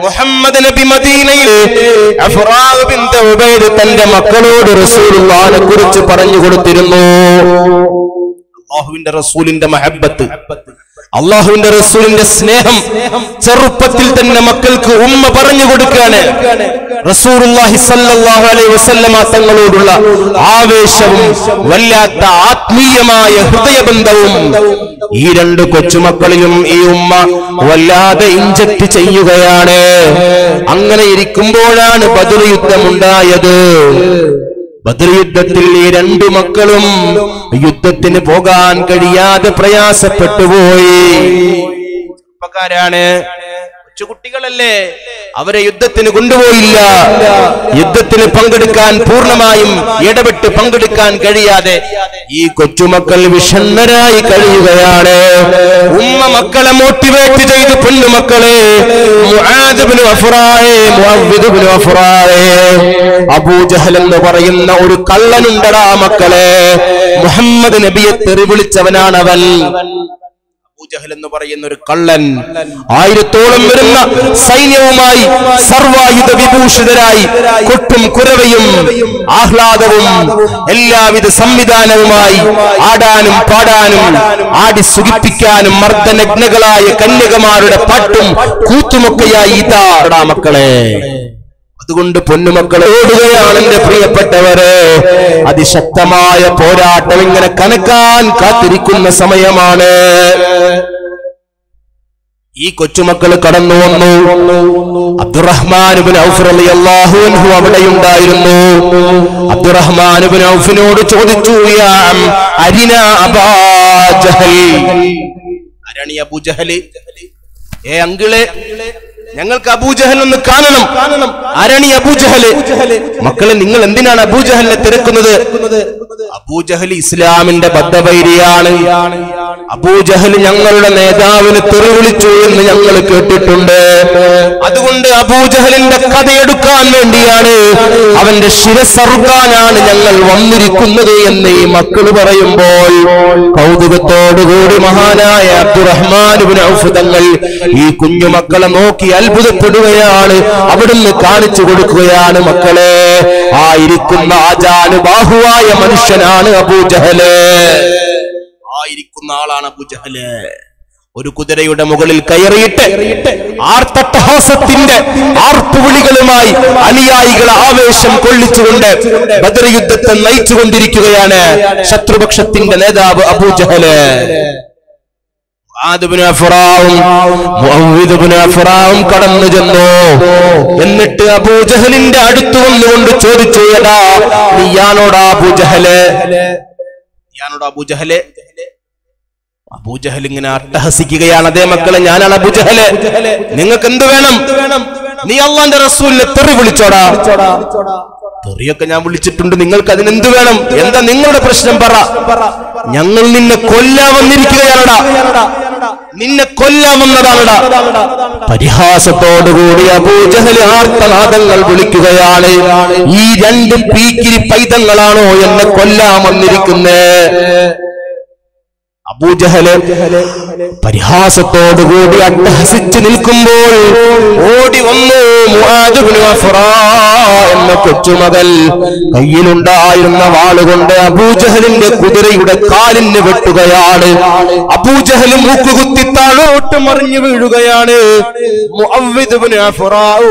മുഹമ്മദ് നബി മദീനയിൽ അഫ്റാ ബിൻത ഉബൈദ് തന്റെ മക്കളോട് റസൂലുള്ളാഹിനെ കുറിച്ച് പറഞ്ഞു കൊടുത്തിരുന്നു. അള്ളാഹുവിന്റെ റസൂലിന്റെ മഹബത്ത്. അള്ളാഹുവിന്റെ റസൂലിന്റെ സ്നേഹം ചെറുപ്പത്തിൽ തന്നെ മക്കൾക്ക് ഉമ്മ പറഞ്ഞു കൊടുക്കാണ് റസൂലുള്ളാഹി സല്ലല്ലാഹു അലൈഹി വസല്ലമ തങ്ങളോടുള്ള ആവേശവും വല്ലാത്ത ആത്മീയമായ ഹൃദയബന്ധവും ഈ രണ്ട് കൊച്ചുമക്കളിലും ഈ ഉമ്മ വല്ലാതെ ഇഞ്ചക്ട് ചെയ്യുകയാണ്. അങ്ങനെ ഇരിക്കുമ്പോഴാണ് ബദർ യുദ്ധത്തിൽ ഈ രണ്ടു മക്കളും യുദ്ധത്തിന് പോകാൻ കഴിയാതെ പ്രയാസപ്പെട്ടുപോയി. ചെറുപ്പക്കാരാണ് കൊച്ചുകുട്ടികളല്ലേ? അവരെ യുദ്ധത്തിന് കൊണ്ടുപോയില്ല. യുദ്ധത്തിന് പങ്കെടുക്കാൻ പൂർണമായും ഇടപെട്ട് പങ്കെടുക്കാൻ കഴിയാതെ ഈ കൊച്ചുമക്കൾ വിഷണ്ണരായി കഴിയുകയാണ്. ഉമ്മ മക്കളെ മോട്ടിവേറ്റ് ചെയ്ത് പൊന്നുമക്കളെ അബൂജഹലെന്ന് പറയുന്ന ഒരു കള്ളനുണ്ടടാ മക്കളെ. മുഹമ്മദ് നബിയെ തെറി വിളിച്ചവനാണവൻ. അബൂജഹൽ എന്ന് പറയുന്ന ഒരു കള്ളൻ ആയിരത്തോളം വരുന്ന സൈന്യവുമായി സർവായുധ വിഭൂഷിതരായി കൊട്ടും കുരവയും ആഹ്ലാദവും എല്ലാവിധ സംവിധാനവുമായി ആടാനും പാടാനും ആടി സുഖിപ്പിക്കാനും മർദ്ദനഗ്നകളായ കന്യകമാരുടെ പാട്ടും കൂത്തുമൊക്കെയായി ഇതാ മക്കളെ. അതുകൊണ്ട് പൊന്നുമക്കളെ ഓടുകയാണ് എന്റെ പ്രിയപ്പെട്ടവരെ. അതിശക്തമായ പോരാട്ടം ഇങ്ങനെ കനക്കാൻ കാത്തിരിക്കുന്ന സമയമാണ്. ഈ കൊച്ചുമക്കൾ കടന്നു വന്നു. അബ്ദുറഹ്മാനുബിൻ ഔഫ് റളിയല്ലാഹു അൻഹു അവിടെയുണ്ടായിരുന്നു. അബ്ദുറഹ്മാനുബിൻ ഔഫിനോട് ചോദിച്ചു അരിന അബാ ജഹൽ? ആരാണ് ഈ അബൂജഹൽ ഏ അങ്കിളെ ഞങ്ങൾക്ക് അബൂജഹൽ ഒന്ന് കാണണം. ആരാണ് ഈ അബൂജഹൽ. മക്കളെ നിങ്ങൾ എന്തിനാണ് അബൂജഹലിനെ തിരക്കുന്നത്? അബൂജഹൽ ഇസ്ലാമിന്റെ ബദ്ധവൈരിയാണ് അബൂജഹൽ ഞങ്ങളുടെ നേതാവിന് തെറിവിളിച്ചു എന്ന് ഞങ്ങൾ കേട്ടിട്ടുണ്ട്. അതുകൊണ്ട് അബൂജഹലിന്റെ കഥയെടുക്കാൻ വേണ്ടിയാണ് അവന്റെ ശിരസറുക്കാനാണ് ഞങ്ങൾ വന്നിരിക്കുന്നത് എന്ന് ഈ മക്കൾ പറയുമ്പോൾ കൗതുകത്തോടുകൂടി മഹാനായ അബ്ദുറഹ്മാൻ തങ്ങൾ ഈ കുഞ്ഞുമക്കളെ നോക്കി അത്ഭുതപ്പെടുകയാണ്. അവിടുന്ന് കാണിച്ചു കൊടുക്കുകയാണ് മക്കളെ. ആയിരിക്കുന്ന ആജാന് ബാഹുവായ മനുഷ്യനാണ് അബൂജഹൽ ആയിരിക്കുന്ന ആളാണ് അബൂജഹൽ ഒരു കുതിരയുടെ മുകളിൽ കയറിയിട്ട് ആർത്തട്ടഹാസത്തിന്റെ ആർപ്പുവിളികളുമായി അനുയായികളെ ആവേശം കൊള്ളിച്ചുകൊണ്ട് ബദർ യുദ്ധത്തെ നയിച്ചുകൊണ്ടിരിക്കുകയാണ് ശത്രുപക്ഷത്തിന്റെ നേതാവ് അബൂജഹൽ മുആദുബ്നു അഫ്റാവും മുഅവ്വിദുബ്നു അഫ്റാവും കടന്നു ചെന്നു. എന്നിട്ട് അബൂജഹലിന്റെ അടുത്ത് വന്നുകൊണ്ട് ചോദിച്ചു എടാ അട്ടഹസിക്കുകയാണ്. അതേ മക്കളെ ഞാനാണ് അബൂജഹൽ നിങ്ങൾക്ക് എന്ത് വേണം? നീ അള്ളാന്റെ റസൂലിനെ തെറി വിളിച്ചോടാ. തെറിയൊക്കെ ഞാൻ വിളിച്ചിട്ടുണ്ട്. നിങ്ങൾക്ക് അതിനെന്ത് വേണം? എന്താ നിങ്ങളുടെ പ്രശ്നം പറ. ഞങ്ങൾ നിന്നെ കൊല്ലാൻ വന്നിരിക്കുകയാണടാ. നിന്നെ കൊല്ലാമെന്നതാണ് പരിഹാസത്തോടുകൂടി അബൂജഹൽ ആർത്തനാദങ്ങൾ വിളിക്കുകയാണ്. ഈ രണ്ട് പീക്കിരി പൈതങ്ങളാണോ എന്നെ കൊല്ലാൻ വന്നിരിക്കുന്നേ അബൂജഹൽ പരിഹാസത്തോടുകൂടി അട്ടഹസിച്ച് നിൽക്കുമ്പോൾ ഓടി വന്നു എന്ന കൊച്ചുമകൽ കയ്യിലുണ്ടായിരുന്ന വാളുകൊണ്ട് അബൂജഹലിന്റെ കുതിരയുടെ കാലിന് വെട്ടുകയാണ് അബൂജഹൽ മൂക്കുകുത്തി താഴോട്ട് മറിഞ്ഞു വീഴുകയാണ്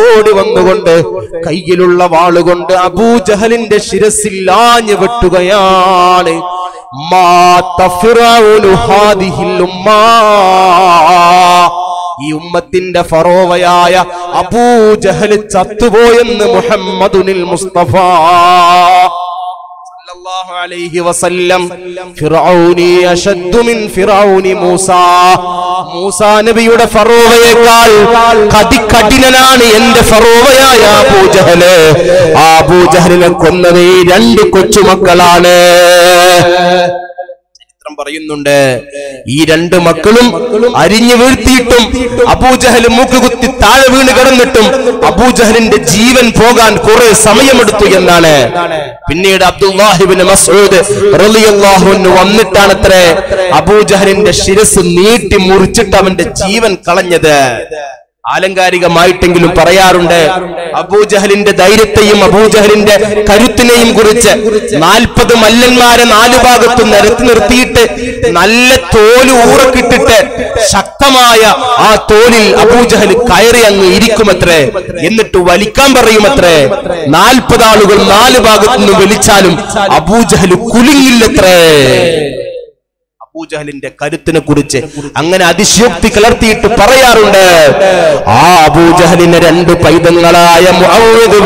ഓടി വന്നുകൊണ്ട് കയ്യിലുള്ള വാളുകൊണ്ട് അബൂജഹലിന്റെ ശിരസില്ലാഞ്ഞു വെട്ടുകയാണ് മാത്ത ഹാദിഹിൽ ഉമ്മാ. ഈ ഉമ്മത്തിന്റെ ഫറോവയായ അബൂജഹൽ ചത്തുപോയെന്ന് മുഹമ്മദുനിൽ മുസ്തഫ. നബിയുടെ രണ്ട് കൊച്ചുമക്കളാണ്. ചരിത്രം പറയുന്നുണ്ട്. ഈ രണ്ട് മക്കളും അരിഞ്ഞു വീഴ്ത്തിയിട്ടും അബൂജഹൽ മൂക്കുകുത്തി താഴെ വീണ് കിടന്നിട്ടും അബൂജഹലിന്റെ ജീവൻ പോകാൻ കുറെ സമയമെടുത്തു എന്നാണ്. പിന്നീട് അബ്ദുല്ലാഹിബിന് മസൂദ് അൻഹു വന്നിട്ടാണത്രേ അബൂജഹലിന്റെ ശിരസ് നീട്ടി മുറിച്ചിട്ട് അവന്റെ ജീവൻ കളഞ്ഞത്. ആലങ്കാരികമായിട്ടെങ്കിലും പറയാറുണ്ട് അബൂജഹലിന്റെ ധൈര്യത്തെയും അബൂജഹലിന്റെ കരുത്തിനെയും കുറിച്ച് നാൽപ്പത് മല്ലന്മാരെ നാലു ഭാഗത്തും നിരത്തി നിർത്തിയിട്ട് നല്ല തോൽ ഊറക്കിട്ടിട്ട് ശക്തമായ ആ തോലിൽ അബൂജഹൽ കയറി അങ്ങ് ഇരിക്കുമത്രേ. എന്നിട്ട് വലിക്കാൻ പറയുമത്രേ നാൽപ്പത് ആളുകൾ നാല് ഭാഗത്തു നിന്ന് വലിച്ചാലും അബൂജഹൽ കുലുങ്ങില്ലത്രേ. അബൂജഹലിന്റെ കരുത്തിനെ കുറിച്ച് അങ്ങനെ അതിശയോക്തി കലർത്തിയിട്ട് പറയാറുണ്ട്. ആ അബൂജഹലിന്റെ രണ്ട് പൈതങ്ങളായ മുഅവ്വിദ്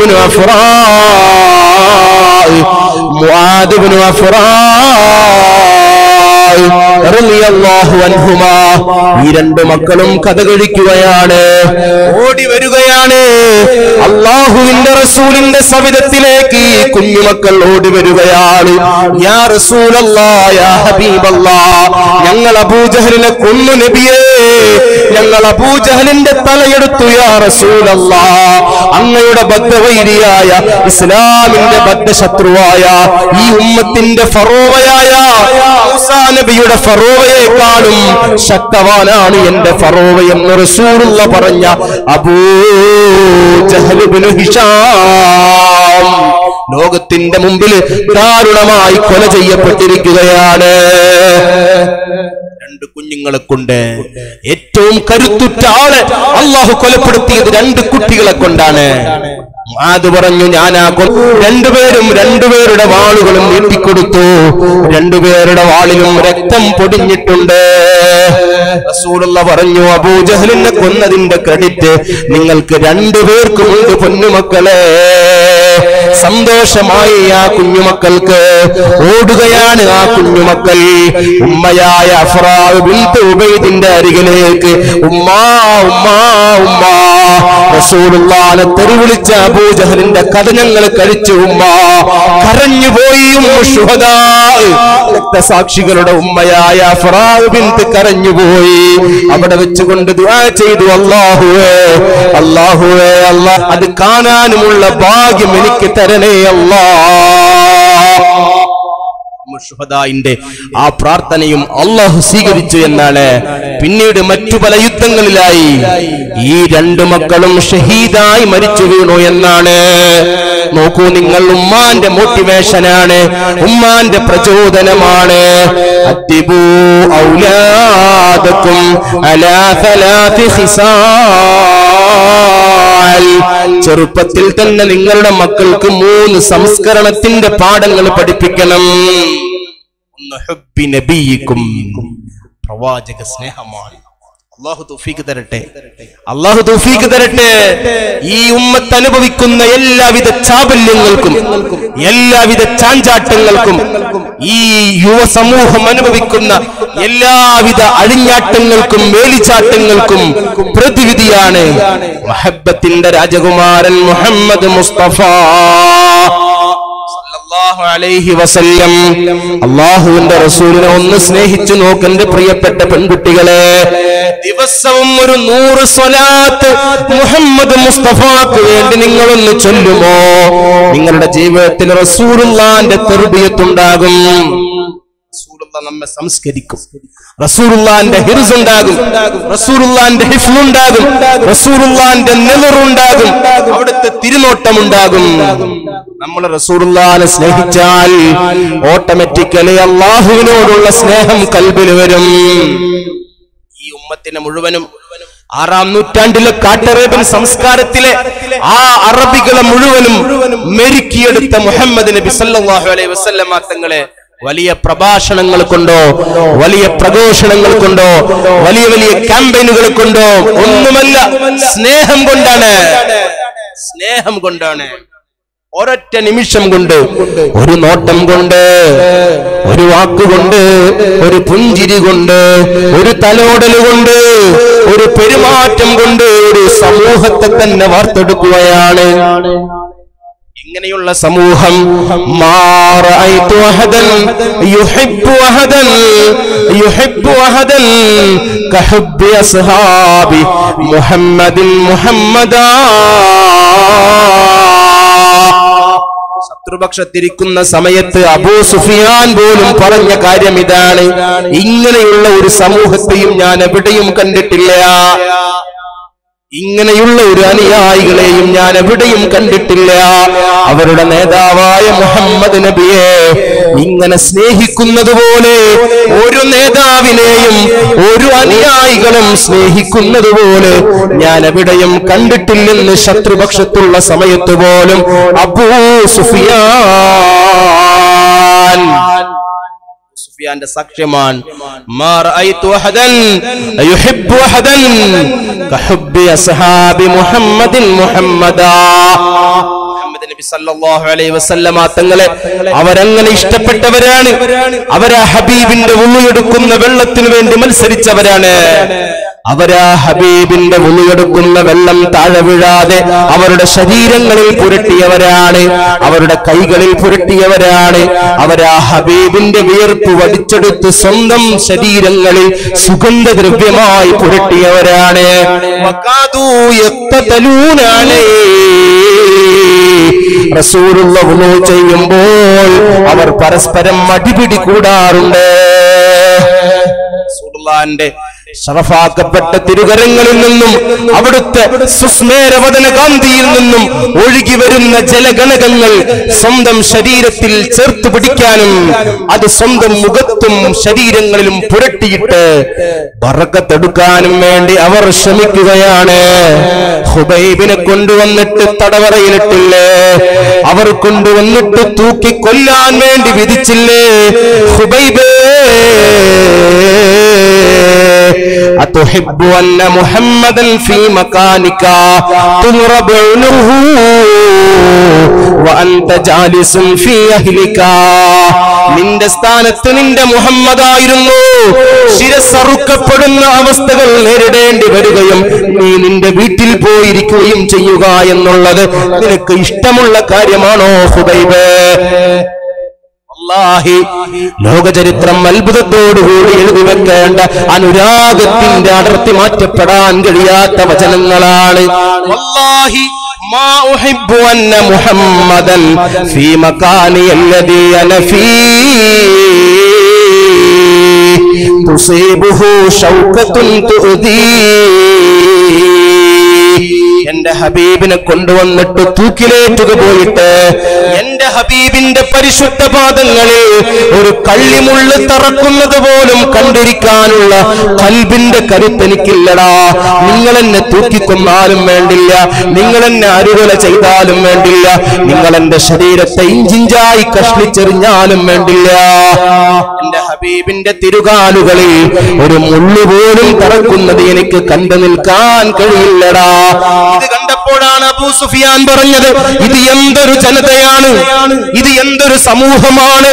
ഈ രണ്ട് മക്കളും കഥ കഴിക്കുകയാണ്. ഓടി വരികയാണ്. അള്ളാഹുവിന്റെ റസൂലിന്റെ സവിധത്തിലേക്ക് കുഞ്ഞുമക്കൾ ഓടി വരികയാണ്. യാ റസൂലല്ലാ യാ ഞങ്ങൾ അബൂജഹലിനെ കൊന്നു നബിയേ. ഞങ്ങൾ അബൂജഹലിന്റെ തലയെടുത്തു യാ റസൂലല്ലാ. അങ്ങയുടെ ബദ്ധവൈരിയായ ഇസ്ലാമിന്റെ ബദ്ധശത്രുവായ ഈ ഉമ്മത്തിന്റെ ഫറോവയായ നബിയുടെ ഫറോവയെക്കാളും ശക്തവാനാണ് എന്റെ ഫറോവ എന്ന് റസൂലുള്ള പറഞ്ഞ അബൂ ലോകത്തിന്റെ മുമ്പിൽ ദാരുണമായി കൊല ചെയ്യപ്പെട്ടിരിക്കുകയാണ്. രണ്ട് കുഞ്ഞുങ്ങളെ കൊണ്ട് ഏറ്റവും കരുത്തുറ്റ ആൾ അള്ളാഹു കൊലപ്പെടുത്തിയത് രണ്ട് കുട്ടികളെ കൊണ്ടാണ്. അത് പറഞ്ഞു കൊ- രണ്ടുപേരും രണ്ടുപേരുടെ വാളുകളും നീട്ടിക്കൊടുത്തു. രണ്ടുപേരുടെ വാളിലും രക്തം പൊടിഞ്ഞിട്ടുണ്ട്. റസൂലുള്ള പറഞ്ഞു അബൂജഹലിനെ കൊന്നതിന്റെ ക്രെഡിറ്റ് നിങ്ങൾക്ക് രണ്ടുപേർക്കും ഉണ്ട് പൊന്നുമക്കളെ. സന്തോഷമായി ആ കുഞ്ഞുമക്കൾക്ക്. ഓടുകയാണ് ആ കുഞ്ഞുമക്കൾ. ഉമ്മയായ അഫ്രാവ് ഉബൈദിന്റെ അരികിലേക്ക് ഉമ്മാ ഉമ്മാ ഉമ്മാ. റസൂലുള്ളാനെ തെറിവിളിച്ച അബൂജഹലിന്റെ കഥ ഞങ്ങൾ കഴിച്ചു ഉമ്മ. കരഞ്ഞു പോയി സാക്ഷികളുടെ രക്തസാക്ഷികളുടെ ഉമ്മയായ അഫ്രാവ് ബിൻത് കരഞ്ഞുപോയി അവിടെ വെച്ചുകൊണ്ട് ദുആ ചെയ്തു അള്ളാഹുവേ അള്ളാഹുവേ അള്ളാഹ് അത് കാണാനുമുള്ള ഭാഗ്യം എനിക്ക് തരണേ ആ പ്രാർത്ഥനയും അള്ളാഹു സ്വീകരിച്ചു എന്നാണ്. പിന്നീട് മറ്റു പല യുദ്ധങ്ങളിലായി ഈ രണ്ടു മക്കളും ഷഹീദായി മരിച്ചു വീണു എന്നാണ്. നോക്കൂ നിങ്ങൾ ഉമ്മാന്റെ മോട്ടിവേഷനാണ് ഉമ്മാന്റെ പ്രചോദനമാണ്. അത്തിബൂ അലാ സലാത്തി ഖിസാൽ ചെറുപ്പത്തിൽ തന്നെ നിങ്ങളുടെ മക്കൾക്ക് മൂന്ന് സംസ്കരണത്തിന്റെ പാഠങ്ങൾ പഠിപ്പിക്കണം. പ്രവാചക സ്നേഹമാണ്. അള്ളാഹു തൗഫീക്ക് തരട്ടെ. അള്ളാഹു തൗഫീക്ക് തരട്ടെ. ഈ ഉമ്മത്ത് അനുഭവിക്കുന്ന എല്ലാവിധ ചാബല്യങ്ങൾക്കും എല്ലാവിധ ചാഞ്ചാട്ടങ്ങൾക്കും ഈ യുവസമൂഹം അനുഭവിക്കുന്ന എല്ലാവിധ അഴിഞ്ഞാട്ടങ്ങൾക്കും മേലിച്ചാട്ടങ്ങൾക്കും പ്രതിവിധിയാണ്. മഹബത്തിന്റെ രാജകുമാരൻ മുഹമ്മദ് മുസ്തഫ. അള്ളാഹുവിന്റെ റസൂലിനെ ഒന്ന് സ്നേഹിച്ചു നോക്കന്റെ പ്രിയപ്പെട്ട പെൺകുട്ടികളെ. ദിവസവും ഒരു നൂറ് സ്വലാത്ത് മുഹമ്മദ് മുസ്തഫാക്ക് വേണ്ടി നിങ്ങളൊന്ന് ചൊല്ലുമോ? നിങ്ങളുടെ ജീവിതത്തിൽ റസൂലുള്ളാന്റെ തെർബിയത്തുണ്ടാകും. നമ്മെ സംസ്കരിക്കും. റസൂലുള്ളാന്റെ ഹിർസ് ഉണ്ടാകും. റസൂലുള്ളാന്റെ ഹിഫ്ലുണ്ടാകും റസൂലുള്ളാന്റെ നെലറുണ്ടാകും അവിടുത്തെ തിരുനോട്ടം ഉണ്ടാകും. നമ്മൾ റസൂലുള്ളാനെ സ്നേഹിച്ചാൽ ഓട്ടോമാറ്റിക്കലി അള്ളാഹുവിനോടുള്ള സ്നേഹം കൽബിൽ വരും. ഈ ഉമ്മത്തിനെ മുഴുവനും ആറാം നൂറ്റാണ്ടിലെ കാട്ടറേബൻ സംസ്കാരത്തിലെ ആ അറബികളെ മുഴുവനും മെരുക്കിയെടുത്ത മുഹമ്മദ് നബി സല്ലല്ലാഹു അലൈഹി വസല്ലമ തങ്ങളെ വലിയ പ്രഭാഷണങ്ങൾ കൊണ്ടോ വലിയ പ്രഘോഷണങ്ങൾ കൊണ്ടോ വലിയ വലിയ ക്യാമ്പയിനുകൾ കൊണ്ടോ ഒന്നുമല്ല സ്നേഹം കൊണ്ടാണ്. സ്നേഹം കൊണ്ടാണ്. ഒരൊറ്റ നിമിഷം കൊണ്ട് ഒരു നോട്ടം കൊണ്ട് ഒരു വാക്കുകൊണ്ട് ഒരു പുഞ്ചിരി കൊണ്ട് ഒരു തലോടൽ കൊണ്ട് ഒരു പെരുമാറ്റം കൊണ്ട് ഒരു സമൂഹത്തെ തന്നെ വാർത്തെടുക്കുകയാണ്. ഇങ്ങനെയുള്ള സമൂഹം. മുഹമ്മദിൻ മുഹമ്മദാ. ശത്രുപക്ഷത്തിരിക്കുന്ന സമയത്ത് അബൂ സുഫിയാൻ പോലും പറഞ്ഞ കാര്യം ഇതാണ്. ഇങ്ങനെയുള്ള ഒരു സമൂഹത്തെയും ഞാൻ എവിടെയും കണ്ടിട്ടില്ല. ഇങ്ങനെയുള്ള ഒരു അനുയായികളെയും ഞാൻ എവിടെയും കണ്ടിട്ടില്ല. അവരുടെ നേതാവായ മുഹമ്മദ് നബിയെ ഇങ്ങനെ സ്നേഹിക്കുന്നത് പോലെ ഒരു നേതാവിനെയും ഒരു അനുയായികളും സ്നേഹിക്കുന്നത് പോലെ ഞാൻ എവിടെയും കണ്ടിട്ടില്ലെന്ന് ശത്രുപക്ഷത്തുള്ള സമയത്ത് പോലും അബൂ സുഫിയാൻ. സുഫിയാന്റെ സാക്ഷ്യമാണ് തങ്ങളെ അവരങ്ങനെ ഇഷ്ടപ്പെട്ടവരാണ്. അവരാ ഹബീബിന്റെ ഉള്ളിയെടുക്കുന്ന വെള്ളത്തിനു വേണ്ടി മത്സരിച്ചവരാണ്. അവരാ ഹബീബിന്റെ ഉള്ളിയെടുക്കുന്ന വെള്ളം താഴെ വീഴാതെ അവരുടെ ശരീരങ്ങളിൽ പുരട്ടിയവരാണ് അവരുടെ കൈകളിൽ പുരട്ടിയവരാണ്. അവരാ ഹബീബിന്റെ വിയർപ്പ് വടിച്ചെടുത്ത് സ്വന്തം ശരീരങ്ങളിൽ സുഗന്ധദ്രവ്യമായി പുരട്ടിയവരാണ്. ചെയ്യുമ്പോൾ അവർ പരസ്പരം അടിപിടി കൂടാറുണ്ട്. റസൂലുള്ളാന്റെ ശറഫാക്കപ്പെട്ട തിരുകരങ്ങളിൽ നിന്നും അവിടുത്തെ സുസ്മേരവദന കാന്തിയിൽ നിന്നും ഒഴുകി വരുന്ന ജലഗണകങ്ങൾ സ്വന്തം ശരീരത്തിൽ ചേർത്ത് പിടിക്കാനും അത് സ്വന്തം മുഖത്തും ശരീരങ്ങളിലും പുരട്ടിയിട്ട് വറക്കത്തെടുക്കാനും വേണ്ടി അവർ ശ്രമിക്കുകയാണ്. ഹുബൈബിനെ കൊണ്ടുവന്നിട്ട് തടവറയിലിട്ടില്ലേ? അവർ കൊണ്ടുവന്നിട്ട് തൂക്കി കൊല്ലാൻ വേണ്ടി വിധിച്ചില്ലേ? ഹുബൈബേ! أتحب أن محمدا في مكانك تضرب عنه وأنت جالس في أهلك നിന്റെ സ്ഥാനത്ത് നിന്റെ മുഹമ്മദായിരുന്നു ശിരസറുക്കപ്പെടുന്ന അവസ്ഥകൾ നേരിടേണ്ടി വരികയും നീ നിന്റെ വീട്ടിൽ പോയിരിക്കുകയും ചെയ്യുക എന്നുള്ളത് നിനക്ക് ഇഷ്ടമുള്ള കാര്യമാണോ ഹുബൈബ് അല്ലാഹി ലോകചരിത്രം അത്ഭുതത്തോടുകൂടി എഴുതി വെക്കേണ്ട അനുരാഗത്തിന്റെ അടർത്തി മാറ്റപ്പെടാൻ കഴിയാത്ത വചനങ്ങളാണ് വല്ലാഹി ما أحب أن محمدا في مكاني الذي أنا فيه تصيبه شوكة تؤذيه എന്റെ ഹബീബിനെ കൊണ്ടുവന്നിട്ട് തൂക്കിലേറ്റുക പോയിട്ട് എന്റെ ഹബീബിന്റെ പരിശുദ്ധ പാദങ്ങളിൽ ഒരു കള്ളിമുള്ള് തറക്കുന്നത് പോലും കണ്ടിരിക്കാനുള്ള കൽബിന്റെ കരുത്ത് എനിക്കില്ലടാ. നിങ്ങൾ എന്നെ തൂക്കിക്കൊന്നാലും വേണ്ടില്ല. നിങ്ങൾ എന്നെ അരുകൊല ചെയ്താലും വേണ്ടില്ല. നിങ്ങൾ എന്റെ ശരീരത്തെ ഇഞ്ചിഞ്ചായി കഷ്ണിച്ചെറിഞ്ഞാലും വേണ്ടില്ല. എന്റെ ഹബീബിന്റെ തിരുകാലുകളിൽ ഒരു മുള്ളുപോലും തറക്കുന്നത് എനിക്ക് കണ്ടു നിൽക്കാൻ കഴിയില്ലടാ. ഇത് കണ്ടപ്പോഴാണ് അബൂ സുഫിയാൻ പറഞ്ഞത് ഇത് എന്തൊരു ജനതയാണ് ഇത് എന്തൊരു സമൂഹമാണ്.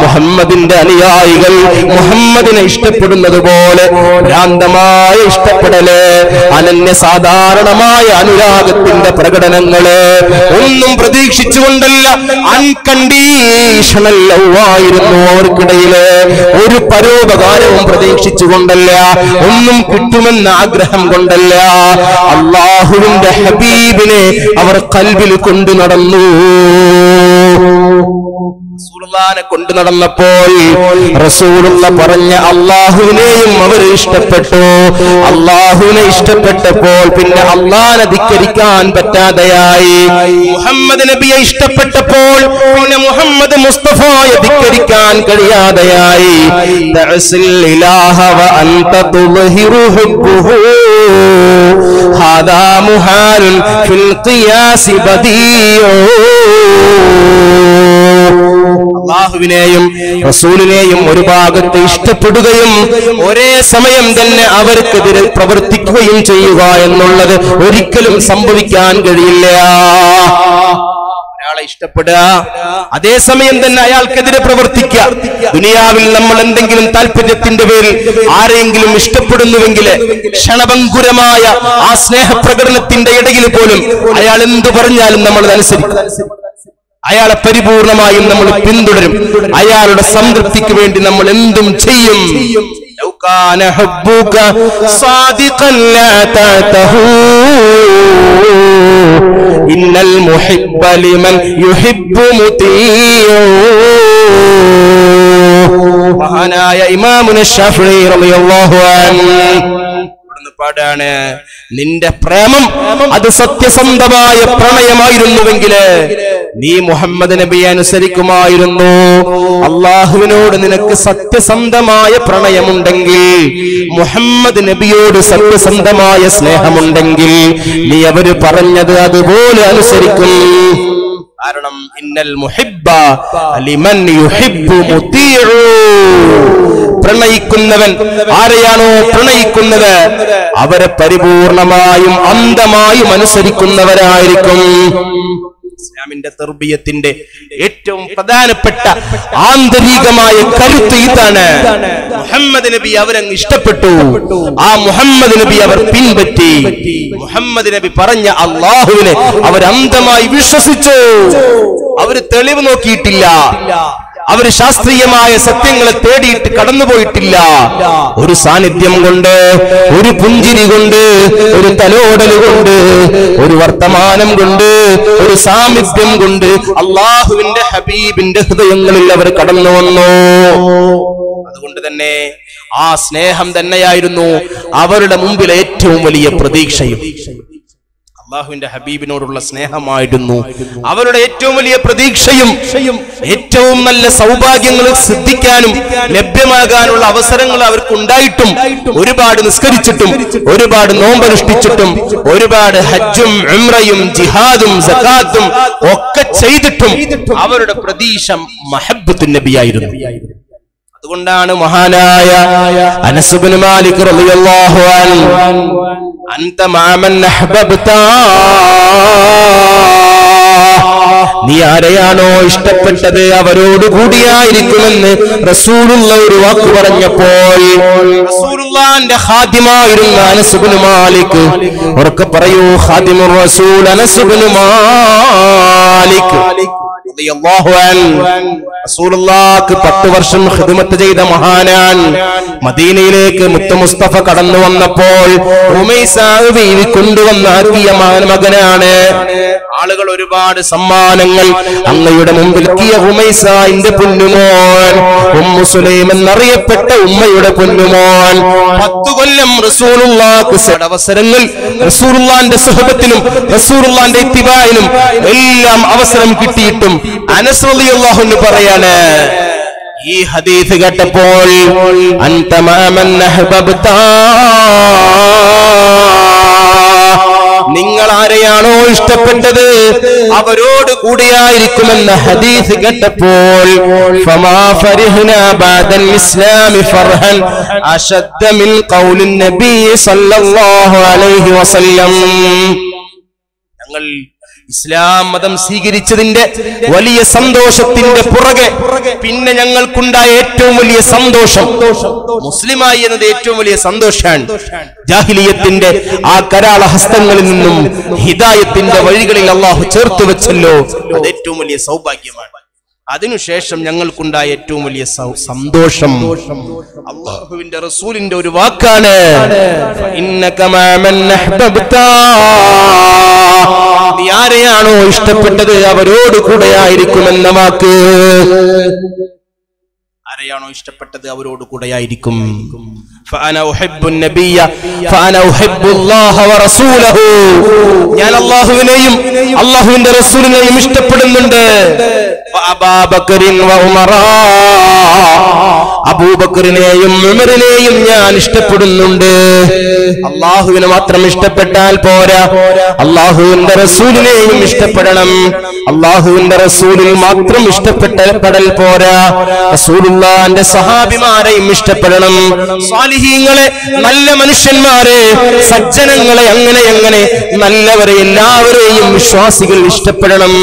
മുഹമ്മദിന്റെ അനുയായികൾ മുഹമ്മദിനെ ഇഷ്ടപ്പെടുന്നത് പോലെ ഭ്രാന്തമായ ഇഷ്ടപ്പെടൽ അനന്യ സാധാരണമായ അനുരാഗത്തിന്റെ പ്രകടനങ്ങൾ ഒന്നും പ്രതീക്ഷിച്ചുകൊണ്ടല്ല അൺകണ്ടീഷണൽ ലവ് ആയിരുന്നു അവർക്കിടയിൽ. ഒരു പരോപകാരവും പ്രതീക്ഷിച്ചുകൊണ്ടല്ല ഒന്നും കിട്ടുമെന്ന ആഗ്രഹം കൊണ്ടല്ല. അള്ളാഹുവിന്റെ ഹബീബിനെ അവർ കൽവിൽ കൊണ്ടു നടന്നു. റസൂലുള്ളാനെ കൊണ്ടു നടന്നപ്പോൾ റസൂലുള്ള പറഞ്ഞ അള്ളാഹുവിനെയും അവർ ഇഷ്ടപ്പെട്ടു. അള്ളാഹുവിനെ ഇഷ്ടപ്പെട്ടപ്പോൾ പിന്നെ അള്ളാഹനെ ധിക്കരിക്കാൻ പറ്റാതെയായി. മുഹമ്മദ് നബിയെ ഇഷ്ടപ്പെട്ടപ്പോൾ പിന്നെ മുഹമ്മദ് മുസ്തഫയെ ധിക്കരിക്കാൻ കഴിയാതെയായി. തഅസിൽ ഇലാഹ വ അൻത തുദ്ഹിറു അള്ളാഹുവിനെയും റസൂലിനെയും ഒരു ഭാഗത്ത് ഇഷ്ടപ്പെടുകയും ഒരേ സമയം തന്നെ അവർക്കെതിരെ പ്രവർത്തിക്കുകയും ചെയ്യുക എന്നുള്ളത് ഒരിക്കലും സംഭവിക്കാൻ കഴിയില്ല. ഒരാളെ ഇഷ്ടപ്പെടുക അതേസമയം തന്നെ അയാൾക്കെതിരെ പ്രവർത്തിക്കുക. ദുനിയാവിൽ നമ്മൾ എന്തെങ്കിലും താല്പര്യത്തിന്റെ പേരിൽ ആരെങ്കിലും ഇഷ്ടപ്പെടുന്നുവെങ്കിൽ ക്ഷണഭങ്കുരമായ ആ സ്നേഹപ്രകടനത്തിന്റെ ഇടയിൽ പോലും അയാൾ എന്തു പറഞ്ഞാലും നമ്മൾ അതനുസരിക്കും. അയാളെ പരിപൂർണമായും നമ്മൾ പിന്തുടരും. അയാളുടെ സംതൃപ്തിക്ക് വേണ്ടി നമ്മൾ എന്തും ചെയ്യും. ഇന്നൽ യുഹിബ്ബു മുതീയോ മഹാനായ ഇമാമുന ഷാഫി റളിയല്ലാഹു അൻഹു. ഇവിടുന്ന് നിന്റെ പ്രേമം അത് സത്യസന്ധമായ പ്രണയമായിരുന്നുവെങ്കിൽ നീ മുഹമ്മദ് നബിയെ അനുസരിക്കുമായിരുന്നു. അള്ളാഹുവിനോട് നിനക്ക് സത്യസന്ധമായ പ്രണയമുണ്ടെങ്കിൽ മുഹമ്മദ് നബിയോട് സത്യസന്ധമായ സ്നേഹമുണ്ടെങ്കിൽ നീ അവർ പറഞ്ഞത് അതുപോലെ അനുസരിക്കും. കാരണം ഇന്നൽ മുഹിബ്ബ ലിമൻ യുഹിബ്ബു മുതീഉ പ്രണയിക്കുന്നവൻ ആരെയാണോ പ്രണയിക്കുന്നത്? അവരെ പരിപൂർണമായും അന്ധമായും അനുസരിക്കുന്നവരായിരിക്കും. ഇസ്ലാമിന്റെ തെർബിയത്തിന്റെ ഏറ്റവും പ്രധാനപ്പെട്ട ആന്തരികമായ കരുത്ത് ഇതാണ്. മുഹമ്മദ് നബി അവരങ്ങ് ഇഷ്ടപ്പെട്ടു. ആ മുഹമ്മദ് നബി അവർ പിൻപറ്റി. മുഹമ്മദ് നബി പറഞ്ഞ അള്ളാഹുവിനെ അവർ അന്ധമായി വിശ്വസിച്ചു. അവർ തെളിവ് നോക്കിയിട്ടില്ല. അവർ ശാസ്ത്രീയമായ സത്യങ്ങളെ തേടിയിട്ട് കടന്നുപോയിട്ടില്ല. ഒരു സാന്നിധ്യം കൊണ്ട് ഒരു പുഞ്ചിരി കൊണ്ട് ഒരു തലോടൽ കൊണ്ട് ഒരു വർത്തമാനം കൊണ്ട് ഒരു സാമീപ്യം കൊണ്ട് അള്ളാഹുവിന്റെ ഹബീബിന്റെ ഹൃദയങ്ങളിൽ അവർ കടന്നു വന്നു. അതുകൊണ്ട് തന്നെ ആ സ്നേഹം തന്നെയായിരുന്നു അവരുടെ മുമ്പിൽ ഏറ്റവും വലിയ പ്രതീക്ഷയും. അള്ളാഹുവിന്റെ ഹബീബിനോടുള്ള സ്നേഹമായിരുന്നു. അവരുടെ ഏറ്റവും വലിയ പ്രതീക്ഷയും ഏറ്റവും നല്ല സൗഭാഗ്യങ്ങൾ സിദ്ധിക്കാനും ലഭ്യമാകാനുള്ള അവസരങ്ങൾ അവർക്ക് ഉണ്ടായിട്ടും ഒരുപാട് നിസ്കരിച്ചിട്ടും ഒരുപാട് നോമ്പനുഷ്ഠിച്ചിട്ടും ഒരുപാട് ഹജ്ജും ഉംറയും ജിഹാദും സക്കാത്തും ഒക്കെ ചെയ്തിട്ടും അവരുടെ പ്രതീക്ഷ മഹബത്തു നബിയായിരുന്നു. അതുകൊണ്ടാണ് മഹാനായ അനസുബിൻ മാലിക് റളിയല്ലാഹു അൻഹു അൻത മാമൻ നീ ആരെയാണോ ഇഷ്ടപ്പെട്ടത്? അവരോട് കൂടിയായിരിക്കുമെന്ന് റസൂലുള്ള ഒരു വാക്ക് പറഞ്ഞപ്പോൾ റസൂലുള്ളാന്റെ അനസുബിന് മാലിക് ഉറക്കെ പറയൂ ഖാദിമുർ റസൂൽ മാലിക് റസൂലുള്ളാഹിക്ക് പത്ത് വർഷം ഹിദ്മത്ത് ചെയ്ത മഹാനാൻ മദീനയിലേക്ക് മുത്ത മുസ്തഫ കടന്നു വന്നപ്പോൾ ഉമൈസാവ് കൊണ്ടുവന്നാക്കിയ മകനാണ്. ആളുകൾ ഒരുപാട് സമ്മാനങ്ങൾ അങ്ങയുടെ മുമ്പിൽ കിയ ഉമൈസാന്റെ പൊന്നുമോൻ ഉമ്മു സുലൈം എന്നറിയപ്പെട്ട ഉമ്മയുടെ പൊന്നുമോൻ. പത്തു കൊല്ലം റസൂറുള്ളാക്ക് അവസരങ്ങൾ റസൂലുള്ളാന്റെ സുഹബത്തിനും റസൂലുള്ളാന്റെ ഇത്തിബായിനും എല്ലാം അവസരം കിട്ടിയിട്ടും അനസ് റളിയല്ലാഹു അൻഹു പറയാണ് ഈ ഹദീസ് കേട്ടപ്പോൾ നിങ്ങൾ ആരെയാണോ ഇഷ്ടപ്പെട്ടത്? അവരോട് കൂടിയായിരിക്കുമെന്ന ഹദീസ് കേട്ടപ്പോൾ ഞങ്ങൾ ഇസ്ലാം മതം സ്വീകരിച്ചതിന്റെ വലിയ സന്തോഷത്തിന്റെ പുറകെ പിന്നെ ഞങ്ങൾക്കുണ്ടായ ഏറ്റവും വലിയ സന്തോഷം മുസ്ലിമായി എന്നത് ഏറ്റവും വലിയ സന്തോഷമാണ് ജാഹിലിയത്തിന്റെ ആ കരാള ഹസ്തങ്ങളിൽ നിന്നും ഹിദായത്തിന്റെ വഴികളിൽ അള്ളാഹു ചേർത്ത് വെച്ചല്ലോ. അത് ഏറ്റവും വലിയ സൗഭാഗ്യമാണ്. അതിനുശേഷം ഞങ്ങൾക്കുണ്ടായ ഏറ്റവും വലിയ സന്തോഷം അള്ളാഹുവിന്റെ റസൂലിന്റെ ഒരു വാക്കാണ്. ഇന്നക മാമൻ അഹ്ബബ്താ. നീ ആരെയാണോ ഇഷ്ടപ്പെട്ടത് അവരോട് കൂടെ ആയിരിക്കുമെന്ന വാക്ക്. ആരെയാണോ ഇഷ്ടപ്പെട്ടത് അവരോട് കൂടെ ആയിരിക്കും. ഞാൻ അള്ളാഹുവിനെയും അള്ളാഹുവിന്റെ റസൂലിനെയും ഇഷ്ടപ്പെടുന്നുണ്ട്. അബൂബക്കറിനെയും ഞാൻ ഇഷ്ടപ്പെടുന്നുണ്ട്. അള്ളാഹുവിനെ മാത്രം ഇഷ്ടപ്പെട്ടാൽ പോരാ. അള്ളാഹുവിന്റെ റസൂലിനെയും ഇഷ്ടപ്പെടണം. അള്ളാഹുവിന്റെ റസൂലിൽ മാത്രം ഇഷ്ടപ്പെട്ടപ്പെടൽ പോരാ. റസൂലുള്ളാന്റെ സഹാബിമാരെയും ഇഷ്ടപ്പെടണം. സ്വാലിഹീങ്ങളെ നല്ല മനുഷ്യന്മാരെ സജ്ജനങ്ങളെ അങ്ങനെ അങ്ങനെ നല്ലവരെ എല്ലാവരെയും വിശ്വാസികൾ ഇഷ്ടപ്പെടണം.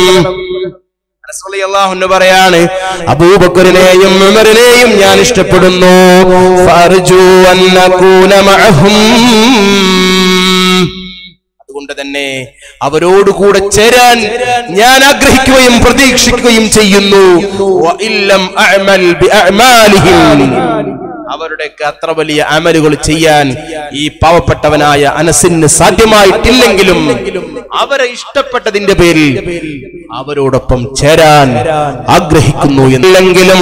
അൻഹു പറയാണ് അബൂബക്കറിനെയും ഉമറിനെയും ഞാൻ ഇഷ്ടപ്പെടുന്നു. അതുകൊണ്ട് തന്നെ അവരോട് കൂടെ ചേരാൻ ഞാൻ ആഗ്രഹിക്കുകയും പ്രതീക്ഷിക്കുകയും ചെയ്യുന്നു. അവരുടെയൊക്കെ അത്ര വലിയ അമലുകൾ ചെയ്യാൻ ഈ പാവപ്പെട്ടവനായ അനസിന് സാധ്യമായിട്ടില്ലെങ്കിലും അവരെ ഇഷ്ടപ്പെട്ടതിന്റെ പേരിൽ അവരോടൊപ്പം ചേരാൻ ആഗ്രഹിക്കുന്നു എന്നില്ലെങ്കിലും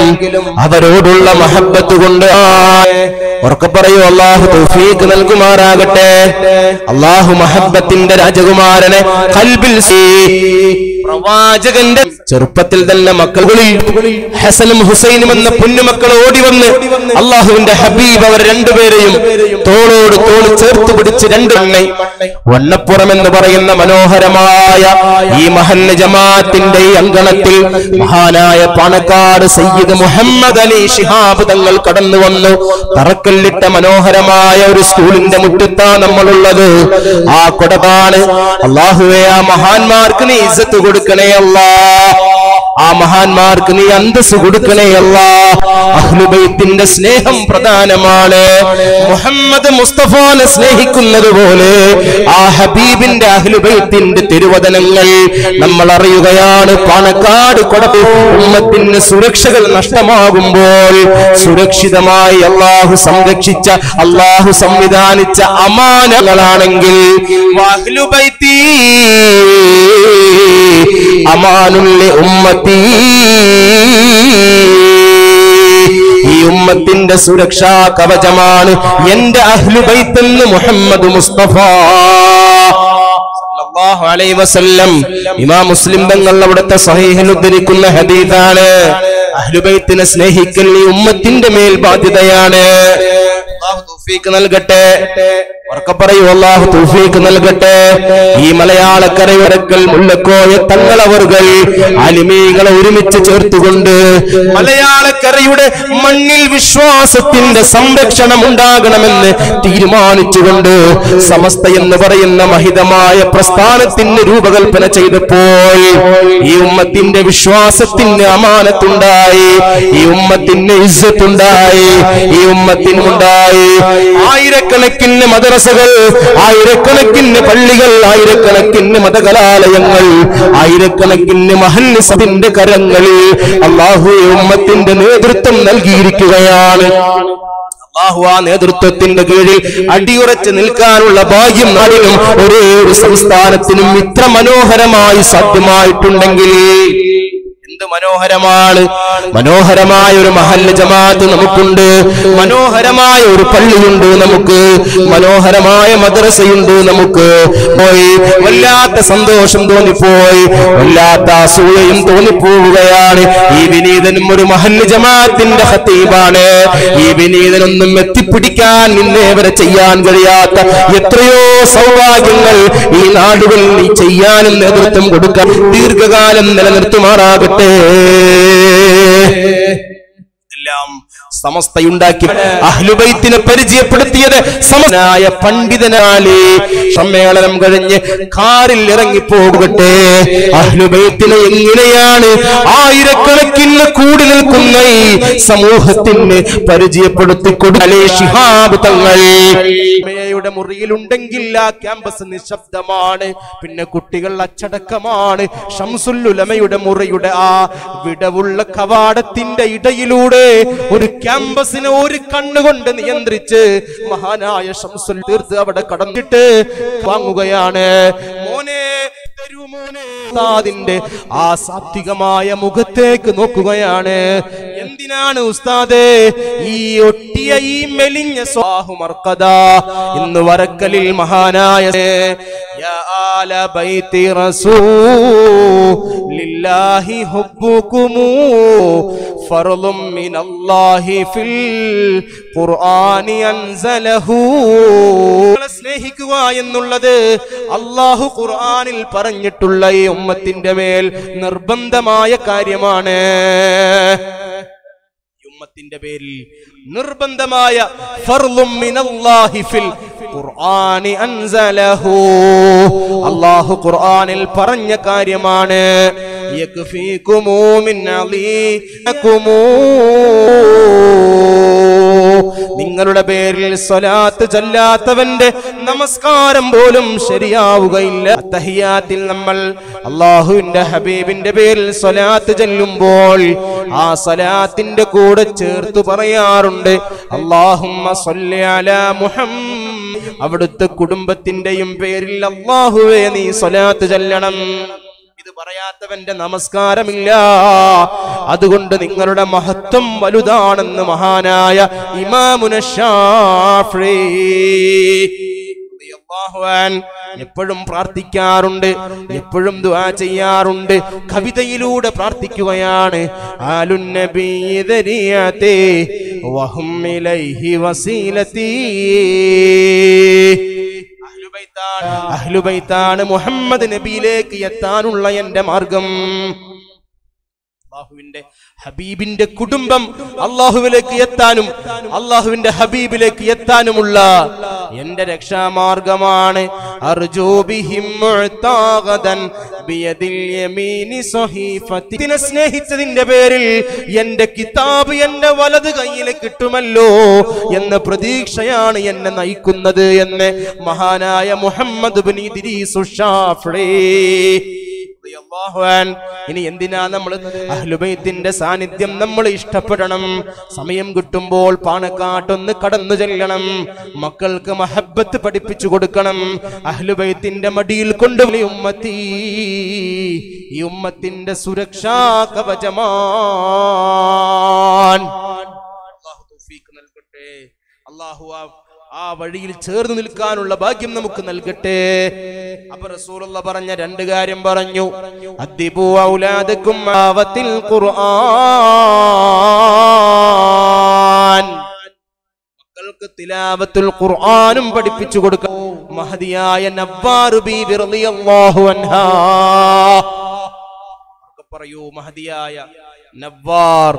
അവരോടുള്ള മഹബത്ത് കൊണ്ട് ഉറക്കെ പറയൂ അള്ളാഹു തൗഫീഖ് നൽകുമാറാകട്ടെ. അള്ളാഹു മഹബത്തിന്റെ രാജകുമാരനെ കൽബിൽ പ്രവാചകന്റെ ചെറുപ്പത്തിൽ തന്നെ മക്കളിൽ ഹസനും ഹുസൈനും എന്ന പുന്നുമക്കൾ ഓടി വന്ന് അള്ളാഹുവിന്റെ ഹബീബ് അവർ രണ്ടുപേരെയും തോളോട് തോൾ ചേർത്ത് പിടിച്ച് രണ്ടെണ്ണ വണ്ണപ്പുറം എന്ന് പറയുന്ന മനോഹരമായ ഈ മഹന്ന ജമാഅത്തിന്റെ അങ്കണത്തിൽ മഹാനായ പാണക്കാട് സയ്യിദ് മുഹമ്മദ് അലി ഷിഹാബ് തങ്ങൾ കടന്നു വന്നു. തറക്കല്ലിട്ട മനോഹരമായ ഒരു സ്കൂളിന്റെ മുറ്റത്താ നമ്മളുള്ളത്. ആ കൊടപാണ്. അള്ളാഹുവെ ആ മഹാന്മാർക്ക് നീ ഇസത്ത് ഇസ്സത്ത് കൊടുക്കണേ അല്ലാ. ആ മഹാന്മാർക്ക് നീ അന്തസ് കൊടുക്കണേ അല്ലാ. അഹ്ലുബൈത്തിന്റെ സ്നേഹം പ്രധാനമാണ്. മുഹമ്മദ് മുസ്തഫാനെ സ്നേഹിക്കുന്നത് പോലെ ആ ഹബീബിന്റെ അഹ്ലുബൈത്തിന്റെ തിരുവചനങ്ങൾ നമ്മൾ അറിയുകയാണ്. പാണക്കാട് കൊടപ്പ് ഉമ്മത്തിന് സുരക്ഷകൾ നഷ്ടമാകുമ്പോൾ സുരക്ഷിതമായി അള്ളാഹു സംരക്ഷിച്ച അള്ളാഹു സംവിധാനിച്ച അമാനങ്ങളാണെങ്കിൽ വഅഹ്ലുബൈത്തി അമാനുല്ലെ ഉമ്മത്തി. ഈ ഉമ്മത്തിന്റെ സുരക്ഷാ കവചമാണ് എന്റെ അഹ്ലുബൈത്തെന്ന് മുഹമ്മദ് മുസ്തഫ. വസല്ലം. ഇമാം മുസ്ലിം തങ്ങൾ അവിടുത്തെ സഹീഹിൽ ഉദ്ധരിക്കുന്ന ഹദീസാണ്. അഹ്ലുബൈത്തിനെ സ്നേഹിക്കൽ ഈ ഉമ്മത്തിന്റെ മേൽ ബാധ്യതയാണ്. നൽകട്ടെ. ഉറക്കെ പറയൂ അള്ളാഹു തൗഫീഖ് നൽകട്ടെ. ഈ മലയാളക്കരയുരക്കൽ മുല്ലക്കോയ തങ്ങളവറുകൾ അലിമീകളെ ഒരുമിച്ച് ചേർത്തുകൊണ്ട് മലയാളക്കരയുടെ മണ്ണിൽ വിശ്വാസത്തിന്റെ സംരക്ഷണം ഉണ്ടാകണമെന്ന് തീരുമാനിച്ചുകൊണ്ട് സമസ്ത എന്ന് പറയുന്ന മഹിതമായ പ്രസ്ഥാനത്തിന് രൂപകൽപ്പന ചെയ്തപ്പോൾ ഈ ഉമ്മത്തിന്റെ വിശ്വാസത്തിന് അമാനത്തുണ്ടായി ഈ ഉമ്മത്തിന് ഇസ്സത്തുണ്ടായി ഈ ഉമ്മത്തിനുണ്ടായി ആയിരക്കണക്കിന് മദ്രസകൾ ആയിരക്കണക്കിന് പള്ളികൾ ആയിരക്കണക്കിന് മതകലാലയങ്ങൾ ആയിരക്കണക്കിന് മഹല്ലിസത്തിന്റെ കരങ്ങളിൽ അള്ളാഹു ഉമ്മത്തിന്റെ നേതൃത്വം നൽകിയിരിക്കുകയാണ്. ആ നേതൃത്വത്തിന്റെ കീഴിൽ അടിയുറച്ച് നിൽക്കാനുള്ള ഭാഗ്യം നാടിനും ഒരേ ഒരു സംസ്ഥാനത്തിനും ഇത്ര മനോഹരമായി സാധ്യമായിട്ടുണ്ടെങ്കിൽ എന്ത് മനോഹരമാണ്? മനോഹരമായ ഒരു മഹല്ല ജമാഅത്ത് നമുക്കുണ്ട്. മനോഹരമായ ഒരു പള്ളിയുണ്ട് നമുക്ക്. മനോഹരമായ മദ്രസയുണ്ട് നമുക്ക്. പോയി വല്ലാത്ത സന്തോഷം തോന്നിപ്പോയി. വല്ലാത്ത അസൂയയും തോന്നിപ്പോവുകയാണ്. ഈ വിനീതനും ഒരു മഹൽ ജമാഅത്തിന്റെ ഹത്തീബാണ് ഈ വിനീതനൊന്നും എത്തിപ്പിടിക്കാൻ നിന്നേ വരെ ചെയ്യാൻ കഴിയാത്ത എത്രയോ സൗഭാഗ്യങ്ങൾ ഈ നാടുകളിൽ ചെയ്യാനും നേതൃത്വം കൊടുക്കാൻ ദീർഘകാലം നിലനിർത്തുമാറാകട്ടെ. എല്ലാം സമസ്തയുണ്ടാക്കി അഹ്ലുബൈത്തിനെ പരിചയപ്പെടുത്തിയത് സമനായ പണ്ഡിതനാലേ. സമ്മേളനം കഴിഞ്ഞ് കാറിൽ ഇറങ്ങി ഇറങ്ങിപ്പോകട്ടെ അഹ്ലുബൈത്തിനെ എങ്ങനെയാണ് ആയിരക്കണക്കിന് കൂടി നിൽക്കുന്ന ഈ സമൂഹത്തിന് പരിചയപ്പെടുത്തി കൊടുക്കലേ ശിഹാബ് തങ്ങൾ. മുറിയിലുണ്ടെങ്കിൽ ആ ക്യാമ്പസ് നിശബ്ദമാണ്. പിന്നെ കുട്ടികൾ അച്ചടക്കമാണ്. ഷംസുല്ലുലമയുടെ മുറിയുടെ ആ വിടവുള്ള കവാടത്തിന്റെ ഇടയിലൂടെ ഒരു ക്യാമ്പസിനെ ഒരു കണ്ണുകൊണ്ട് നിയന്ത്രിച്ച് മഹാനായ ശംസുൽ തീർത്ത് അവിടെ കടന്നിട്ട് വാങ്ങുകയാണ്. മോനെ ഉസ്താദിന്റെ ആ സാത്വികമായ മുഖത്തേക്ക് നോക്കുകയാണ്. എന്തിനാണ് ഉസ്താദേ ഈ ഒട്ടിയ ഈ മെലിഞ്ഞ സ്വാഹുമർക്കത ഇന്ന് വരക്കലിൽ മഹാനായ ഫർളും മിനല്ലാഹി ഫിൽ ഖുർആനി അൻസലഹു. സ്നേഹിക്കുക എന്നുള്ളത് അള്ളാഹു ഖുർആനിൽ പറഞ്ഞിട്ടുള്ള ഈ ഉമ്മത്തിന്റെ മേൽ നിർബന്ധമായ കാര്യമാണ്. ഉമ്മത്തിന്റെ പേരിൽ നിർബന്ധമായ അള്ളാഹു ഖുർആനിൽ പറഞ്ഞ കാര്യമാണ്. യക്ഫീകുമു من അലീകുമു നിങ്ങളുടെ പേരിൽ സ്വലാത്ത് ചൊല്ലാത്തവന്റെ നമസ്കാരം പോലും ശരിയാവുകയില്ല. തഹിയാത്തിൽ നമ്മൾ അള്ളാഹുവിന്റെ ഹബീബിന്റെ പേരിൽ സ്വലാത്ത് ചെല്ലുമ്പോൾ ആ സ്വലാത്തിന്റെ കൂടെ ചേർത്ത് പറയാറുണ്ട്. അള്ളാഹുമ്മ മുഹമ്മദ്. അവിടുത്തെ കുടുംബത്തിന്റെയും പേരിൽ അള്ളാഹുവേ നീ സ്വലാത്ത് ചെല്ലണം. പറയാത്തവന്റെ നമസ്കാരമില്ല. അതുകൊണ്ട് നിങ്ങളുടെ മഹത്വം വലുതാണെന്ന് മഹാനായ ഇമാമുന ഷാഫി റളിയല്ലാഹു എപ്പോഴും പ്രാർത്ഥിക്കാറുണ്ട് എപ്പോഴും ദുആ ചെയ്യാറുണ്ട് കവിതയിലൂടെ പ്രാർത്ഥിക്കുകയാണ്. ഇലൈഹി വസീലത്തി അഹ്ലുബൈത്താണ് മുഹമ്മദ് നബിയിലേക്ക് എത്താനുള്ള എന്റെ മാർഗം. അള്ളാഹുവിന്റെ ഹബീബിന്റെ കുടുംബം അള്ളാഹുവിലേക്ക് എത്താനും അള്ളാഹുവിന്റെ ഹബീബിലേക്ക് എത്താനുമുള്ള എന്റെ രക്ഷാമാർഗമാണ് സ്നേഹിച്ചതിന്റെ പേരിൽ എന്റെ കിതാബ് എന്റെ വലത് കയ്യിൽ കിട്ടുമല്ലോ എന്ന പ്രതീക്ഷയാണ് എന്നെ നയിക്കുന്നത് എന്ന് മഹാനായ മുഹമ്മദ് ബിൻ ഇദ്രീസ് ഷാഫി റളിയല്ലാഹു അൻ. ഇനി എന്തിനാ നമ്മൾ അഹ്ലുബൈത്തിന്റെ സാന്നിധ്യം നമ്മൾ ഇഷ്ടപ്പെടണം? സമയം കിട്ടുമ്പോൾ പാണക്കാട്ടൊന്ന് കടന്നു ചെല്ലണം. മക്കൾക്ക് മഹബത്ത് പഠിപ്പിച്ചു കൊടുക്കണം. അഹ്ലുബൈത്തിന്റെ മടിയിൽ കൊണ്ടുപോയി ഉമ്മത്തി. ഈ ഉമ്മത്തിന്റെ സുരക്ഷാ കവചമാൻ. നൽകട്ടെ. അള്ളാഹു ആ ആ വഴിയിൽ ചേർന്ന് നിൽക്കാനുള്ള ഭാഗ്യം നമുക്ക് നൽകട്ടെ. അപ്പൊ റസൂലുള്ള പറഞ്ഞ രണ്ട് കാര്യം പറഞ്ഞു. അദ്ദിബു ഔലാദക്കും ആവത്തിൽ ഖുർആൻ. മക്കൾക്ക് തിലാവത്തുൽ ഖുർആനും പഠിപ്പിച്ചു കൊടുക്ക. മഹദിയായ നവ്വാറു ബീവി റളിയല്ലാഹു അൻഹാ. പറയൂ മഹദിയായ നബ്ബാർ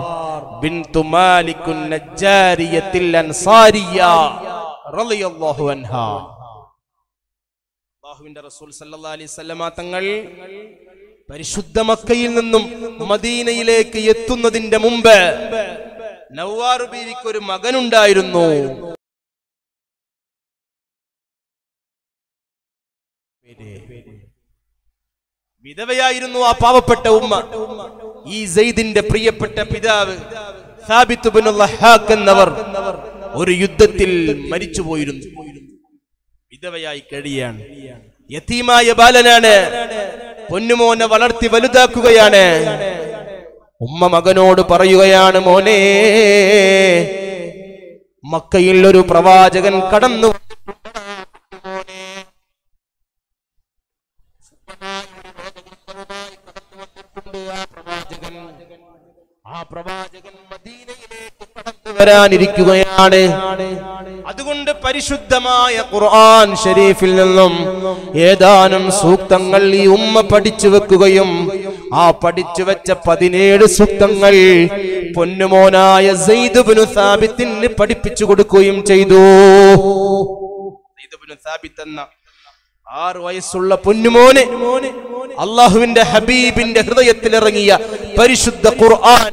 ബിൻതു മാലിക്കുൻ നജ്ജാരിയത്തിൽ അൻസാരിയ. റസൂൽ തങ്ങൾ പരിശുദ്ധ മക്കയിൽ നിന്നും മദീനയിലേക്ക് എത്തുന്നതിന്റെ മുമ്പ് നവ്വാറു ബീവിക്ക് ഒരു മകനുണ്ടായിരുന്നു. വിധവയായിരുന്നു ആ പാവപ്പെട്ട ഉമ്മ. ഈ സെയ്ദിന്റെ പ്രിയപ്പെട്ട പിതാവ് സാബിത്ത് ബിൻ ലഹാഖ് എന്നവർ. ഒരു യുദ്ധത്തിൽ മരിച്ചു പോയിരുന്നു വിധവയായി കഴിയാണ്. യത്തീമായ ബാലനാണ് പൊന്നുമോനെ വളർത്തി വലുതാക്കുകയാണ്. ഉമ്മ മകനോട് പറയുകയാണ് മോനെ മക്കയിൽ ഒരു പ്രവാചകൻ കടന്നു വരാനിരിക്കുകയാണ്. അതുകൊണ്ട് പരിശുദ്ധമായ ഖുർആൻ ഷരീഫിൽ നിന്നും ഏതാനും സൂക്തങ്ങൾ ഈ ഉമ്മ പഠിച്ചു വെക്കുകയും ആ പഠിച്ചു വെച്ച പതിനേഴ് സൂക്തങ്ങൾ പൊന്നുമോനായ സൈദുബിനു സാബിത്തിന് പഠിപ്പിച്ചു കൊടുക്കുകയും ചെയ്തു. സാബിത്ത് എന്ന ആറ് വയസ്സുള്ള പൊന്നുമോനെ അള്ളാഹുവിന്റെ ഹബീബിന്റെ ഹൃദയത്തിൽ ഇറങ്ങിയ പരിശുദ്ധ ഖുർആൻ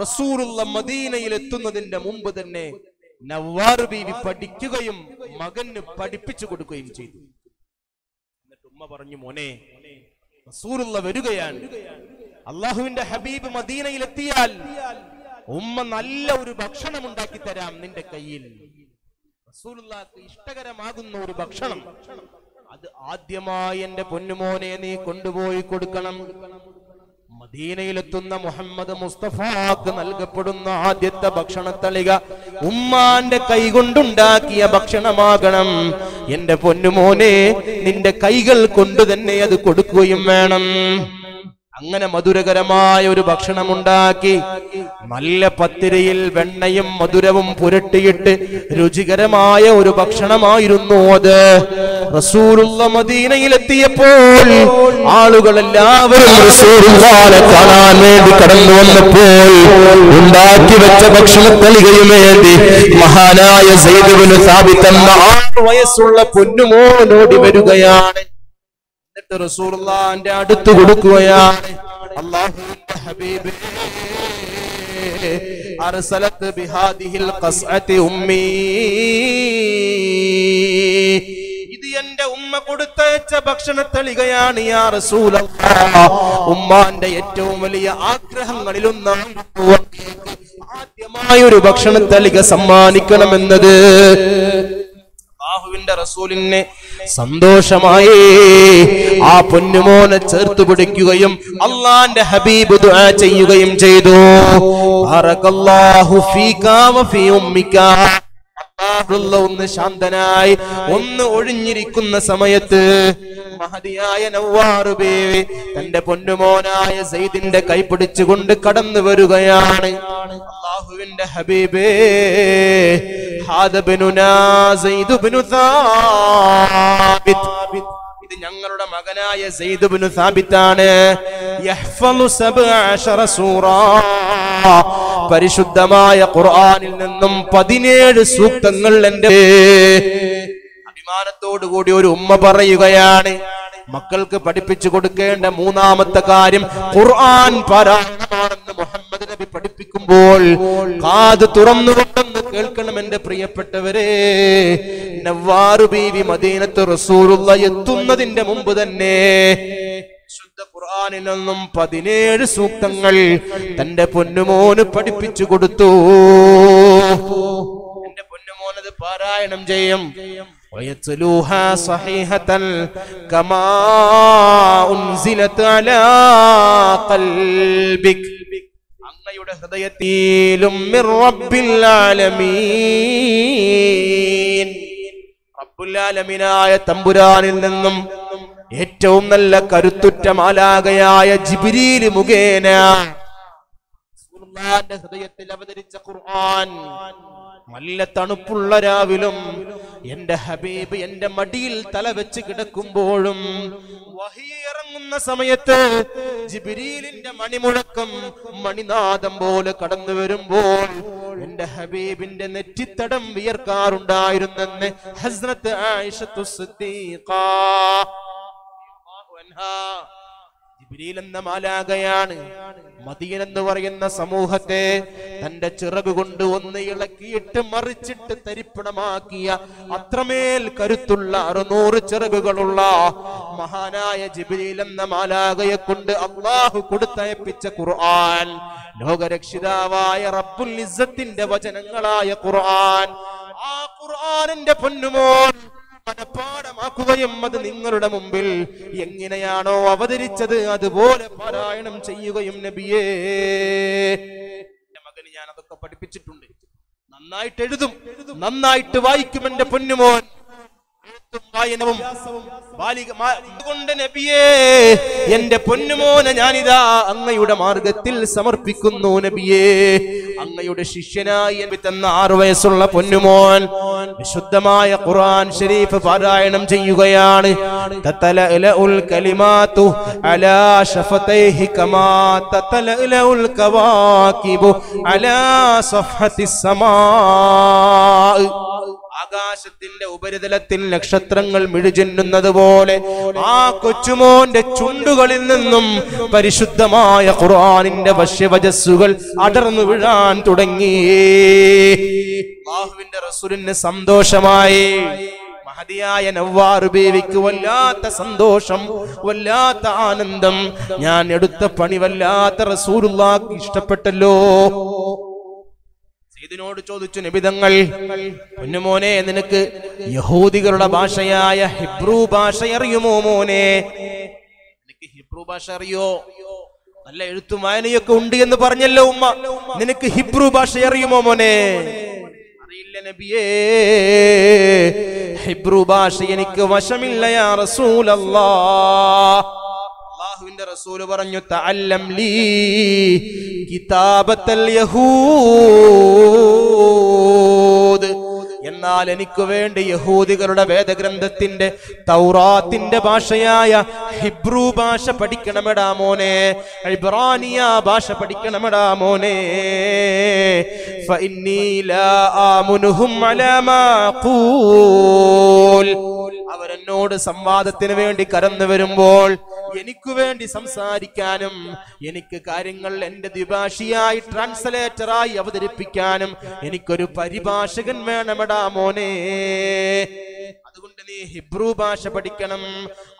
റസൂലുള്ള മദീനയിൽ എത്തുന്നതിന്റെ മുമ്പ് തന്നെ നവാർ ബീവി പഠിക്കുകയും മകന് പഠിപ്പിച്ചു കൊടുക്കുകയും ചെയ്തു. എന്നിട്ട് ഉമ്മ പറഞ്ഞു മോനെ റസൂലുള്ള വരികയാണ്. അള്ളാഹുവിന്റെ ഹബീബ് മദീനയിൽ എത്തിയാൽ ഉമ്മ നല്ല ഒരു ഭക്ഷണം ഉണ്ടാക്കി തരാം നിന്റെ കയ്യിൽ. റസൂലുള്ളാക്ക് ഇഷ്ടകരമാകുന്ന ഒരു ഭക്ഷണം. അത് ആദ്യമായി എന്റെ പൊന്നുമോനെ നീ കൊണ്ടുപോയി കൊടുക്കണം. മദീനയിലെത്തുന്ന മുഹമ്മദ് മുസ്തഫാക്ക് നൽകപ്പെടുന്ന ആദ്യത്തെ ഭക്ഷണത്തളിക ഉമ്മാന്റെ കൈകൊണ്ടുണ്ടാക്കിയ ഭക്ഷണമാകണം. എന്റെ പൊന്നുമോനെ നിന്റെ കൈകൾ കൊണ്ട് തന്നെ അത് കൊടുക്കുകയും വേണം. അങ്ങനെ മധുരകരമായ ഒരു ഭക്ഷണമുണ്ടാക്കി നല്ല പത്തിരിയിൽ വെണ്ണയും മധുരവും പുരട്ടിയിട്ട് രുചികരമായ ഒരു ഭക്ഷണമായിരുന്നു അത്. റസൂലുള്ള മദീനയിലെത്തിയപ്പോൾ ആളുകളെല്ലാവരും എല്ലാവരും കാണാൻ വേണ്ടി കടന്നു വന്നപ്പോൾ ഉണ്ടാക്കി വെച്ച ഭക്ഷണത്തളികയുമേന്തി മഹാനായ സൈദുവിന് സ്ഥാപിത്തന്ന ആറ് വയസ്സുള്ള പൊന്നുമോനോടി വരികയാണ്. എന്നിട്ട് റസൂലുള്ളാന്റെ അടുത്ത് കൊടുക്കുകയാണ് അല്ലാഹുവിന്റെ ഹബീബേ അർസലത്ത് ബിഹാദിഹിൽ ഖസ്അതി ഉമ്മീ. ഇത് എന്റെ ഉമ്മ കൊടുത്തയച്ച ഭക്ഷണത്തളികയാണ് യാ റസൂലല്ലാഹ് ഉമ്മാന്റെ ഏറ്റവും വലിയ ആഗ്രഹങ്ങളിലൊന്നാണ് ആദ്യമായൊരു ഭക്ഷണത്തളിക സമ്മാനിക്കണമെന്നത്. അള്ളാഹുവിന്റെ റസൂലിനെ സന്തോഷമായി ആ പൊന്നുമോനെ ചേർത്ത് പിടിക്കുകയും അള്ളാന്റെ ഹബീബ് ദുആ ചെയ്യുകയും ചെയ്തു. ബറകല്ലാഹു ഫീക ഉമ്മിക. ഒന്ന് ശാന്തനായി ഒന്ന് ഒഴിഞ്ഞിരിക്കുന്ന സമയത്ത് മഹതിയായ നവ്വാറു ബേവി തന്റെ പൊന്നുമോനായ സൈദിന്റെ കൈപിടിച്ചുകൊണ്ട് കടന്നു വരികയാണ്. അള്ളാഹുവിന്റെ ഹബീബേ ഹാദബിനുനാ സെയ്ദുബ്നു സാബിത്ത് ഞങ്ങളുടെ മകനായ സെയ്ദുബിനു സാബിത്താണ്. പരിശുദ്ധമായ ഖുർആനിൽ നിന്നും പതിനേഴ് സൂക്തങ്ങൾ എന്റെ അഭിമാനത്തോടു കൂടി ഒരു ഉമ്മ പറയുകയാണ്. മക്കൾക്ക് പഠിപ്പിച്ചു കൊടുക്കേണ്ട മൂന്നാമത്തെ കാര്യം ഖുർആൻ പാരായണമാണെന്ന് മുഹമ്മദ് നബി പഠിപ്പിക്കുമ്പോൾ കാത് തുറന്നുകൊണ്ടെന്ന് കേൾക്കണം എന്റെ പ്രിയപ്പെട്ടവരെ. നവ്വാറു ബീവി മദീനത്ത് റസൂലുള്ള എത്തുന്നതിന്റെ മുമ്പ് തന്നെ ശുദ്ധ നിന്നും പതിനേഴ് സൂക്തങ്ങൾ തന്റെ പൊന്നുമോന് പഠിപ്പിച്ചു കൊടുത്തു. എന്റെ പൊന്നുമോനത് പാരായണം ചെയ്യും. ويتلوها صحيحة كما أنزلت على قلبك അങ്ങയുടെ ഹൃദയത്തിലും മിർ റബ്ബിൽ ആലമീൻ റബ്ബുൽ ആലമീനായ തമ്പുരാനിൽ നിന്നും ഏറ്റവും നല്ല കരുത്തുറ്റ മാലാകയായ ജിബിരീൽ മുഖേന റസൂലുള്ളാഹിന്റെ ഹൃദയത്തിൽ അവതരിച്ച ഖുർആൻ നല്ല തണുപ്പുള്ള രാവിലും എന്റെ ഹബീബ് എന്റെ മടിയിൽ തല വെച്ച് കിടക്കുമ്പോഴും ഇറങ്ങുന്ന സമയത്ത് ജിബിരീലിന്റെ മണിമുഴക്കം മണിനാദം പോലെ കടന്നു വരുമ്പോൾ എന്റെ ഹബീബിന്റെ നെറ്റിത്തടം വിയർക്കാറുണ്ടായിരുന്നെന്ന് ഹസ്രത്ത് ആയിഷത്തു സിദ്ദീഖ ജിബ്രീൽ എന്ന മാലാകയാണ് മദീൻ എന്ന് പറയുന്ന സമൂഹത്തെ തന്റെ ചിറകുകൊണ്ട് ഒന്ന് ഇളക്കിയിട്ട് മറിച്ചിട്ട് തരിപ്പണമാക്കിയ അത്രമേൽ കരുത്തുള്ള അറുനൂറ് ചിറകുകളുള്ള മഹാനായ ജിബ്രീൽ എന്ന മാലാകയെ കൊണ്ട് അള്ളാഹു കൊടുത്തയപ്പിച്ച ഖുർആൻ ലോകരക്ഷിതാവായ റബ്ബുൽ ഇസ്സത്തിന്റെ വചനങ്ങളായ ഖുർആൻ. ആ ഖുർആനിന്റെ പൊന്നുമോൻ മനപ്പാടമാക്കുകയും അത് നിങ്ങളുടെ മുമ്പിൽ എങ്ങനെയാണോ അവതരിച്ചത് അതുപോലെ പാരായണം ചെയ്യുകയും നബിയേ. മകന് ഞാൻ അതൊക്കെ പഠിപ്പിച്ചിട്ടുണ്ട്. നന്നായിട്ട് എഴുതും നന്നായിട്ട് വായിക്കും എന്റെ പൊന്നുമോൻ. വായനവും മാ- നബിയേ എന്റെ പൊന്നുമോനെ ഞാനിതാ അങ്ങയുടെ മാർഗത്തിൽ സമർപ്പിക്കുന്നു നബിയേ. അങ്ങയുടെ ശിഷ്യനായി എനിക്ക് തന്ന ആറു വയസ്സുള്ള പൊന്നുമോൻ വിശുദ്ധമായ ഖുർആൻ ഷരീഫ് പാരായണം ചെയ്യുകയാണ്. തതലഉൽ കലിമാതു അലാ ഷഫതൈഹി കമാ തതലഉൽ കവാകിബു അലാ സമാ. ആകാശത്തിന്റെ ഉപരിതലത്തിൽ നക്ഷത്രങ്ങൾ മിഴിചെന്നുന്നത് പോലെ ആ കൊച്ചുമോന്റെ ചുണ്ടുകളിൽ നിന്നും പരിശുദ്ധമായ ഖുർആാനിന്റെ വശ്യവജസ്സുകൾ അടർന്നു വീഴാൻ തുടങ്ങി. ബാഹുവിന്റെ റസൂലിന് സന്തോഷമായി. മഹതിയായ നവ്വാർ ബേവിക്ക് വല്ലാത്ത സന്തോഷം വല്ലാത്ത ആനന്ദം. ഞാൻ എടുത്ത പണി വല്ലാത്ത റസൂലുള്ളാക്ക് ഇഷ്ടപ്പെട്ടല്ലോ. ഇതിനോട് ചോദിച്ചു നിബിതങ്ങൾ പൊന്നുമോനെ നിനക്ക് യഹൂദികളുടെ ഭാഷയായ ഹിബ്രു ഭാഷ അറിയുമോ മോനെ? നിനക്ക് ഹിബ്രു ഭാഷ അറിയോ? നല്ല എഴുത്തും വായനയൊക്കെ ഉണ്ട് എന്ന് പറഞ്ഞല്ലോ ഉമ്മ. നിനക്ക് ഹിബ്രു ഭാഷ അറിയുമോ മോനെ? അറിയില്ല നബിയേ. ഹിബ്രു ഭാഷ എനിക്ക് വശമില്ല യാ റസൂലല്ലാ. അള്ളാഹുവിന്റെ റസൂൽ പറഞ്ഞു തഅല്ലം ലീ കിതാബത്തൽ യഹൂദ്. എന്നാൽ എനിക്ക് വേണ്ടി യഹൂദികളുടെ വേദഗ്രന്ഥത്തിന്റെ തൗറാത്തിന്റെ ഭാഷയായ ഹിബ്രു ഭാഷ പഠിക്കണമെടാ മോനെ. ഇബ്രാനിയ ഭാഷ പഠിക്കണമെടാ മോനെ. ഫഇന്നീ ലാ ആമുനുഹും അലാ ഖൂൽ. അവരെന്നോട് സംവാദത്തിന് വേണ്ടി കടന്നു വരുമ്പോൾ എനിക്ക് വേണ്ടി സംസാരിക്കാനും എനിക്ക് കാര്യങ്ങൾ എന്റെ ദ്വിഭാഷിയായി ട്രാൻസ്ലേറ്ററായി അവതരിപ്പിക്കാനും എനിക്കൊരു പരിഭാഷകൻ വേണമെടാ മോനെ. അതുകൊണ്ട് നീ ഹിബ്രു ഭാഷ പഠിക്കണം.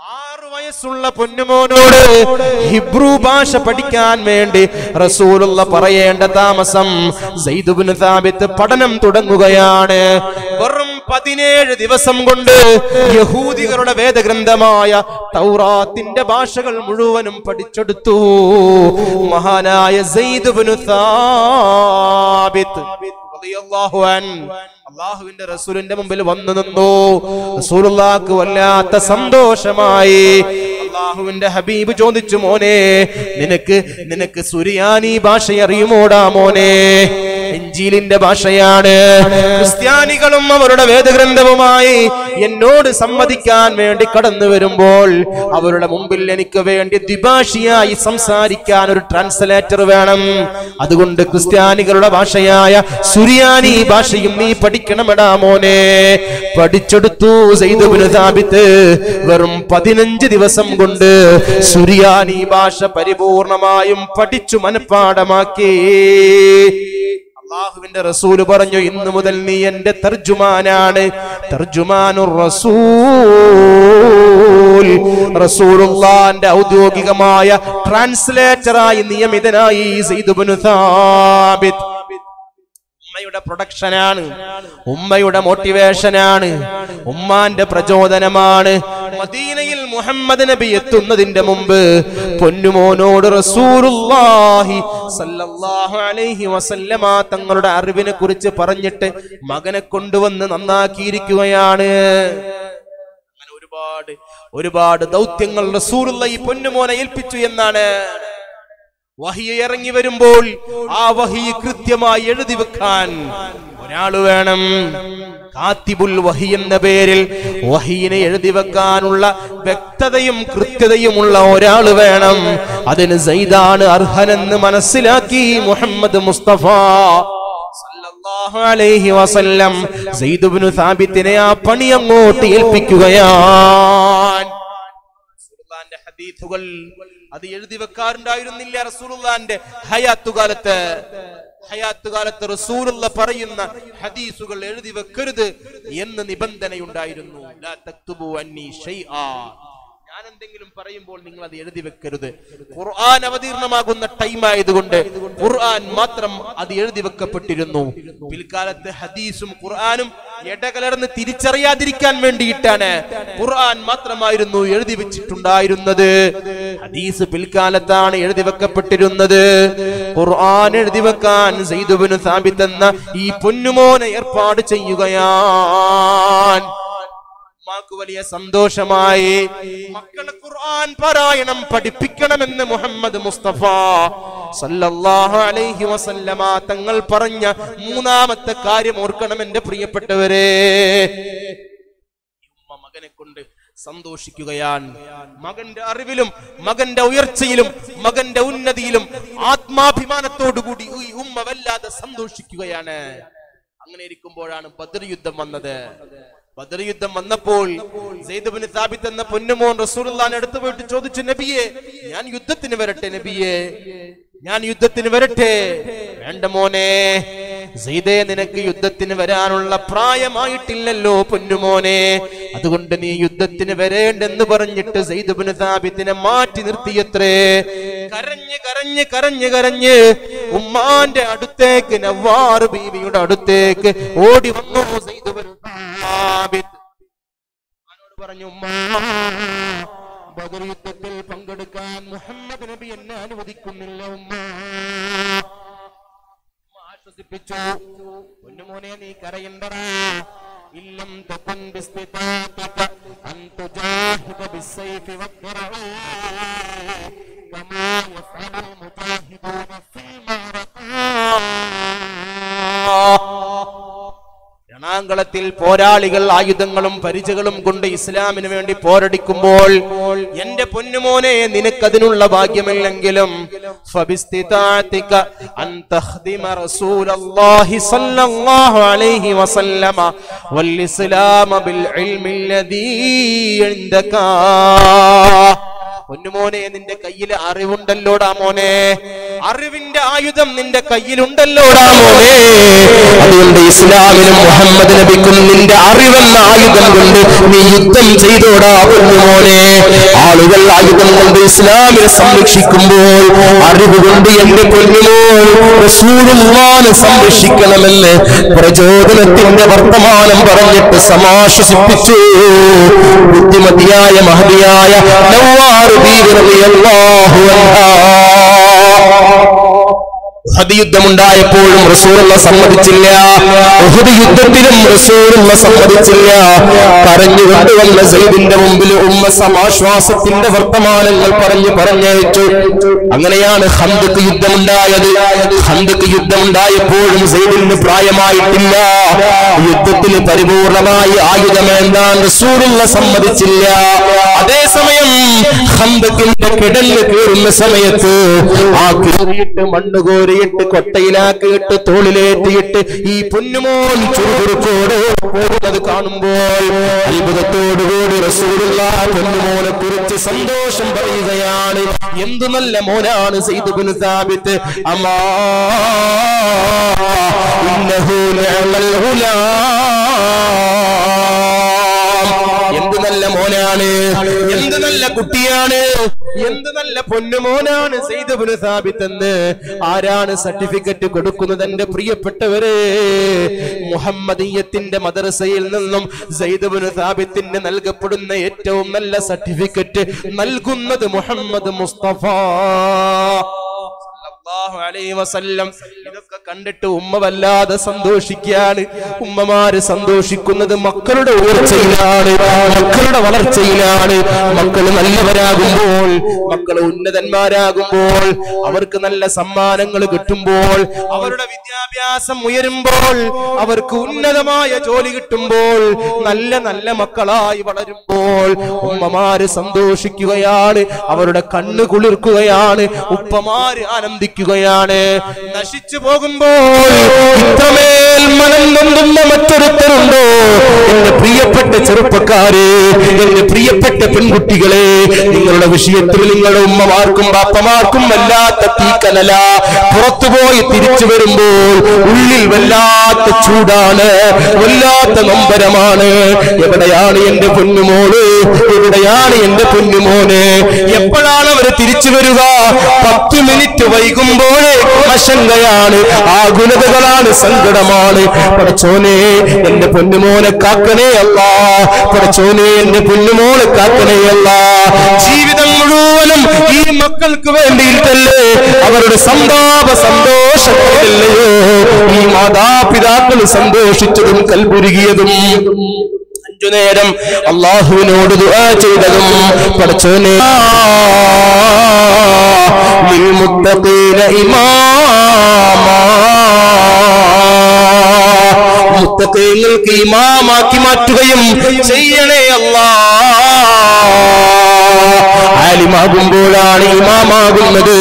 ആറു വയസ്സുള്ള പൊന്നുമോനോട് ഹിബ്രു ഭാഷ പഠിക്കാൻ വേണ്ടി റസൂലുള്ള പറയേണ്ട താമസം സൈദുബിന് താബിത്ത് പഠനം തുടങ്ങുകയാണ്. വെറും പതിനേഴ് ദിവസം കൊണ്ട് യഹൂദികളുടെ വേദഗ്രന്ഥമായ തൗറാത്തിന്റെ ഭാഷകൾ മുഴുവനും പഠിച്ചെടുത്തു. മഹാനായ സൈദുബിന് അൻ അള്ളാഹുവിന്റെ റസൂലിന്റെ മുമ്പിൽ വന്നു നിന്നു. റസൂലുള്ളാക്ക് വല്ലാത്ത സന്തോഷമായി. അള്ളാഹുവിന്റെ ഹബീബ് ചോദിച്ചു മോനെ നിനക്ക് നിനക്ക് സുരിയാനി ഭാഷ അറിയുമോടാ മോനെ? ഇഞ്ചീലിന്റെ ഭാഷയാണ്. ക്രിസ്ത്യാനികളും അവരുടെ വേദഗ്രന്ഥവുമായി എന്നോട് സംവദിക്കാൻ വേണ്ടി കടന്നു വരുമ്പോൾ അവരുടെ മുമ്പിൽ എനിക്ക് വേണ്ടി ദ്വിഭാഷിയായി സംസാരിക്കാൻ ഒരു ട്രാൻസ്ലേറ്റർ വേണം. അതുകൊണ്ട് ക്രിസ്ത്യാനികളുടെ ഭാഷയായ സുറിയാനി ഭാഷയും നീ പഠിക്കണമെടാ മോനെ. പഠിച്ചെടുത്തു സാബിത്ത്. വെറും പതിനഞ്ച് ദിവസം കൊണ്ട് സുറിയാനി ഭാഷ പരിപൂർണമായും പഠിച്ചു മനഃപ്പാടമാക്കി അള്ളാഹുവിന്റെ റസൂൽ പറഞ്ഞു ഇന്നു മുതൽ നീ എന്റെ തർജുമാനാണ് തർജുമാനുർ റസൂൽ ഔദ്യോഗികമായ ട്രാൻസ്ലേറ്ററായി നിയമിതനായി ഇബ്നു സാബിത്ത് ഉമ്മയുടെ പ്രൊഡക്ഷനാണ്. ഉമ്മയുടെ മോട്ടിവേഷനാണ്. ഉമ്മാന്റെ പ്രചോദനമാണ്. മദീനയിൽ മുഹമ്മദ് നബി എത്തുന്നതിന്റെ മുമ്പ് പൊന്നുമോനോട് റസൂലുള്ളാഹി സല്ലല്ലാഹു അലൈഹി വസല്ലമ തങ്ങളുടെ അറിവിനെ കുറിച്ച് പറഞ്ഞിട്ട് മകനെ കൊണ്ടുവന്ന് നന്നാക്കിയിരിക്കുകയാണ്. അങ്ങനെ ഒരുപാട് ഒരുപാട് ദൗത്യങ്ങൾ റസൂലുള്ള ഈ പൊന്നുമോനെ ഏൽപ്പിച്ചു എന്നാണ്. വഹി ഇറങ്ങി വരുമ്പോൾ ആ വഹി കൃത്യമായി എഴുതി വെക്കാൻ ഒരാൾ വേണം. കാത്തിബുൽ വഹി എന്ന പേരിൽ വഹീനെ എഴുതി വെക്കാനുള്ള വ്യക്തതയും കൃത്യതയുമുള്ള ഒരാൾ വേണം. അതിന് സൈദാണ് അർഹനെന്ന് മനസ്സിലാക്കി മുഹമ്മദ് മുസ്തഫ അലൈഹി വസല്ലം. സയ്യിദ് സാബിത്തിനെ ആ പണി അങ്ങോട്ട് ഏൽപ്പിക്കുകയാണ്. ഹദീസുകൾ അത് എഴുതി വെക്കാറുണ്ടായിരുന്നില്ല റസൂലുള്ളാന്റെ ഹയാത്തുകാലത്ത്. ഹയാത്തുകാലത്ത് റസൂലുള്ള പറയുന്ന ഹദീസുകൾ എഴുതി വെക്കരുത് എന്ന് നിബന്ധനയുണ്ടായിരുന്നു. ഞാൻ എന്തെങ്കിലും പറയുമ്പോൾ നിങ്ങൾ അത് എഴുതി വെക്കരുത്. ഖുർആൻ അവതീർണമാകുന്ന ടൈം ആയതുകൊണ്ട് ഖുർആൻ മാത്രം അത് എഴുതി വെക്കപ്പെട്ടിരുന്നു. പിൽക്കാലത്ത് ഹദീസും ഖുർആനും ഇടകലർന്ന് തിരിച്ചറിയാതിരിക്കാൻ വേണ്ടിയിട്ടാണ് ഖുർആൻ മാത്രമായിരുന്നു എഴുതി വെച്ചിട്ടുണ്ടായിരുന്നത്. ഹദീസ് പിൽക്കാലത്താണ് എഴുതി വെക്കപ്പെട്ടിരുന്നത്. ഖുർആൻ എഴുതി വെക്കാൻ സൈദുബിന് സാബിത്ത് എന്ന ഈ പൊന്നുമോനെ ഏർപ്പാട് ചെയ്യുകയാണ്. ഉമ്മാക്ക് വലിയ സന്തോഷമായി. മക്കളെ ഖുർആൻ പാരായണം പഠിപ്പിക്കണമെന്ന് മുഹമ്മദ് മുസ്തഫ സല്ലല്ലാഹു അലൈഹി വസല്ലമ തങ്ങൾ പറഞ്ഞ മൂന്നാമത്തെ കാര്യം ഓർക്കണം എന്റെ പ്രിയപ്പെട്ടവരെ. ഉമ്മ മകനെ കൊണ്ട് സന്തോഷിക്കുകയാണ്. മകന്റെ അറിവിലും മകന്റെ ഉയർച്ചയിലും മകന്റെ ഉന്നതിയിലും ആത്മാഭിമാനത്തോടുകൂടി ഈ ഉമ്മ വല്ലാതെ സന്തോഷിക്കുകയാണ്. അങ്ങനെ ഇരിക്കുമ്പോഴാണ് ബദർ യുദ്ധം വന്നത്. ബദർ യുദ്ധം വന്നപ്പോൾ സാബിത്ത് എന്ന പൊന്നുമോൻ റസൂർലാൻ അടുത്ത് പോയിട്ട് ചോദിച്ചു നബിയെ ഞാൻ യുദ്ധത്തിന് വരട്ടെ നബിയെ ഞാൻ യുദ്ധത്തിന് വരട്ടെ വേണ്ട മോനെ സെയ്ദേ നിനക്ക് യുദ്ധത്തിന് വരാനുള്ള പ്രായമായിട്ടില്ലല്ലോ പൊന്നുമോനെ. അതുകൊണ്ട് നീ യുദ്ധത്തിന് വരേണ്ടെന്ന് പറഞ്ഞിട്ട് സെയ്ദുബിന് മാറ്റി നിർത്തിയത്രേ. കരഞ്ഞ് കരഞ്ഞ് കരഞ്ഞ് കരഞ്ഞ് ഉമ്മാന്റെ അടുത്തേക്ക് നവ്വാർ ബീവിയുടെ അടുത്തേക്ക് ഓടി വന്നു സെയ്ദുബിന് പറഞ്ഞു ബദർ യുദ്ധത്തിൽ പങ്കെടുക്കാൻ മുഹമ്മദ് നബി എന്നെ അനുവദിക്കുന്നില്ല ഉമ്മ. ഉമ്മ ആശ്വസിപ്പിച്ചു പൊന്നുമോനെ നീ കരയണ്ടടാ. ഇല്ലം ഫിൽ രണാങ്കളത്തിൽ പോരാളികൾ ആയുധങ്ങളും പരിചകളും കൊണ്ട് ഇസ്ലാമിന് വേണ്ടി പോരടിക്കുമ്പോൾ എന്റെ പൊന്നുമോനെ നിനക്കതിനുള്ള ഭാഗ്യമില്ലെങ്കിലും ഫബിസ്തിതാഅതിക അൻ തഖ്ദിമ റസൂലല്ലാഹി സ്വല്ലല്ലാഹു അലൈഹി വസല്ലമ വൽ ഇസ്ലാമ ബിൽ ഇൽമി الذي عندك പൊന്നുമോനെ നിന്റെ കയ്യിൽ അറിവുണ്ടല്ലോടാ മോനെ. അറിവിന്റെ ആയുധം നിന്റെ കയ്യിലുണ്ടല്ലോടാ മോനെ. അതുകൊണ്ട് ഇസ്ലാമിനും മുഹമ്മദ് നബിക്കും നിന്റെ അറിവെന്ന ആയുധം കൊണ്ട് നീ യുദ്ധം ചെയ്തോടാ പൊന്നുമോനെ. ആളുകൾ ആയുധം കൊണ്ട് ഇസ്ലാമിനെ സംരക്ഷിക്കുമ്പോൾ അറിവ് കൊണ്ട് എന്റെ പൊന്നുമോനെ സംരക്ഷിക്കണമെന്ന് പ്രചോദനത്തിന്റെ വർത്തമാനം പറഞ്ഞിട്ട് സമാശ്വസിപ്പിച്ചു. ബുദ്ധിമതിയായ മഹതിയായ നവ്വാറ് ബീവി റളിയല്ലാഹു അൻഹാ ഉഹദ് യുദ്ധമുണ്ടായപ്പോഴും റസൂറുള്ള സമ്മതിച്ചില്ല. ഉഹദ് യുദ്ധത്തിലും റസൂലുള്ള സമ്മതിച്ചില്ല. പറഞ്ഞു കൊണ്ടുവന്ന സൈദിന്റെ മുമ്പിൽ ഉമ്മ സമാശ്വാസത്തിന്റെ വർത്തമാനങ്ങൾ പറഞ്ഞു പറഞ്ഞയച്ചു. അങ്ങനെയാണ് ഹന്ദക്ക് യുദ്ധമുണ്ടായത്. ഹന്ദക്ക് യുദ്ധമുണ്ടായപ്പോഴും സൈദിന് പ്രായമായിട്ടില്ല. യുദ്ധത്തിൽ പരിപൂർണമായി ആയുധമേന്താൻ റസൂറുള്ള സമ്മതിച്ചില്ല. അതേസമയം ഹന്ദക്കിന്റെ കിടൽ കീറുന്ന സമയത്ത് ആ കീറിയിട്ട് മണ്ണ് കോരിയിട്ട് കൊട്ടയിലാക്കിയിട്ട് തോളിലേറ്റിയിട്ട് ഈ പൊന്നുമോൻ ചുറുചുറുക്കോട് പോകുന്നത് കാണുമ്പോൾ അത്ഭുതത്തോടുകൂടി റസൂലുള്ള പൊന്നുമോനെ കുറിച്ച് സന്തോഷം പറയുകയാണ്. എന്തു നല്ല മോനാണ് സെയ്ദുബിന് സാബിത്ത്. അമ്മാ ഇന്നഹു നിഅമൽ ഗുലാം. എന്ത് നല്ല മോനാണ് എന്ത് നല്ല കുട്ടിയാണ്. എന്ത് നല്ല പൊന്നുമോനാണ് സെയ്ദബിന് സാബിത്ത് എന്ന് ആരാണ് സർട്ടിഫിക്കറ്റ് കൊടുക്കുന്നത് എന്റെ പ്രിയപ്പെട്ടവരെ? മുഹമ്മദീയത്തിന്റെ മദ്രസയിൽ നിന്നും സെയ്ദബിന് സാബിത്തിന് നൽകപ്പെടുന്ന ഏറ്റവും നല്ല സർട്ടിഫിക്കറ്റ് നൽകുന്നത് മുഹമ്മദ് മുസ്തഫ. സല്ലല്ലാഹു അലൈഹി വസല്ലം. ഇതൊക്കെ കണ്ടിട്ട് ഉമ്മ വല്ലാതെ സന്തോഷിക്കുകയാണ്. ഉമ്മമാര് സന്തോഷിക്കുന്നത് മക്കളുടെ ഉയർച്ചയിലാണ് മക്കളുടെ വളർച്ചയിലാണ്. മക്കൾ നല്ലവരാകുമ്പോൾ മക്കൾ ഉന്നതന്മാരാകുമ്പോൾ അവർക്ക് നല്ല സമ്മാനങ്ങൾ കിട്ടുമ്പോൾ അവരുടെ വിദ്യാഭ്യാസം ഉയരുമ്പോൾ അവർക്ക് ഉന്നതമായ ജോലി കിട്ടുമ്പോൾ നല്ല നല്ല മക്കളായി വളരുമ്പോൾ ഉമ്മമാര് സന്തോഷിക്കുകയാണ് അവരുടെ കണ്ണ് കുളിർക്കുകയാണ് ഉപ്പമാര് ആനന്ദിക്കുകയാണ് നശിച്ചു പോകുമ്പോൾ ഇത്രമേൽ മറ്റൊരുത്തരുണ്ടോ? എന്റെ പ്രിയപ്പെട്ട ചെറുപ്പക്കാരെ എന്റെ പ്രിയപ്പെട്ട പെൺകുട്ടികളെ നിങ്ങളുടെ വിഷയത്തിൽ നിങ്ങളുടെ ഉമ്മമാർക്കും ബാപ്പമാർക്കും വല്ലാത്ത തീക്കനല. പുറത്തുപോയി തിരിച്ചു വരുമ്പോൾ ഉള്ളിൽ വല്ലാത്ത ചൂടാണ് വല്ലാത്ത നമ്പരമാണ്. എവിടെയാണ് എന്റെ പൊന്നുമോൾ? എവിടെയാണ് എന്റെ പൊന്നുമോന്? എപ്പോഴാണ് അവർ തിരിച്ചു വരിക? പത്ത് മിനിറ്റ് വൈകുമ്പോഴേ ആശങ്കയാണ് ആകുലതകളാണ് സങ്കടമാണ്. പടച്ചോനെ എന്റെ പൊന്നുമോനെ കാക്കണേ അല്ല. പടച്ചോനെ എന്റെ പൊന്നുമോനെ കാക്കണേ അല്ല. ജീവിതം മുഴുവനും ഈ മക്കൾക്ക് വേണ്ടിയിട്ടല്ലേ? അവരുടെ സന്താപ സന്തോഷത്തിലല്ലയോ? ഈ മാതാപിതാക്കൾ സന്തോഷിച്ചതും കൽപുരുകിയതും. അഞ്ചു നേരം അള്ളാഹുവിനോട് ദുആ ചെയ്തതും പഠിച്ചോനെ മുത്തക്കങ്ങൾക്ക് ഇമാമാക്കി മാറ്റുകയും ചെയ്യണേ അല്ലാ. ആലിമാകുമ്പോഴാണ് ഇമാമാകുന്നത്.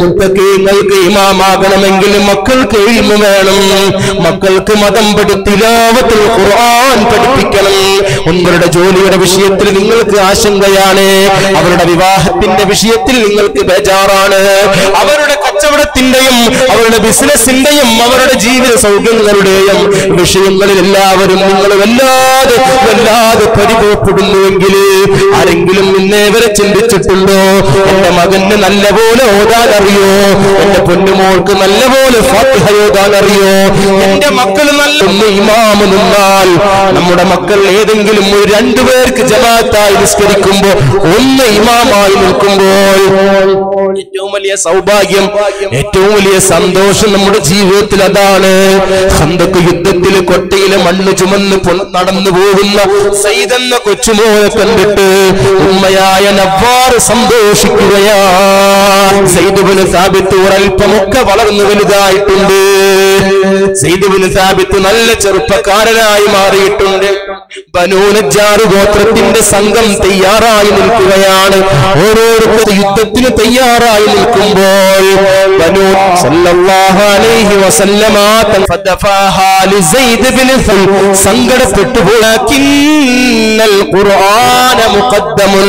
മുത്തക്കീങ്ങൾക്ക് ഇമാമാകണമെങ്കിൽ മക്കൾക്ക് എഴുമ വേണം. മക്കൾക്ക് മതം പഠിത്തിലാവത്തിൽ ഖുർആൻ പഠിപ്പിക്കണം. ഒന്നരുടെ ജോലിയുടെ വിഷയത്തിൽ നിങ്ങൾക്ക് ആശങ്കയാണ്. അവരുടെ വിവാഹത്തിന്റെ വിഷയത്തിൽ നിങ്ങൾക്ക് ബേജാറാണ്. അവരുടെ കച്ചവടത്തിന്റെയും അവരുടെ ബിസിനസിന്റെയും അവരുടെ ജീവിത സൗകര്യങ്ങളുടെയും വിഷയങ്ങളിൽ എല്ലാവരും നിങ്ങൾ വല്ലാതെ വല്ലാതെ പരിഭവപ്പെടുന്നുവെങ്കിൽ ആരെങ്കിലും ഇന്നേ വരെ ചിന്തിച്ചിട്ടുണ്ടോ? എന്റെ മകന് നല്ലപോലെ ഓതാൻ അറിയോ? എന്റെ പൊന്നുമോൾക്ക് നല്ലപോലെ ഫാത്തിഹ ഓതാൻ അറിയോ? എന്റെ മക്കൾ നല്ല ഇമാമ നിന്നാൽ നമ്മുടെ മക്കൾ ഏതെങ്കിലും ഒരു രണ്ടുപേർക്ക് ജമാഅത്തായി നിസ്കരിക്കുമ്പോ ഒന്ന് ഇമാമായി നിൽക്കുമ്പോൾ ഏറ്റവും വലിയ സൗഭാഗ്യം ഏറ്റവും വലിയ സന്തോഷം നമ്മുടെ ജീവിതത്തിൽ അതാണ്. ഹന്തക്ക് യുദ്ധത്തിൽ കൊട്ടയിലെ മണ്ണ് ചുമന്ന് നടന്നു പോകുന്ന സൈതെന്ന കൊച്ചുമോനെ കണ്ടിട്ട് ഉമ്മയായ നവ്വാറ് സന്തോഷിക്കുകയാ. സൈദുബിന് സാബിത്തൂർ അല്പമൊക്കെ വളർന്നു വലുതായിട്ടുണ്ട്. സാബിത്ത് നല്ല ചെറുപ്പക്കാരനായി മാറിയിട്ടുണ്ട്. ബനൂനജാറ് ഗോത്രത്തിന്റെ സംഘം തയ്യാറായി നിൽക്കുകയാണ്. ഓരോരുത്തർ യുദ്ധത്തിന് തയ്യാറായി നിൽക്കുമ്പോൾ ബനൂ സല്ലല്ലാഹു അലൈഹി വസല്ലമ സങ്കടപ്പെട്ടു. പോലാക്കിന്നൽ ഖുർആന മുഖദ്ദമുൻ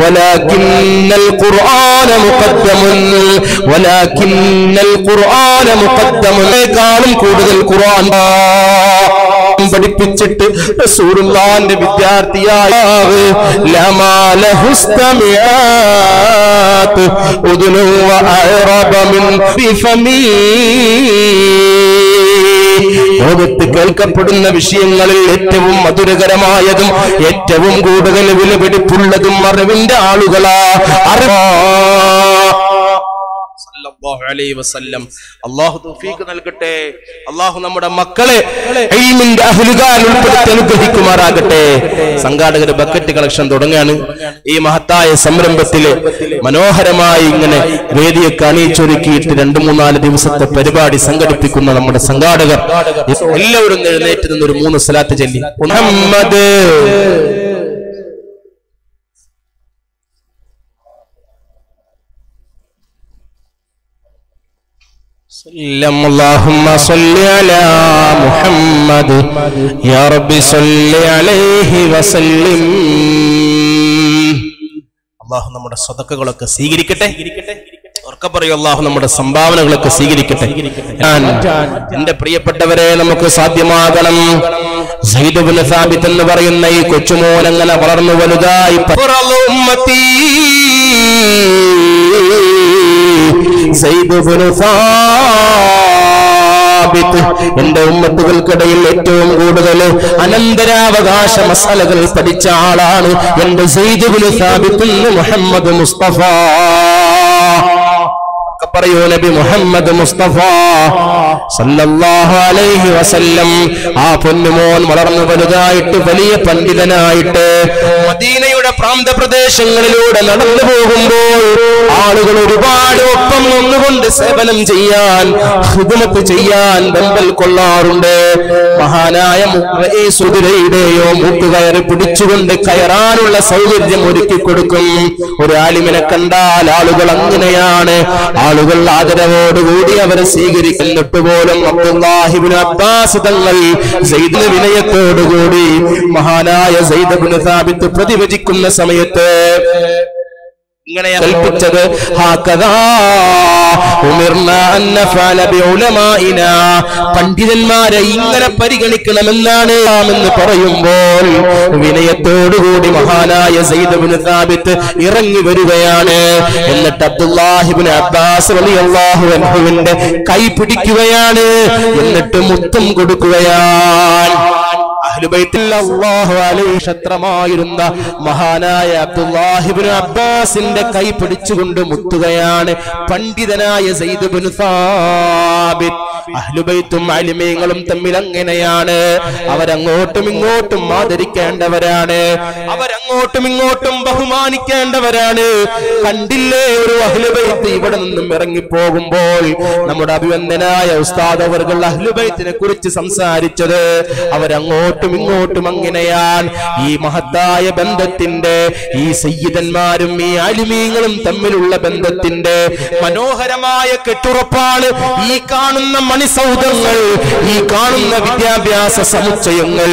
വലാകിന്നൽ ഖുർആന മുഖദ്ദമുൻ വലാകിന്നൽ ഖുർആന മുഖദ്ദമുൻ. കാലം കൂടുതൽ ഖുർആൻ പഠിപ്പിച്ചിട്ട് റസൂലുള്ളാഹിന്റെ വിദ്യാർത്ഥിയായ. ലോകത്ത് കേൾക്കപ്പെടുന്ന വിഷയങ്ങളിൽ ഏറ്റവും മധുരകരമായതും ഏറ്റവും കൂടുതൽ വിലപിടിപ്പുള്ളതും അറിവിന്റെ ആളുകളാ. അറിവാ. സല്ലല്ലാഹു അലൈഹി വസല്ലം. അല്ലാഹു തൗഫീഖ് നൽകട്ടെ. അല്ലാഹു നമ്മുടെ മക്കളെ ഇൽമിന്റെ അഹ്ലുകാൽ ഉൾപ്പെടുത്തി അനുഗ്രഹിക്കുമാറാകട്ടെ. സംഘാടകർ ബക്കറ്റ് കളക്ഷൻ തുടങ്ങുകയാണ്. ഈ മഹത്തായ സംരംഭത്തിൽ മനോഹരമായി ഇങ്ങനെ വേദിയൊക്കെ അണിയിച്ചൊരുക്കിയിട്ട് രണ്ടു മൂന്നാൽ ദിവസത്തെ പരിപാടി സംഘടിപ്പിക്കുന്ന നമ്മുടെ സംഘാടകർ എല്ലാവരും എഴുന്നേറ്റ് നിന്ന് ഒരു മൂന്ന് സ്ഥലത്ത് ചൊല്ലി. മുഹമ്മദ്. سلم اللهم صل على محمد يا رب صل عليه وسلم അള്ളാഹു നമ്മുടെ സ്വതക്കകളൊക്കെ സ്വീകരിക്കട്ടെ ഉറക്കെ പറയൂ അള്ളാഹു നമ്മുടെ സംഭാവനകളൊക്കെ സ്വീകരിക്കട്ടെ ഞാൻ എന്റെ പ്രിയപ്പെട്ടവരെ നമുക്ക് സാധ്യമാകണം സയ്യിദ് ഇബ്നു സാബിത്ത് എന്ന് പറയുന്ന ഈ കൊച്ചുമോൻ അങ്ങനെ വളർന്നു വലുതായി എന്റെ ഉമ്മത്തുകൾക്കിടയിൽ ഏറ്റവും കൂടുതൽ അനന്തരാവകാശ മസാലകൾ പഠിച്ച ആളാണ് എന്റെ സെയ്ദ് ഇബ്നു സാബിത്ത് മുഹമ്മദ് മുസ്തഫ. ഒക്കെ പറയൂ നബി മുഹമ്മദ് മുസ്തഫ സല്ലല്ലാഹു അലൈഹി വസല്ലം. ആ പൊന്നുമോൻ വളർന്നു വലുതായിട്ട് വലിയ പണ്ഡിതനായിട്ട് മദീനയുടെ പ്രാന്ത പ്രാന്തപ്രദേശങ്ങളിലൂടെ നടന്നു പോകുമ്പോൾ ആളുകൾ ഒരുപാട് ഒപ്പം ഒന്നുകൊണ്ട് സേവനം ചെയ്യാൻ ഹിദമത്ത് ചെയ്യാൻ ബമ്പൽ കൊള്ളാറുണ്ട്. മഹാനായ സുതിരയുടെയോ മൂക്കുകയറി പിടിച്ചുകൊണ്ട് കയറാനുള്ള സൗകര്യം ഒരുക്കി കൊടുക്കും ഒരു ആലിമിനെ കണ്ടാൽ ആളുകൾ അങ്ങനെയാണ്. ആളുകൾ ആദരവോടുകൂടി അവരെ അബ്ദുല്ലാഹിബിൻ അബ്ബാസ് തങ്ങൾ വിനയത്തോടുകൂടി മഹാനായ സെയ്ദബിന് സാബിത്ത് പ്രതിവചിക്കുന്ന സമയത്ത് ഇങ്ങനെ കൽപ്പിച്ചത് പണ്ഡിതന്മാരെ ഇങ്ങനെ പരിഗണിക്കണമെന്നാണ് എന്ന് പറയുമ്പോൾ വിനയത്തോടുകൂടി മഹാനായ സയ്യിദ് ഇബ്നു സാബിത്ത് ഇറങ്ങി വരികയാണ്. എന്നിട്ട് അബ്ദുല്ലാഹിബ്നു അബ്ബാസ് അൻഹുവിന്റെ കൈ പിടിക്കുകയാണ്. എന്നിട്ട് മുത്തം കൊടുക്കുകയാണ്. ക്ഷത്രമായിരുന്ന മഹാനായ അബ്ദുല്ലാഹിബ്നു അബ്ബാസിന്റെ കൈ പിടിച്ചുകൊണ്ട് മുത്തുകയാണ് പണ്ഡിതനായ ഇബ്നു സാബിത്ത്. അഹ്ലുബൈത്തും അലിമീങ്ങളും തമ്മിൽ അങ്ങനെയാണ്. അവരങ്ങോട്ടും ഇങ്ങോട്ടും ആദരിക്കേണ്ടവരാണ്. അവരങ്ങോട്ടും ഇങ്ങോട്ടും ബഹുമാനിക്കേണ്ടവരാണ്. കണ്ടില്ലേ ഒരു അഹ്ലുബൈത്ത് ഇവിടെ നിന്നും ഇറങ്ങിപ്പോകുമ്പോൾ നമ്മുടെ അഭിവന്ദനായ ഉസ്താദ് അവർകൾ അഹ്ലുബൈത്തിനെ കുറിച്ച് സംസാരിച്ചത്. അവരങ്ങോട്ടും ഇങ്ങോട്ടും അങ്ങനെയാൽ ഈ മഹത്തായ ബന്ധത്തിന്റെ ഈ സയ്യിദന്മാരും ഈ അലിമീങ്ങളും തമ്മിലുള്ള ബന്ധത്തിന്റെ മനോഹരമായ കെട്ടുറപ്പാണ് ഈ കാണുന്ന മണിസൗധങ്ങൾ ഈ കാണുന്ന വിദ്യാഭ്യാസ സമുച്ചയങ്ങൾ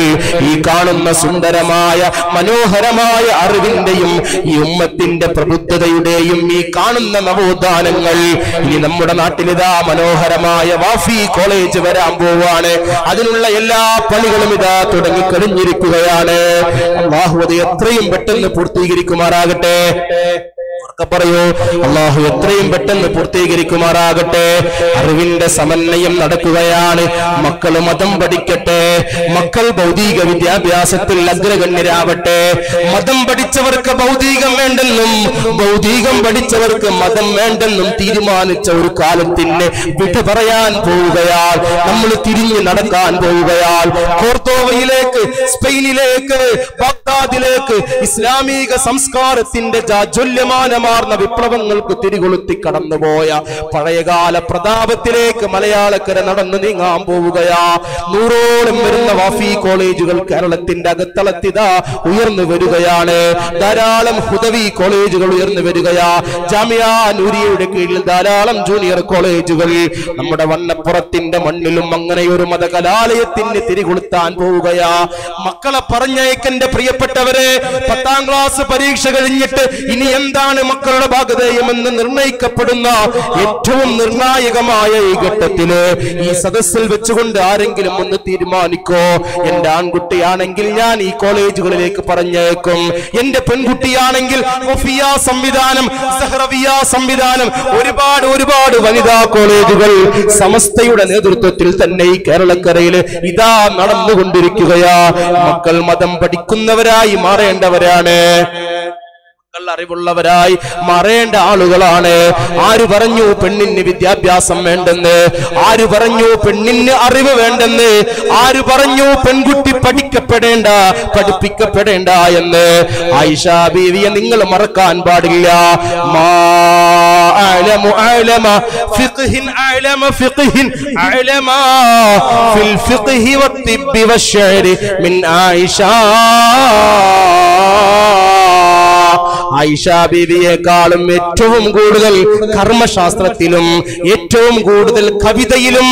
ഈ കാണുന്ന സുന്ദരമായ മനോഹരമായ അറിവിന്റെയും ഈ ഉമ്മത്തിന്റെ പ്രബുദ്ധതയുടെയും ഈ കാണുന്ന നവോത്ഥാനങ്ങൾ. ഇനി നമ്മുടെ നാട്ടിലിതാ മനോഹരമായ വാഫി കോളേജ് വരാൻ പോവാണ്. അതിനുള്ള എല്ലാ പണികളും ഇതാ തുടങ്ങിക്കഴിഞ്ഞിരിക്കുകയാണ് അള്ളാഹു അത് എത്രയും പെട്ടെന്ന് പൂർത്തീകരിക്കുമാറാകട്ടെ ഉറക്കെ പറയൂ. അള്ളാഹു എത്രയും പെട്ടെന്ന് പൂർത്തീകരിക്കുമാറാകട്ടെ. അറിവിന്റെ സമന്വയം നടക്കുകയാണ്. മക്കൾ മതം പഠിക്കട്ടെ. മക്കൾ ഭൗതിക വിദ്യാഭ്യാസത്തിൽ അഗ്രഗണ്യരാവട്ടെ. മതം പഠിച്ചവർക്ക് ഭൗതികം വേണ്ടെന്നും ഭൗതികം പഠിച്ചവർക്ക് മതം വേണ്ടെന്നും തീരുമാനിച്ച ഒരു കാലത്തിന് വിട പറയാൻ പോവുകയാൽ നമ്മൾ തിരിഞ്ഞു നടക്കാൻ പോവുകയാൽ കോർത്തോവയിലേക്ക് സ്പെയിനിലേക്ക് ബാഗ്ദാദിലേക്ക് ഇസ്ലാമിക സംസ്കാരത്തിന്റെ ജാജ്വല്യമാനമാർന്ന വിപ്ലവങ്ങൾക്ക് തിരികൊളുത്തി കടന്നുപോയ പഴയകാല പ്രതാപത്തിലേക്ക് മലയാളക്കര നടന്നു നീങ്ങാൻ പോവുകയാ. നൂറോളം വരുന്ന വാഫി കോളേജുകൾ കേരളത്തിന്റെ അകത്തളത്തിതാ ഉയർന്നു വരികയാണ്. ധാരാളം ഹുദവി കോളേജുകൾ ഉയർന്നു വരികയാ. ജാമിയ നൂരിയയുടെ കീഴിൽ ധാരാളം ജൂനിയർ കോളേജുകൾ നമ്മുടെ വണ്ണപ്പുറത്തിന്റെ മണ്ണിലും അങ്ങനെ ഒരു മതകലാലയത്തിന് തിരികൊളുത്താൻ പോവുകയാ. മക്കളെ പറഞ്ഞയക്കന്റെ പ്രിയപ്പെട്ടവരെ പത്താം ക്ലാസ് പരീക്ഷ കഴിഞ്ഞിട്ട് ഇനി എന്താണ് മക്കളുടെ ഭാഗതേയമെന്ന് നിർണയിക്കപ്പെടുന്ന ഏറ്റവും നിർണായകമായ ഈ ഘട്ടത്തിൽ ഈ സദസ്സിൽ വെച്ചുകൊണ്ട് ആരെങ്കിലും ഒന്ന് തീരുമാനിക്കോ? എന്റെ ആൺകുട്ടിയാണെങ്കിൽ ഞാൻ ഈ കോളേജുകളിലേക്ക് പറഞ്ഞേക്കും. എന്റെ പെൺകുട്ടിയാണെങ്കിൽ സംവിധാനം സംവിധാനം ഒരുപാട് ഒരുപാട് വനിതാ കോളേജുകൾ സമസ്തയുടെ നേതൃത്വത്തിൽ തന്നെ ഈ കേരളക്കരയിൽ ഇതാ നടന്നുകൊണ്ടിരിക്കുകയാ. മക്കൾ മതം പഠിക്കുന്നവരായി മാറേണ്ടവരാണ്. അറിവുള്ളവരായി മാറേണ്ട ആളുകളാണ്. ആര് പറഞ്ഞു പെണ്ണിന് വിദ്യാഭ്യാസം വേണ്ടെന്ന്? ആര് പറഞ്ഞു പെണ്ണിന് അറിവ് വേണ്ടെന്ന്? ആര് പറഞ്ഞു പെൺകുട്ടി പഠിക്കപ്പെടേണ്ട പഠിപ്പിക്കപ്പെടേണ്ട എന്ന്? ആയിഷ ബീവിയെ നിങ്ങൾ മറക്കാൻ പാടില്ല. അഅലമു ആയിഷ ബീവിയേക്കാളും ഏറ്റവും കൂടുതൽ കർമ്മശാസ്ത്രത്തിലും ഏറ്റവും കൂടുതൽ കവിതയിലും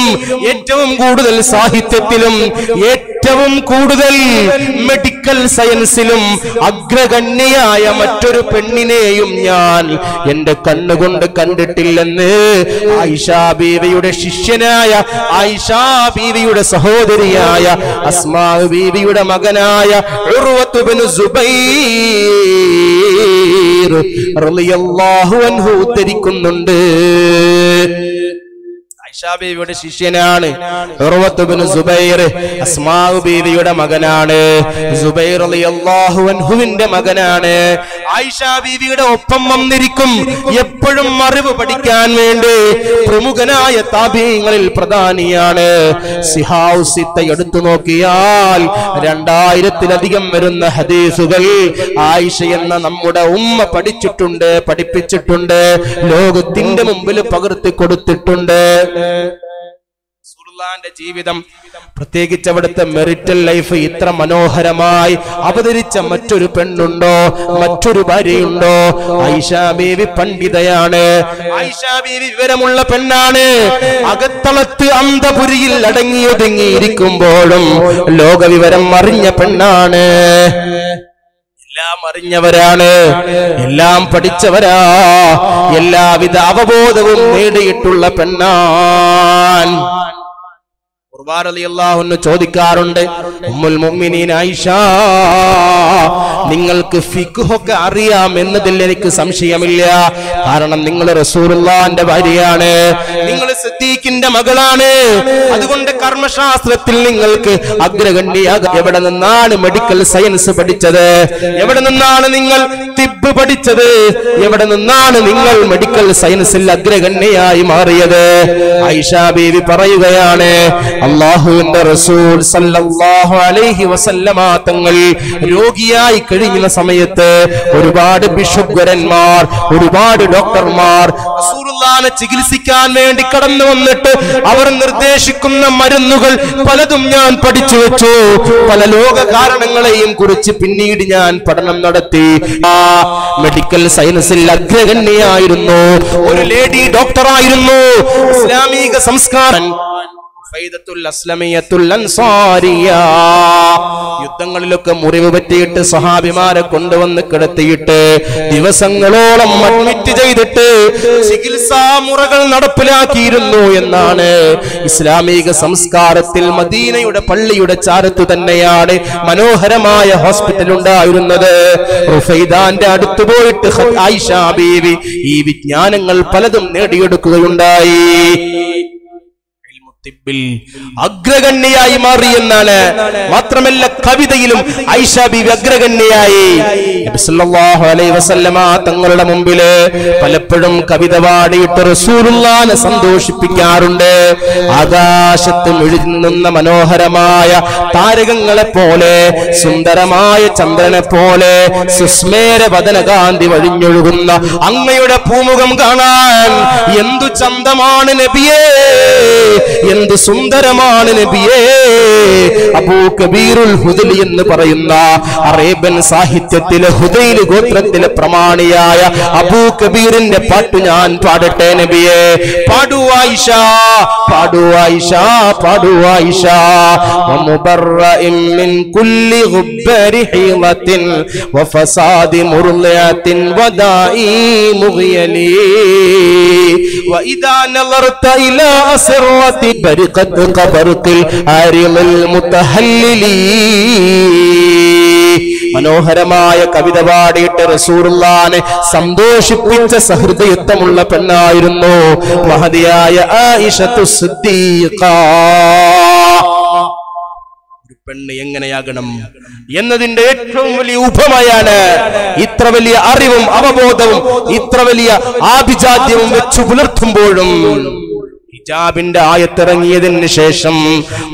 ഏറ്റവും കൂടുതൽ സാഹിത്യത്തിലും ഏറ്റവും കൂടുതൽ മെഡിക്കൽ സയൻസിലും അഗ്രഗണ്യയായ മറ്റൊരു പെണ്ണിനെയും ഞാൻ എന്റെ കണ്ണുകൊണ്ട് കണ്ടിട്ടില്ലെന്ന് ആയിഷാ ബീവിയുടെ ശിഷ്യനായ ആയിഷാ ബീവിയുടെ സഹോദരിയായ അസ്മാ ബീവിയുടെ മകനായ ഉറുവത്തുബിന് സുബൈ. ഉദ്ധരിക്കുന്നുണ്ട്. ബീവിയുടെ ശിഷ്യനാണ്. ഉർവത്ത് ഇബ്നു സുബൈർ അസ്മാഉ ബീവിയുടെ മകനാണ്. സുബൈർ റളിയല്ലാഹു അൻഹുവിന്റെ മകനാണ്. ആയിഷ ബീവിയുടെ ഒപ്പം വന്നിരിക്കും. എപ്പോഴും അറിവ് പഠിക്കാൻ വേണ്ടി പ്രമുഖനായ താപീയങ്ങളിൽ പ്രധാനിയാണ്. സിഹാവുസിത്ത എടുത്തു നോക്കിയാൽ രണ്ടായിരത്തിലധികം വരുന്ന ഹദീസുകൾ ആയിഷ എന്ന നമ്മുടെ ഉമ്മ പഠിച്ചിട്ടുണ്ട് പഠിപ്പിച്ചിട്ടുണ്ട്. ലോകത്തിന്റെ മുമ്പിൽ പകർത്തി കൊടുത്തിട്ടുണ്ട്. റസൂലുള്ളാന്റെ ജീവിതം പ്രത്യേകിച്ച് അവിടുത്തെ മെറിറ്റൽ ലൈഫ് ഇത്ര മനോഹരമായി അവതരിച്ച മറ്റൊരു പെണ്ണുണ്ടോ? മറ്റൊരു ഭാര്യയുണ്ടോ? ഐഷാ ബീവി പണ്ഡിതയാണ്. ഐഷാ ബീവി വിവരമുള്ള പെണ്ണാണ്. അകത്തളത്ത് അന്തപുരിയിൽ അടങ്ങിയൊതുങ്ങിയിരിക്കുമ്പോഴും ലോകവിവരം അറിഞ്ഞ പെണ്ണാണ്. എല്ലാം അറിഞ്ഞവരാണ്. എല്ലാം പഠിച്ചവരാ. എല്ലാവിധ അവബോധവും നേടിയിട്ടുള്ള പെണ്ണാൻ. ചോദിക്കാറുണ്ട് ഉമ്മുൽ മുഅ്മിനീൻ നിങ്ങൾക്ക് ഫിഖ്ഹൊക്കെ അറിയാം എന്നതിൽ എനിക്ക് സംശയമില്ല. കാരണം നിങ്ങൾ റസൂലുള്ളാന്റെ ഭാര്യയാണ് നിങ്ങൾ സിദ്ദീഖിന്റെ മകളാണ്. അതുകൊണ്ട് കർമ്മശാസ്ത്രത്തിൽ നിങ്ങൾക്ക് അഗ്രഗണ്യാക എവിടെ നിന്നാണ് മെഡിക്കൽ സയൻസ് പഠിച്ചത്? എവിടെ നിന്നാണ് നിങ്ങൾ തിബ് പഠിച്ചത്? എവിടെ നിന്നാണ് നിങ്ങൾ മെഡിക്കൽ സയൻസിൽ അഗ്രഗണ്യയായി മാറിയത്? ഐഷ ബീവി പറയുകയാണ് അള്ളാഹുവിന്റെ റസൂൽ സല്ലല്ലാഹു അലൈഹി വസല്ലമ തങ്ങൾ രോഗിയായി കഴിഞ്ഞ സമയത്ത് ഒരുപാട് ബിഷുഗരന്മാർ ഒരുപാട് ഡോക്ടർമാർ റസൂലുള്ളാഹിനെ ചികിത്സിക്കാൻ വേണ്ടി കടന്നു വന്നിട്ട് അവർ നിർദ്ദേശിക്കുന്ന മരുന്നുകൾ പലതും ഞാൻ പഠിച്ചു വെച്ചു. പല ലോക കാരണങ്ങളെയും കുറിച്ച് പിന്നീട് ഞാൻ പഠനം നടത്തി. ആ മെഡിക്കൽ സയൻസിൽ അഗ്രഗണ്യായിരുന്നു ഒരു ലേഡി ഡോക്ടറായിരുന്നു ഇസ്ലാമിക സംസ്കാരം. യുദ്ധങ്ങളിലൊക്കെ മുറിവ് പറ്റിയിട്ട് സഹാബിമാരെ കൊണ്ടുവന്ന് കിടത്തിയിട്ട് ദിവസങ്ങളോളം അഡ്മിറ്റ് ചെയ്തിട്ട് ചികിത്സാ മുറകൾ നടപ്പിലാക്കിയിരുന്നു എന്നാണ്. ഇസ്ലാമിക സംസ്കാരത്തിൽ മദീനയുടെ പള്ളിയുടെ ചാരത്ത് തന്നെയാണ് മനോഹരമായ ഹോസ്പിറ്റൽ ഉണ്ടായിരുന്നത്. റുഫൈദാന്റെ അടുത്ത് പോയിട്ട് ഈ വിജ്ഞാനങ്ങൾ പലതും നേടിയെടുക്കുകയുണ്ടായി. തിബിൽ അഗ്രഗണ്യയായി മാറി എന്നാണ്. മാത്രമല്ല കവിതയിലും ഐഷ ബി തങ്ങളുടെ മുമ്പിൽ പലപ്പോഴും കവിത പാടിയിട്ട് റസൂലുള്ളാനെ സന്തോഷിപ്പിക്കാറുണ്ട്. ആകാശത്ത് എഴുതുന്ന മനോഹരമായ താരകങ്ങളെ പോലെ സുന്ദരമായ ചന്ദ്രനെ പോലെ സുസ്മേര വദനകാന്തി വഴിഞ്ഞൊഴുകുന്ന അങ്ങയുടെ പൂമുഖം കാണാൻ എന്തു ചന്തമാണ് നബിയേ? എന്തു സുന്ദരമാണ് നബിയേ? അബൂ കബീറുൽ ഹുദലി എന്ന് പറയുന്ന അറേബ്യൻ സാഹിത്യത്തിലെ ഹുദൈൽ ഗോത്രത്തിലെ പ്രമാണിയായ അബൂ കബീറിന്റെ പാട്ട് ഞാൻ പാടട്ടെ നബിയേ പാടു ആയിഷ പാടു ആയിഷ പാടു ആയിഷ ومبرئ من كل غبار حيضة وفساد مرضعة ودائي مغيلي وإذا نظرت إلى أسرة برقت كبرق العارض المتهلل മനോഹരമായ കവിത പാടിയിട്ട് റസൂറുല്ലാനെ സന്തോഷിപ്പിച്ച സഹൃദയത്വമുള്ള പെണ്ണായിരുന്നു. മഹതിയായ ആയിഷത്തു സിദ്ദീഖ. പെണ്ണ് എങ്ങനെയാകണം എന്നതിന്റെ ഏറ്റവും വലിയ ഉപമയാണ് ഇത്ര വലിയ അറിവും അവബോധവും ഇത്ര വലിയ ആഭിജാത്യവും വെച്ചു പുലർത്തുമ്പോഴും ഹിജാബിന്റെ ആയത്തിറങ്ങിയതിന് ശേഷം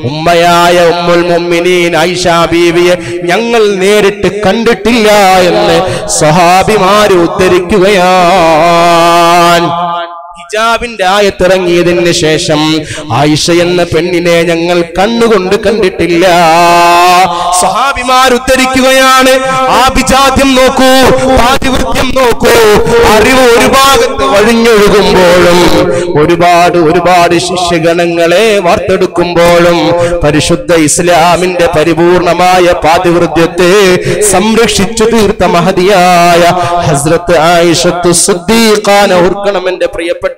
ഉമ്മയായ ഉമ്മുൽ മുമ്മിനീൻ ഐഷ ബീവിയെ ഞങ്ങൾ നേരിട്ട് കണ്ടിട്ടില്ല എന്ന് സഹാബിമാര് ഉദ്ധരിക്കുകയാണ് ഹിജാബിന്റെ ആയത്തിറങ്ങിയതിന് ശേഷം ആയിഷ എന്ന പെണ്ണിനെ ഞങ്ങൾ കണ്ണുകൊണ്ട് കണ്ടിട്ടില്ല. സഹാബിമാർ ഉദ്ധരിക്കുകയാണ് ആഭിജാത്യം നോക്കൂ പാതിവൃത്യം നോക്കൂ. അറിവ് ഒരു ഭാഗത്ത് വഴിഞ്ഞൊഴുകുമ്പോഴും ഒരുപാട് ഒരുപാട് ശിഷ്യഗണങ്ങളെ വാർത്തെടുക്കുമ്പോഴും പരിശുദ്ധ ഇസ്ലാമിന്റെ പരിപൂർണമായ പാതിവൃത്യത്തെ സംരക്ഷിച്ചു തീർത്ത മഹതിയായ ഹസ്രത്ത് ആയിഷത്ത് സുദ്ദീഖാനെ ഓർക്കണം എന്റെ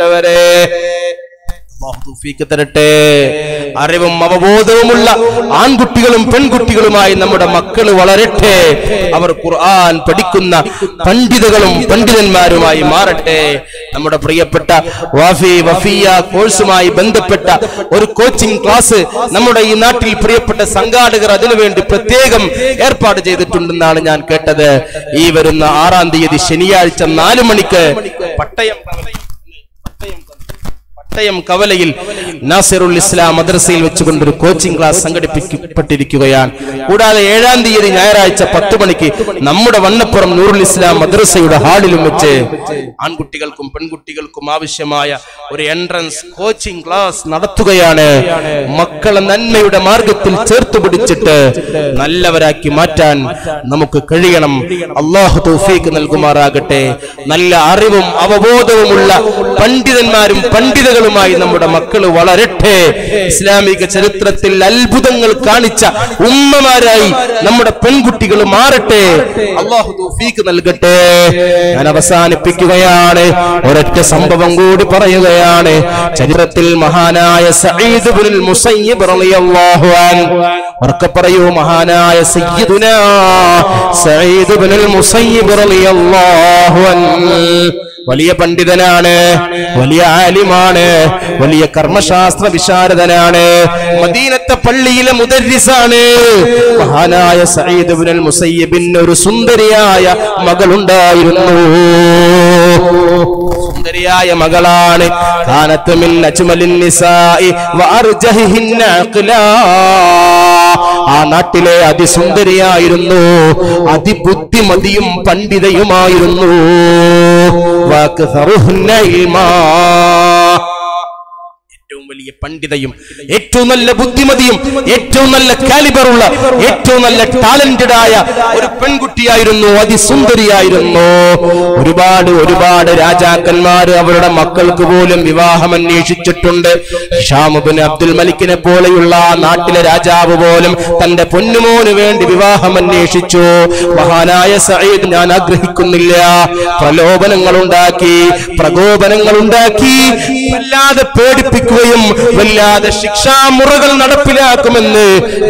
പ്രിയപ്പെട്ടവരെ തൗഫീക്ക് തരട്ടെ. അറിവും അവബോധവുമുള്ള ആൺകുട്ടികളും പെൺകുട്ടികളുമായി നമ്മുടെ മക്കൾ വളരട്ടെ. അവർ ഖുർആൻ പഠിക്കുന്ന പണ്ഡിതകളും പണ്ഡിതന്മാരുമായി മാറട്ടെ. നമ്മുടെ പ്രിയപ്പെട്ട വാഫി വഫിയ കോഴ്സുമായി ബന്ധപ്പെട്ട ഒരു കോച്ചിങ് ക്ലാസ് നമ്മുടെ ഈ നാട്ടിൽ പ്രിയപ്പെട്ട സംഘാടകർ അതിനുവേണ്ടി പ്രത്യേകം ഏർപ്പാട് ചെയ്തിട്ടുണ്ടെന്നാണ് ഞാൻ കേട്ടത്. ഈ വരുന്ന ആറാം തീയതി ശനിയാഴ്ച നാലു മണിക്ക് പട്ടയം പട്ടയം കവലയിൽ നാസിറുൽ ഇസ്ലാം മദ്രസയിൽ വെച്ചുകൊണ്ട് ഒരു കോച്ചിംഗ് ക്ലാസ് സംഘടിപ്പിക്കപ്പെട്ടിരിക്കുകയാണ്. കൂടാതെ ഏഴാം തീയതി ഞായറാഴ്ച പത്ത് മണിക്ക് നമ്മുടെ വണ്ണപ്പുറം നൂറുൽ ഇസ്ലാം മദ്രസയുടെ ഹാളിലും വെച്ച് ആൺകുട്ടികൾക്കും പെൺകുട്ടികൾക്കും ആവശ്യമായ ഒരു എൻട്രൻസ് കോച്ചിംഗ് ക്ലാസ് നടത്തുകയാണ്. മക്കളെ നന്മയുടെ മാർഗത്തിൽ ചേർത്ത് പിടിച്ചിട്ട് നല്ലവരാക്കി മാറ്റാൻ നമുക്ക് കഴിയണം. അള്ളാഹു തൗഫീക്ക് നൽകുമാറാകട്ടെ. നല്ല അറിവും അവബോധവുമുള്ള പണ്ഡിതന്മാരും പണ്ഡിതകളുമായി നമ്മുടെ മക്കൾ വളരട്ടെ. ഇസ്ലാമിക ചരിത്രത്തിൽ അത്ഭുതങ്ങൾ കാണിച്ച ഉമ്മമാരായി നമ്മുടെ പെൺകുട്ടികൾ മാറട്ടെ. നൽകട്ടെ. ഞാൻ അവസാനിപ്പിക്കുകയാണ്. ഒരൊറ്റ സംഭവം കൂടി പറയുകയാണ്. ചരിത്രത്തിൽ മഹാനായ സഈദ് ഇബ്നുൽ മുസയ്യിബ് റളിയല്ലാഹു പറയൂ മഹാനായ സഈദ് ഇബ്നുൽ മുസയ്യിബ് റളിയല്ലാഹു വലിയ പണ്ഡിതനാണ് വലിയ ആലിമാണ്. വലിയ കർമ്മശാസ്ത്ര വിശാരദനാണ്. മദീനത്തെ പള്ളിയിലെ മുദരിസാണ്. മഹാനായ സയ്യിദ് ഇബ്നുൽ മുസയ്യിബിൻ ഒരു സുന്ദരിയായ മകളുണ്ടായിരുന്നു. സുന്ദരിയായ മകളാണ്. കാനത്ത് മിൻ അജ്മലിൻ നിസായി വഅർജഹിഹിന്ന അഖ്ലാ. ആ നാട്ടിലെ അതിസുന്ദരിയായിരുന്നു. അതിബുദ്ധിമതിയും പണ്ഡിതയുമായിരുന്നു. വാക്സറുഹുന്ന ഇൽമാ. വലിയ പണ്ഡിതയും ഏറ്റവും നല്ല ബുദ്ധിമതിയും ഏറ്റവും നല്ല കാലിബറുള്ള ഏറ്റവും നല്ല ടാലന്റഡ് ആയ ഒരു പെൺകുട്ടിയായിരുന്നു അതിസുന്ദരിയായിരുന്നു. ഒരുപാട് ഒരുപാട് രാജാക്കന്മാർ അവരുടെ മക്കൾക്ക് പോലും വിവാഹം അന്വേഷിച്ചിട്ടുണ്ട്. ഷാമുബിൻ അബ്ദുൽ മലിക്കിനെ പോലെയുള്ള നാട്ടിലെ രാജാവ് പോലും തന്റെ പൊന്നുമോന് വേണ്ടി വിവാഹം അന്വേഷിച്ചു. മഹാനായ സയ്യിദ് ഞാൻ ആഗ്രഹിക്കുന്നില്ല. പ്രലോഭനങ്ങൾ ഉണ്ടാക്കി പ്രകോപനങ്ങൾ ഉണ്ടാക്കി വല്ലാതെ പേടിപ്പിക്കുകയും വല്ലാതെ ശിക്ഷാമുറകൾ നടപ്പിലാക്കുമെന്ന്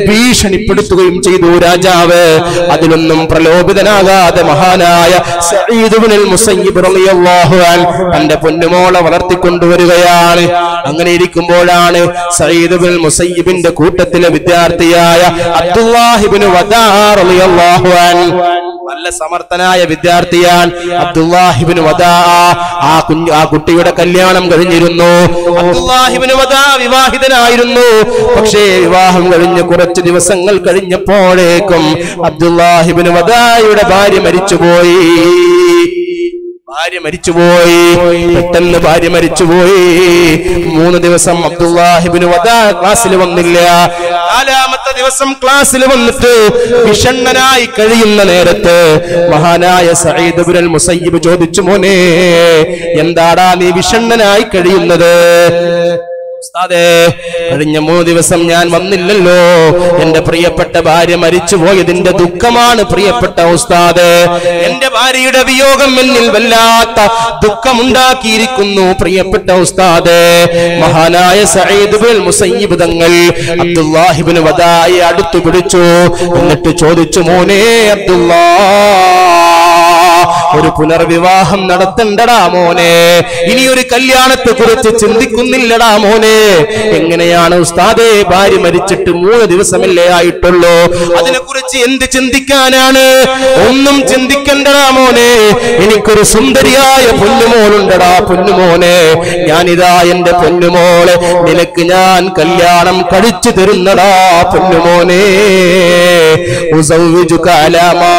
ഭീഷണിപ്പെടുത്തുകയും ചെയ്തു രാജാവ്. അതിനൊന്നും പ്രലോഭിതനാകാതെ മഹാനായ തന്റെ പൊന്നുമോളെ വളർത്തിക്കൊണ്ടുവരികയാണ്. അങ്ങനെ ഇരിക്കുമ്പോഴാണ് സയ്യിദുബിൻ മുസയ്യിബിന്റെ കൂട്ടത്തിലെ വിദ്യാർത്ഥിയായ അബ്ദുല്ലാഹിബിന് വദാറിയാഹുവാൻ നല്ല സമർത്ഥനായ വിദ്യാർത്ഥിയാൽ അബ്ദുല്ലാഹിബിന് വദാ. ആ കുഞ്ഞു ആ കുട്ടിയുടെ കല്യാണം കഴിഞ്ഞിരുന്നു. അബ്ദുല്ലാഹിബിന് വദാ വിവാഹിതനായിരുന്നു. പക്ഷേ വിവാഹം കഴിഞ്ഞ് കുറച്ച് ദിവസങ്ങൾ കഴിഞ്ഞപ്പോഴേക്കും അബ്ദുല്ലാഹിബിന് വദായുടെ ഭാര്യ മരിച്ചുപോയി. ഭാര്യ മരിച്ചുപോയി. പെട്ടെന്ന് ഭാര്യ മരിച്ചുപോയി. മൂന്ന് ദിവസം അബ്ദുല്ലാഹിബിന് വദാ ക്ലാസ്സിൽ വന്നില്ല. നാലാമത്തെ ദിവസം ക്ലാസ്സിൽ വന്നിട്ട് വിഷണ്ണനായി കഴിയുന്ന നേരത്ത് മഹാനായ സയ്യിദ് ഇബ്നുൽ മുസയ്യിബ് ചോദിച്ചു മോനെ എന്താടാ നീ വിഷണ്ണനായി കഴിയുന്നത്? ഉസ്താദേ കഴിഞ്ഞ മൂന്ന് ദിവസം ഞാൻ വന്നില്ലല്ലോ. എന്റെ പ്രിയപ്പെട്ട ഭാര്യ മരിച്ചു പോയതിന്റെ ദുഃഖമാണ് പ്രിയപ്പെട്ട ഉസ്താദ്. എന്റെ ഭാര്യയുടെ വിയോഗം എന്നിൽ വല്ലാത്ത ദുഃഖമുണ്ടാക്കിയിരിക്കുന്നു പ്രിയപ്പെട്ട ഉസ്താദ്. മഹാനായ മുസൈബ് മുസയ്യിബ് തങ്ങൾ അബ്ദുല്ലാഹിബിന് വദായി അടുത്തു പിടിച്ചു. എന്നിട്ട് ചോദിച്ചു മോനെ അബ്ദുല്ലാ ഒരു പുനർവിവാഹം നടത്തണ്ടടാ മോനെ. ഇനി ഒരു കല്യാണത്തെ കുറിച്ച് ചിന്തിക്കുന്നില്ലടാ മോനെ. എങ്ങനെയാണ് ഉസ്താദേ ഭാര്യ മരിച്ചിട്ട് മൂന്ന് ദിവസമല്ലേ ആയിട്ടുള്ളൂ? അതിനെ കുറിച്ച് എന്ത് ചിന്തിക്കാനാണ്? ഒന്നും ചിന്തിക്കണ്ടടാ മോനെ. എനിക്കൊരു സുന്ദരിയായ പൊന്നുമോളുണ്ടടാ പൊന്നുമോനെ. ഞാനിതാ എന്റെ പൊന്നുമോളെ. നിനക്ക് ഞാൻ കല്യാണം കഴിച്ചു തരുന്നടാ പൊന്നുമോനെ. അലാമാ.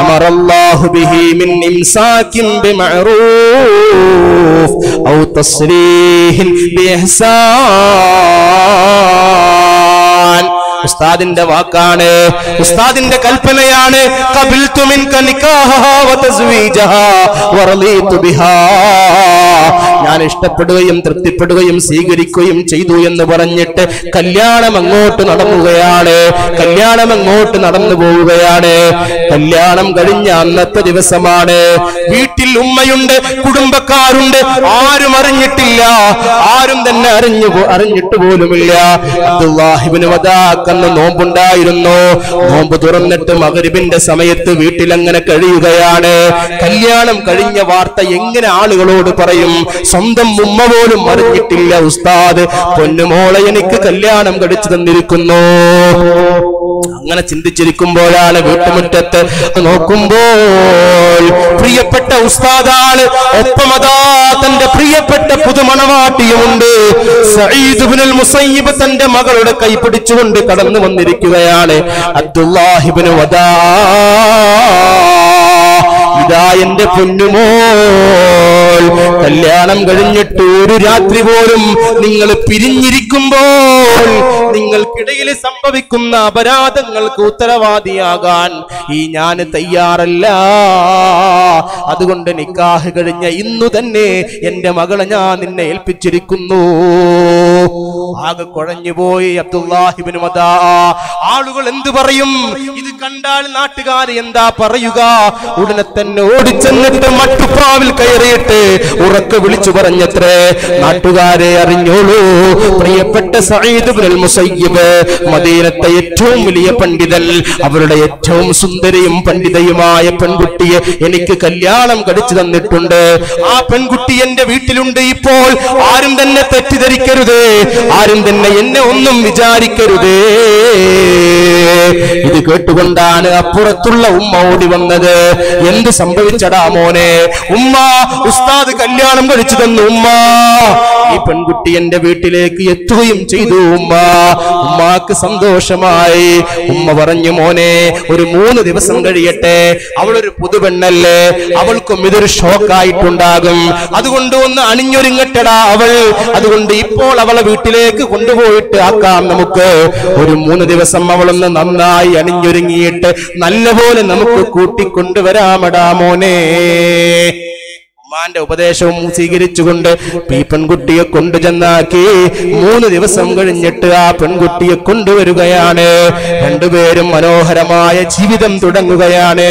أمر الله به من إمساك بمعروف أو تصريح بإحسان. ഉസ്താദിന്റെ വാക്കാണ്. ഉസ്താദിന്റെ കൽപ്പനയാണ്. ഞാൻ ഇഷ്ടപ്പെടുകയും തൃപ്തിപ്പെടുകയും സ്വീകരിക്കുകയും ചെയ്തു എന്ന് പറഞ്ഞിട്ട് കല്യാണം അങ്ങോട്ട് നടന്നുകയാണ് കല്യാണം അങ്ങോട്ട് നടന്നു പോവുകയാണ്. കല്യാണം കഴിഞ്ഞ അന്നത്തെ ദിവസമാണ്. വീട്ടിൽ ഉമ്മയുണ്ട് കുടുംബക്കാരുണ്ട്. ആരും അറിഞ്ഞിട്ടില്ല. ആരും തന്നെ അറിഞ്ഞു അറിഞ്ഞിട്ട് പോലുമില്ല. അബ്ദുല്ലാഹിബിന് വദാക്കന്ന് നോമ്പുണ്ടായിരുന്നു? നോമ്പ് തുറന്നിട്ട് മകരിബിന്റെ സമയത്ത് വീട്ടിൽ അങ്ങനെ കഴിയുകയാണ്? കല്യാണം കഴിഞ്ഞ വാർത്ത എങ്ങനെ ആളുകളോട് പറയും? സ്വന്തം ഉമ്മ പോലും അറിഞ്ഞിട്ടില്ല ഉസ്താദ്. പൊന്നുമോളെ എനിക്ക് കല്യാണം കഴിച്ചു തന്നിരിക്കുന്നു. അങ്ങനെ ചിന്തിച്ചിരിക്കുമ്പോഴാണ് വീട്ടുമുറ്റത്ത് നോക്കുമ്പോൾ പ്രിയപ്പെട്ട ഉസ്താദാണ്. ഒപ്പമതാ തന്റെ പ്രിയപ്പെട്ട പുതുമണവാട്ടിയുമുണ്ട്. സഈദ് ഇബ്നുൽ മുസയ്യിബ് തന്റെ മകളുടെ കൈ പിടിച്ചുകൊണ്ട് കടന്നു വന്നിരിക്കുകയാണ്. അബ്ദുല്ലാഹിബിന് വദാ. ഇതാ എന്റെ പൊന്നുമോൾ. കല്യാണം കഴിഞ്ഞിട്ട് ഒരു രാത്രി പോലും നിങ്ങൾ പിരിഞ്ഞിരിക്കുമ്പോൾ നിങ്ങൾക്കിടയിൽ സംഭവിക്കുന്ന അപരാധങ്ങൾക്ക് ഉത്തരവാദിയാകാൻ ഈ ഞാൻ തയ്യാറല്ല. അതുകൊണ്ട് നിക്കാഹ് കഴിഞ്ഞ ഇന്നു തന്നെ എന്റെ മകളെ ഞാൻ നിന്നെ ഏൽപ്പിച്ചിരിക്കുന്നു. ആകെ കുഴഞ്ഞുപോയി അബ്ദുല്ലാഹിബിന് മതാ ആളുകൾ എന്തു പറയും? ഇത് കണ്ടാൽ നാട്ടുകാർ എന്താ പറയുക? ഉടനെ തന്നെ ഓടിച്ചെന്നിട്ട് മട്ടുപ്രാവിൽ കയറിയിട്ട് ഉറക്കെ വിളിച്ചു പറഞ്ഞത്രേ നാട്ടുകാരെ അറിഞ്ഞോളൂ പ്രിയപ്പെട്ട ഇബ്നുൽ മുസയ്യിബ് മദീനത്തെ ഏറ്റവും വലിയ പണ്ഡിതൻ അവരുടെ ഏറ്റവും സുന്ദരിയും പണ്ഡിതയുമായ പെൺകുട്ടിയെ എനിക്ക് കല്യാണം കടിച്ചു തന്നിട്ടുണ്ട്. ആ പെൺകുട്ടി എന്റെ വീട്ടിലുണ്ട് ഇപ്പോൾ. ആരും തന്നെ തെറ്റിദ്ധരിക്കരുത്. ആരും തന്നെ എന്നെ ഒന്നും വിചാരിക്കരുതേ. ഇത് കേട്ടുകൊണ്ടാണ് അപ്പുറത്തുള്ള ഉമ്മ ഓടി വന്നത്. എന്ത് സംഭവിച്ചടാ മോനെ? ഉമ്മ ഉസ്താദ് കല്യാണം കഴിച്ചു തന്നു ഉമ്മ. ഈ പെൺകുട്ടി എന്റെ വീട്ടിലേക്ക് എത്തുകയും ചെയ്തു ഉമ്മ. ഉമ്മാക്ക് സന്തോഷമായി. ഉമ്മ പറഞ്ഞു മോനെ ഒരു മൂന്ന് ദിവസം കഴിയട്ടെ. അവളൊരു പുതുപെണ്ണല്ലേ. അവൾക്കും ഇതൊരു ഷോക്കായിട്ടുണ്ടാകും. അതുകൊണ്ട് ഒന്ന് അണിഞ്ഞൊരുങ്ങട്ടടാ അവൾ. അതുകൊണ്ട് ഇപ്പോൾ അവളെ വീട്ടിലേക്ക് കൊണ്ടുപോയിട്ട് ആക്കാം നമുക്ക്. ഒരു മൂന്ന് ദിവസം അവളൊന്ന് നന്നായി അണിഞ്ഞൊരുങ്ങിയിട്ട് നല്ലപോലെ നമുക്ക് കൂട്ടിക്കൊണ്ടുവരാമടാ മോനെ ഉമ്മാന്റെ ഉപദേശവും സ്വീകരിച്ചുകൊണ്ട് ഈ പെൺകുട്ടിയെ കൊണ്ടുചെന്നാക്കി മൂന്ന് ദിവസം കഴിഞ്ഞിട്ട് ആ പെൺകുട്ടിയെ കൊണ്ടുവരികയാണ്. രണ്ടുപേരും മനോഹരമായ ജീവിതം തുടങ്ങുകയാണ്.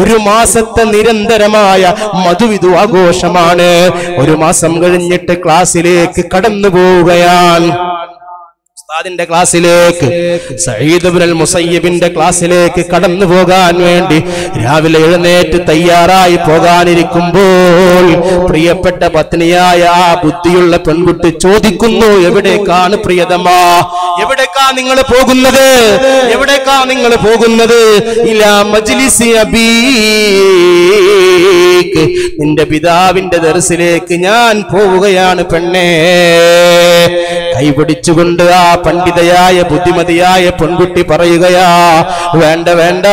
ഒരു മാസത്തെ നിരന്തരമായ മധുവിധു ആഘോഷമാണ്. ഒരു മാസം കഴിഞ്ഞിട്ട് ക്ലാസ്സിലേക്ക് കടന്നു പോവുകയാണ് ഉസ്താദിന്റെ ക്ലാസ്സിലേക്ക് സയ്യിദ് ഇബ്നുൽ മുസയ്യിബിന്റെ ക്ലാസ്സിലേക്ക് കടന്നു പോകാൻ വേണ്ടി രാവിലെ എഴുന്നേറ്റ് തയ്യാറായി പോകാനിരിക്കുമ്പോൾ പ്രിയപ്പെട്ട പത്നിയായ ആ ബുദ്ധിയുള്ള പെൺകുട്ടി ചോദിക്കുന്നു എവിടേക്കാണ് പ്രിയതമാ? എവിടേക്കാ നിങ്ങൾ പോകുന്നത്? എവിടേക്കാ നിങ്ങൾ പോകുന്നത്? ഇലാ മജ്ലിസി അബീക്ക്. നിന്റെ പിതാവിന്റെ ദർസിലേക്ക് ഞാൻ പോവുകയാണ് പെണ്ണേ. കൈപിടിച്ചുകൊണ്ട് ആ പണ്ഡിതയായ ബുദ്ധിമതിയായ പെൺകുട്ടി പറയുകയാ വേണ്ട വേണ്ട.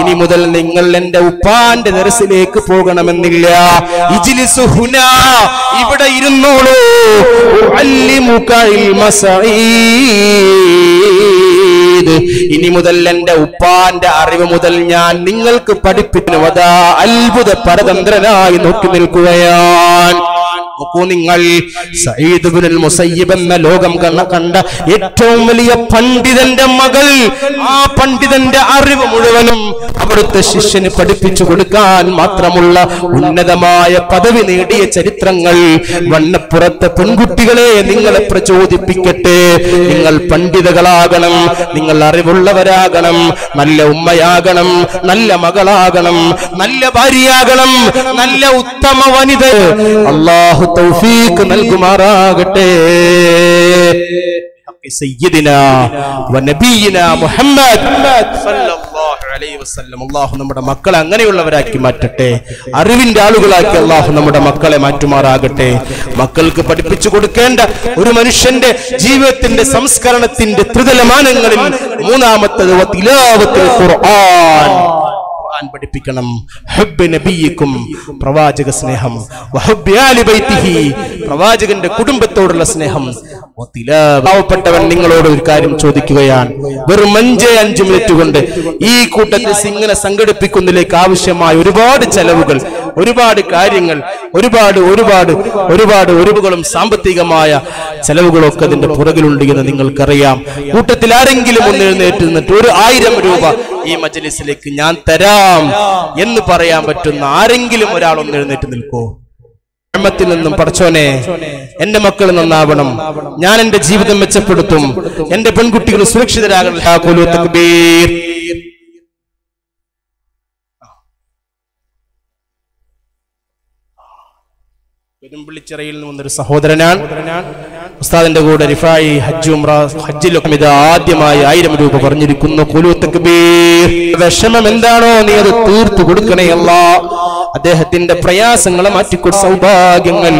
ഇനി മുതൽ നിങ്ങൾ എന്റെ ഉപ്പാന്റെ ദർസിലേക്ക് പോകണമെന്നില്ല. ഇവിടെ ഇരുന്നോളൂ. ഇനി മുതൽ എന്റെ ഉപ്പാന്റെ അറിവ് മുതൽ ഞാൻ നിങ്ങൾക്ക് പഠിപ്പിക്കുന്നു അതാ അത്ഭുത പരതന്ത്രനായി നോക്കി നിൽക്കുകയാണ്. നോക്കൂ നിങ്ങൾ. സയ്യിദ് ഇബ്നുൽ മുസയ്യിബ് എന്ന ലോകം കണ്ട ഏറ്റവും വലിയ പണ്ഡിതന്റെ മകൾ. ആ പണ്ഡിതന്റെ അറിവ് മുഴുവനും അവിടുത്തെ ശിഷ്യന് പഠിപ്പിച്ചു കൊടുക്കാൻ മാത്രമുള്ള ഉന്നതമായ പദവി നേടിയ ചരിത്രങ്ങൾ. വണ്ണപ്പുറത്തെ പെൺകുട്ടികളെ നിങ്ങളെ പ്രചോദിപ്പിക്കട്ടെ. നിങ്ങൾ പണ്ഡിതകളാകണം. നിങ്ങൾ അറിവുള്ളവരാകണം. നല്ല ഉമ്മയാകണം. നല്ല മകളാകണം. നല്ല ഭാര്യയാകണം. നല്ല ഉത്തമ വനിത. അള്ളാഹു തൗഫീഖ് നൽകുമാറാകട്ടെ. അള്ളാഹു നമ്മുടെ മക്കളെ അങ്ങനെയുള്ളവരാക്കി മാറ്റട്ടെ. അറിവിന്റെ ആളുകളാക്കി അള്ളാഹു നമ്മുടെ മക്കളെ മാറ്റുമാറാകട്ടെ. മക്കൾക്ക് പഠിപ്പിച്ചു കൊടുക്കേണ്ട ഒരു മനുഷ്യന്റെ ജീവിതത്തിന്റെ സംസ്കരണത്തിന്റെ ത്രിതലമാനങ്ങളിൽ മൂന്നാമത്തത് വ ഖുർആൻ. ഖുർആൻ പഠിപ്പിക്കണം. ഹബ്ബ് നബിയിക്കും പ്രവാചക സ്നേഹം. പ്രവാചകന്റെ കുടുംബത്തോടുള്ള സ്നേഹം. പാവപ്പെട്ടവൻ നിങ്ങളോട് ഒരു കാര്യം ചോദിക്കുകയാണ്. വെറും അഞ്ചേ അഞ്ച് മിനിറ്റ് കൊണ്ട് ഈ കൂട്ടത്തിൽ ഇങ്ങനെ സംഘടിപ്പിക്കുന്നതിലേക്ക് ആവശ്യമായ ഒരുപാട് ചെലവുകൾ ഒരുപാട് കാര്യങ്ങൾ ഒരുപാട് ഒരുപാട് ഒരുപാട് ഒരുവുകളും സാമ്പത്തികമായ ചെലവുകളൊക്കെ അതിന്റെ പുറകിലുണ്ട് എന്ന് നിങ്ങൾക്കറിയാം. കൂട്ടത്തിൽ ആരെങ്കിലും ഒന്ന് എഴുന്നേറ്റ് നിന്നിട്ട് ഒരു ആയിരം രൂപ ഈ മജലിസിലേക്ക് ഞാൻ തരാം എന്ന് പറയാൻ പറ്റുന്ന ആരെങ്കിലും ഒരാൾ ഒന്ന് എഴുന്നേറ്റ് നിൽക്കോ. ത്തിൽ നിന്നും പഠിച്ചോനെ എന്റെ മക്കൾ നന്നാവണം. ഞാൻ എന്റെ ജീവിതം മെച്ചപ്പെടുത്തും. എന്റെ പെൺകുട്ടികൾ സുരക്ഷിതരാകണം ലാ ഖുലു തക്ബീർ പെരുമ്പിളിച്ചിറയിൽ നിന്ന് വന്നൊരു സഹോദരനാണ്. ഉസ്താദിന്റെ കൂടെ റിഫായി ഹജ്ജ് ഉംറ ഹജ്ജിലൊക്കെ ഇത് ആദ്യമായി ആയിരം രൂപ പറഞ്ഞിരിക്കുന്നു. വിഷമം എന്താണോ നീ അത് തീർത്തു കൊടുക്കണേ അല്ല. അദ്ദേഹത്തിന്റെ പ്രയാസങ്ങളെ മാറ്റിക്കൊടു സൗഭാഗ്യങ്ങൾ.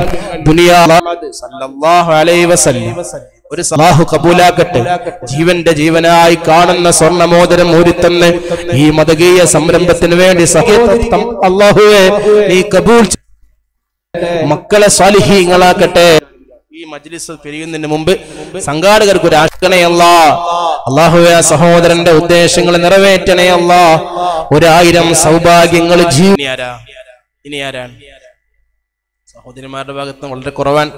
ഒരു സലാഹു കബൂലാക്കട്ടെ. ജീവന്റെ ജീവനായി കാണുന്ന സ്വർണമോദരം ഒരുത്തന്നെ ഈ മതകീയ സംരംഭത്തിന് വേണ്ടി സഹീതം അള്ളാഹുവെ നീ കബൂൽ. മക്കളെ സ്വാലിഹീങ്ങളാക്കട്ടെ. ഈ മജ്ലിസ് പിരിയുന്നതിന് മുമ്പ് സംഘാടകർക്ക് ഒരു ആഷ്കണയല്ല അള്ളാഹുവെ സഹോദരന്റെ ഉദ്ദേശങ്ങൾ നിറവേറ്റണയല്ല ഒരായിരം സൗഭാഗ്യങ്ങൾ ഇനി ആരാണ്? സഹോദരിമാരുടെ ഭാഗത്ത് വളരെ കുറവാൻ.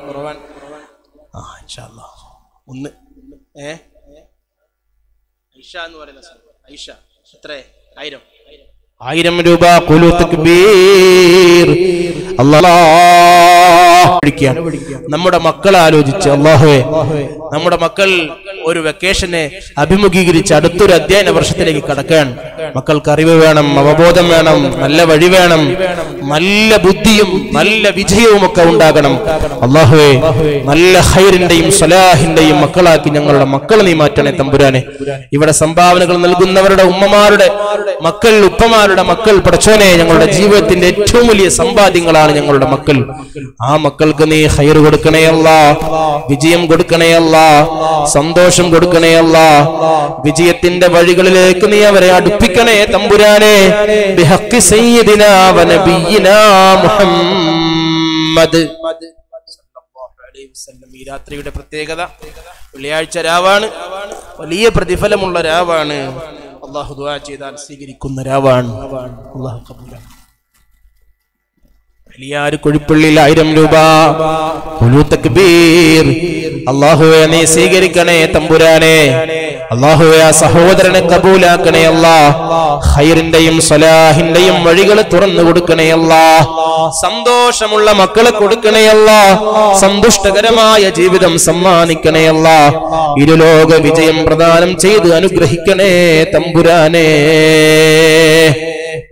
ഒന്ന്. ഏ? ഐഷ എന്ന് പറയുന്ന ഐഷ. എത്ര? ആയിരം. ആയിരം രൂപ നമ്മുടെ മക്കൾ ആലോചിച്ച് അള്ളാഹുവെ നമ്മുടെ മക്കൾ ഒരു വെക്കേഷനെ അഭിമുഖീകരിച്ച് അടുത്തൊരു അധ്യയന വർഷത്തിലേക്ക് കടക്കാൻ മക്കൾക്ക് അറിവ് വേണം അവബോധം വേണം നല്ല വഴി വേണം നല്ല ബുദ്ധിയും നല്ല വിജയവും ഒക്കെ ഉണ്ടാകണം. അള്ളാഹുവെ നല്ല ഹൈറിന്റെയും സലാഹിന്റെയും മക്കളാക്കി ഞങ്ങളുടെ മക്കളെ നീ മാറ്റണേ തമ്പുരാനെ. ഇവിടെ സംഭാവനകൾ നൽകുന്നവരുടെ ഉമ്മമാരുടെ മക്കൾ ഉപ്പമാരുടെ മക്കൾ പടച്ചോനെ ഞങ്ങളുടെ ജീവിതത്തിന്റെ ഏറ്റവും വലിയ സമ്പാദ്യങ്ങളാണ് ഞങ്ങളുടെ മക്കൾ. ആ മക്കൾക്ക് നീ ഹൈർ കൊടുക്കണേയല്ല വിജയം കൊടുക്കണേയല്ല സന്തോഷം കൊടുക്കണേയല്ല വിജയത്തിന്റെ വഴികളിലേക്ക് നീ അവരെ അടുപ്പിക്കണേ തമ്പുരാനെ. ബിഹഖി സയ്യിദിനാ വ മുഹമ്മദ് ഈ രാത്രിയുടെ പ്രത്യേകത വെള്ളിയാഴ്ച രാവാണ്. വലിയ പ്രതിഫലമുള്ള രാവാണ്. അള്ളാഹു ദുആ ചെയ്താൽ സ്വീകരിക്കുന്ന രാവാണ്. അള്ളാഹു കബൂലാണ് വലിയാര് കുഴിപ്പുള്ളിൽ ആയിരം രൂപ. അള്ളാഹുവെ നീ സ്വീകരിക്കണേ തമ്പുരാനെ. അള്ളാഹുവെ ആ സഹോദരനെ കബൂലാക്കണേ അല്ലാ. ഹൈറിന്റെയും സലാഹിന്റെയും വഴികൾ തുറന്നു കൊടുക്കണേ അല്ലാ. സന്തോഷമുള്ള മക്കളെ കൊടുക്കണേ അല്ലാ. സന്തുഷ്ടകരമായ ജീവിതം സമ്മാനിക്കണേ അല്ലാ. ഇരുലോക വിജയം പ്രദാനം ചെയ്ത് അനുഗ്രഹിക്കണേ തമ്പുരാനെ.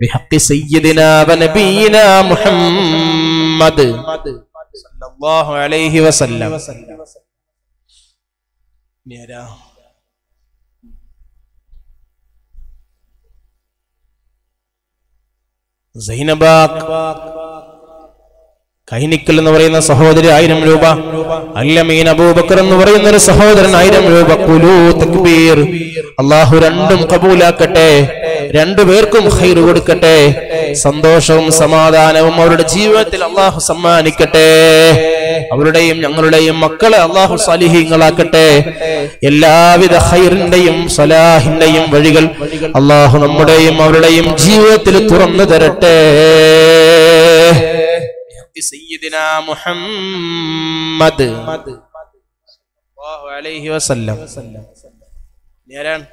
بحق سيدنا ونبينا محمد صلى الله عليه وسلم. زينب കൈനിക്കൽ എന്ന് പറയുന്ന സഹോദരി ആയിരം രൂപ അല്ലമീൻ അബൂബക്കർ എന്ന് പറയുന്ന ഒരു സഹോദരൻ ആയിരം രൂപ. തക്ബീർ. അള്ളാഹു രണ്ടും കബൂലാക്കട്ടെ. രണ്ടു പേർക്കും ഹൈർ കൊടുക്കട്ടെ. സന്തോഷവും സമാധാനവും അവരുടെ ജീവിതത്തിൽ അള്ളാഹു സമ്മാനിക്കട്ടെ. അവരുടെയും ഞങ്ങളുടെയും മക്കളെ അള്ളാഹു സലിഹീങ്ങളാക്കട്ടെ. എല്ലാവിധ ഹൈറിന്റെയും സലാഹിന്റെയും വഴികൾ അള്ളാഹു നമ്മുടെയും അവരുടെയും ജീവിതത്തിൽ തുറന്നു തരട്ടെ. സയ്യിദിന മുഹമ്മദ്. അലൈഹി വസല്ലം. നേരാണ്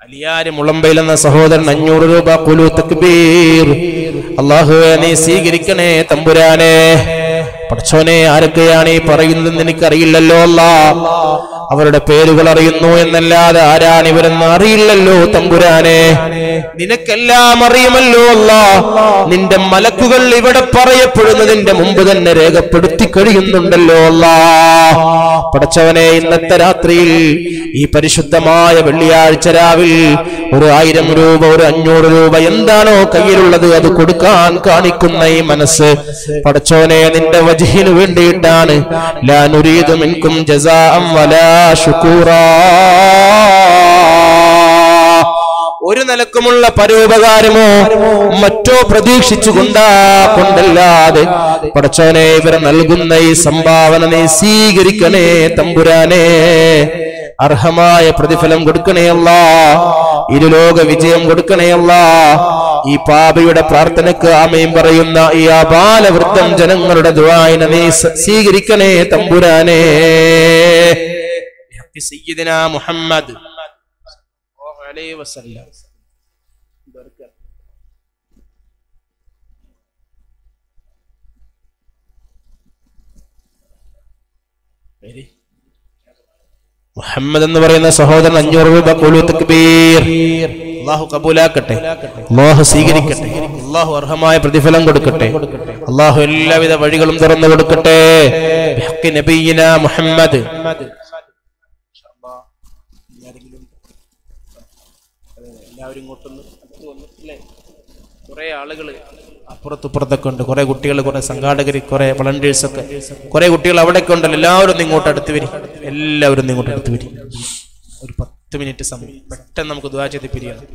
അലിയാര് മുളമ്പയിൽ എന്ന സഹോദരൻ അഞ്ഞൂറ് രൂപ കുലു തക്ബീർ. അള്ളാഹുവെ നീ സ്വീകരിക്കണേ തമ്പുരാനേ. പഠിച്ചോനെ ആരൊക്കെയാണ് ഈ പറയുന്നതെന്ന് എനിക്കറിയില്ലല്ലോ അല്ല. അവരുടെ പേരുകൾ അറിയുന്നു എന്നല്ലാതെ ആരാണ് ഇവരെന്ന് അറിയില്ലല്ലോ തമ്പുരാനെ. നിനക്കെല്ലാം അറിയുമല്ലോ അല്ല. നിന്റെ മലക്കുകൾ ഇവിടെ പറയപ്പെടുന്നതിന്റെ മുമ്പ് തന്നെ രേഖപ്പെടുത്തി കഴിയുന്നുണ്ടല്ലോ അല്ല. പഠിച്ചവനെ ഇന്നത്തെ രാത്രിയിൽ ഈ പരിശുദ്ധമായ വെള്ളിയാഴ്ച രാവിൽ ഒരു ആയിരം രൂപ ഒരു അഞ്ഞൂറ് രൂപ എന്താണോ കയ്യിലുള്ളത് അത് കൊടുക്കാൻ കാണിക്കുന്ന ഈ മനസ്സ്. പഠിച്ചവനെ നിന്റെ വജഹിന് വേണ്ടിയിട്ടാണ്. ലാ നുരീദു മിൻകും ജസാഅം വലാ ശുക്കൂറാ നിലക്കുമുള്ള പരോപകാരമോ മറ്റോ പ്രതീക്ഷിച്ചു കൊണ്ടാ കൊണ്ടല്ലാതെ പടച്ചോനെ ഇവർ നൽകുന്ന ഈ സംഭാവന നീ സ്വീകരിക്കണേ തമ്പുരാനെ. അർഹമായ പ്രതിഫലം കൊടുക്കണേയല്ല ഇരുലോക വിജയം കൊടുക്കണേയല്ല ഈ പാപയുടെ പ്രാർത്ഥനക്ക് ആമയും പറയുന്ന ഈ ബാലവൃദ്ധം ജനങ്ങളുടെ ദുആയിനെ നീ സ്വീകരിക്കണേ തമ്പുരാനെ. മുഹമ്മദ് അലൈഹി വസല്ലം. മുഹമ്മദ് എന്ന് പറയുന്ന സഹോദരൻ അഞ്ഞൂറ് രൂപ കൊലു തക്ബീർ. അള്ളാഹു കബൂലാക്കട്ടെ. അള്ളാഹു സ്വീകരിക്കട്ടെ. അള്ളാഹു അർഹമായ പ്രതിഫലം കൊടുക്കട്ടെ. അള്ളാഹു എല്ലാവിധ വഴികളും തുറന്നു കൊടുക്കട്ടെ. മുഹമ്മദ്. എല്ലാവരും ഇങ്ങോട്ടൊന്ന് അടുത്ത് വന്നു അല്ലേ? കുറെ ആളുകൾ അപ്പുറത്തുപ്പുറത്തൊക്കെ ഉണ്ട്. കുറേ കുട്ടികൾ കുറേ സംഘാടകർ കുറേ വളണ്ടിയേഴ്സ് ഒക്കെ. കുറെ കുട്ടികൾ അവിടെയൊക്കെ ഉണ്ടല്ലോ. എല്ലാവരും ഇങ്ങോട്ട് അടുത്ത് വരും. എല്ലാവരും ഇങ്ങോട്ട് അടുത്ത് വരും. ഒരു പത്ത് മിനിറ്റ് സമയം. പെട്ടെന്ന് നമുക്ക് ദുവാ ചെയ്ത് പിരിയാണ്.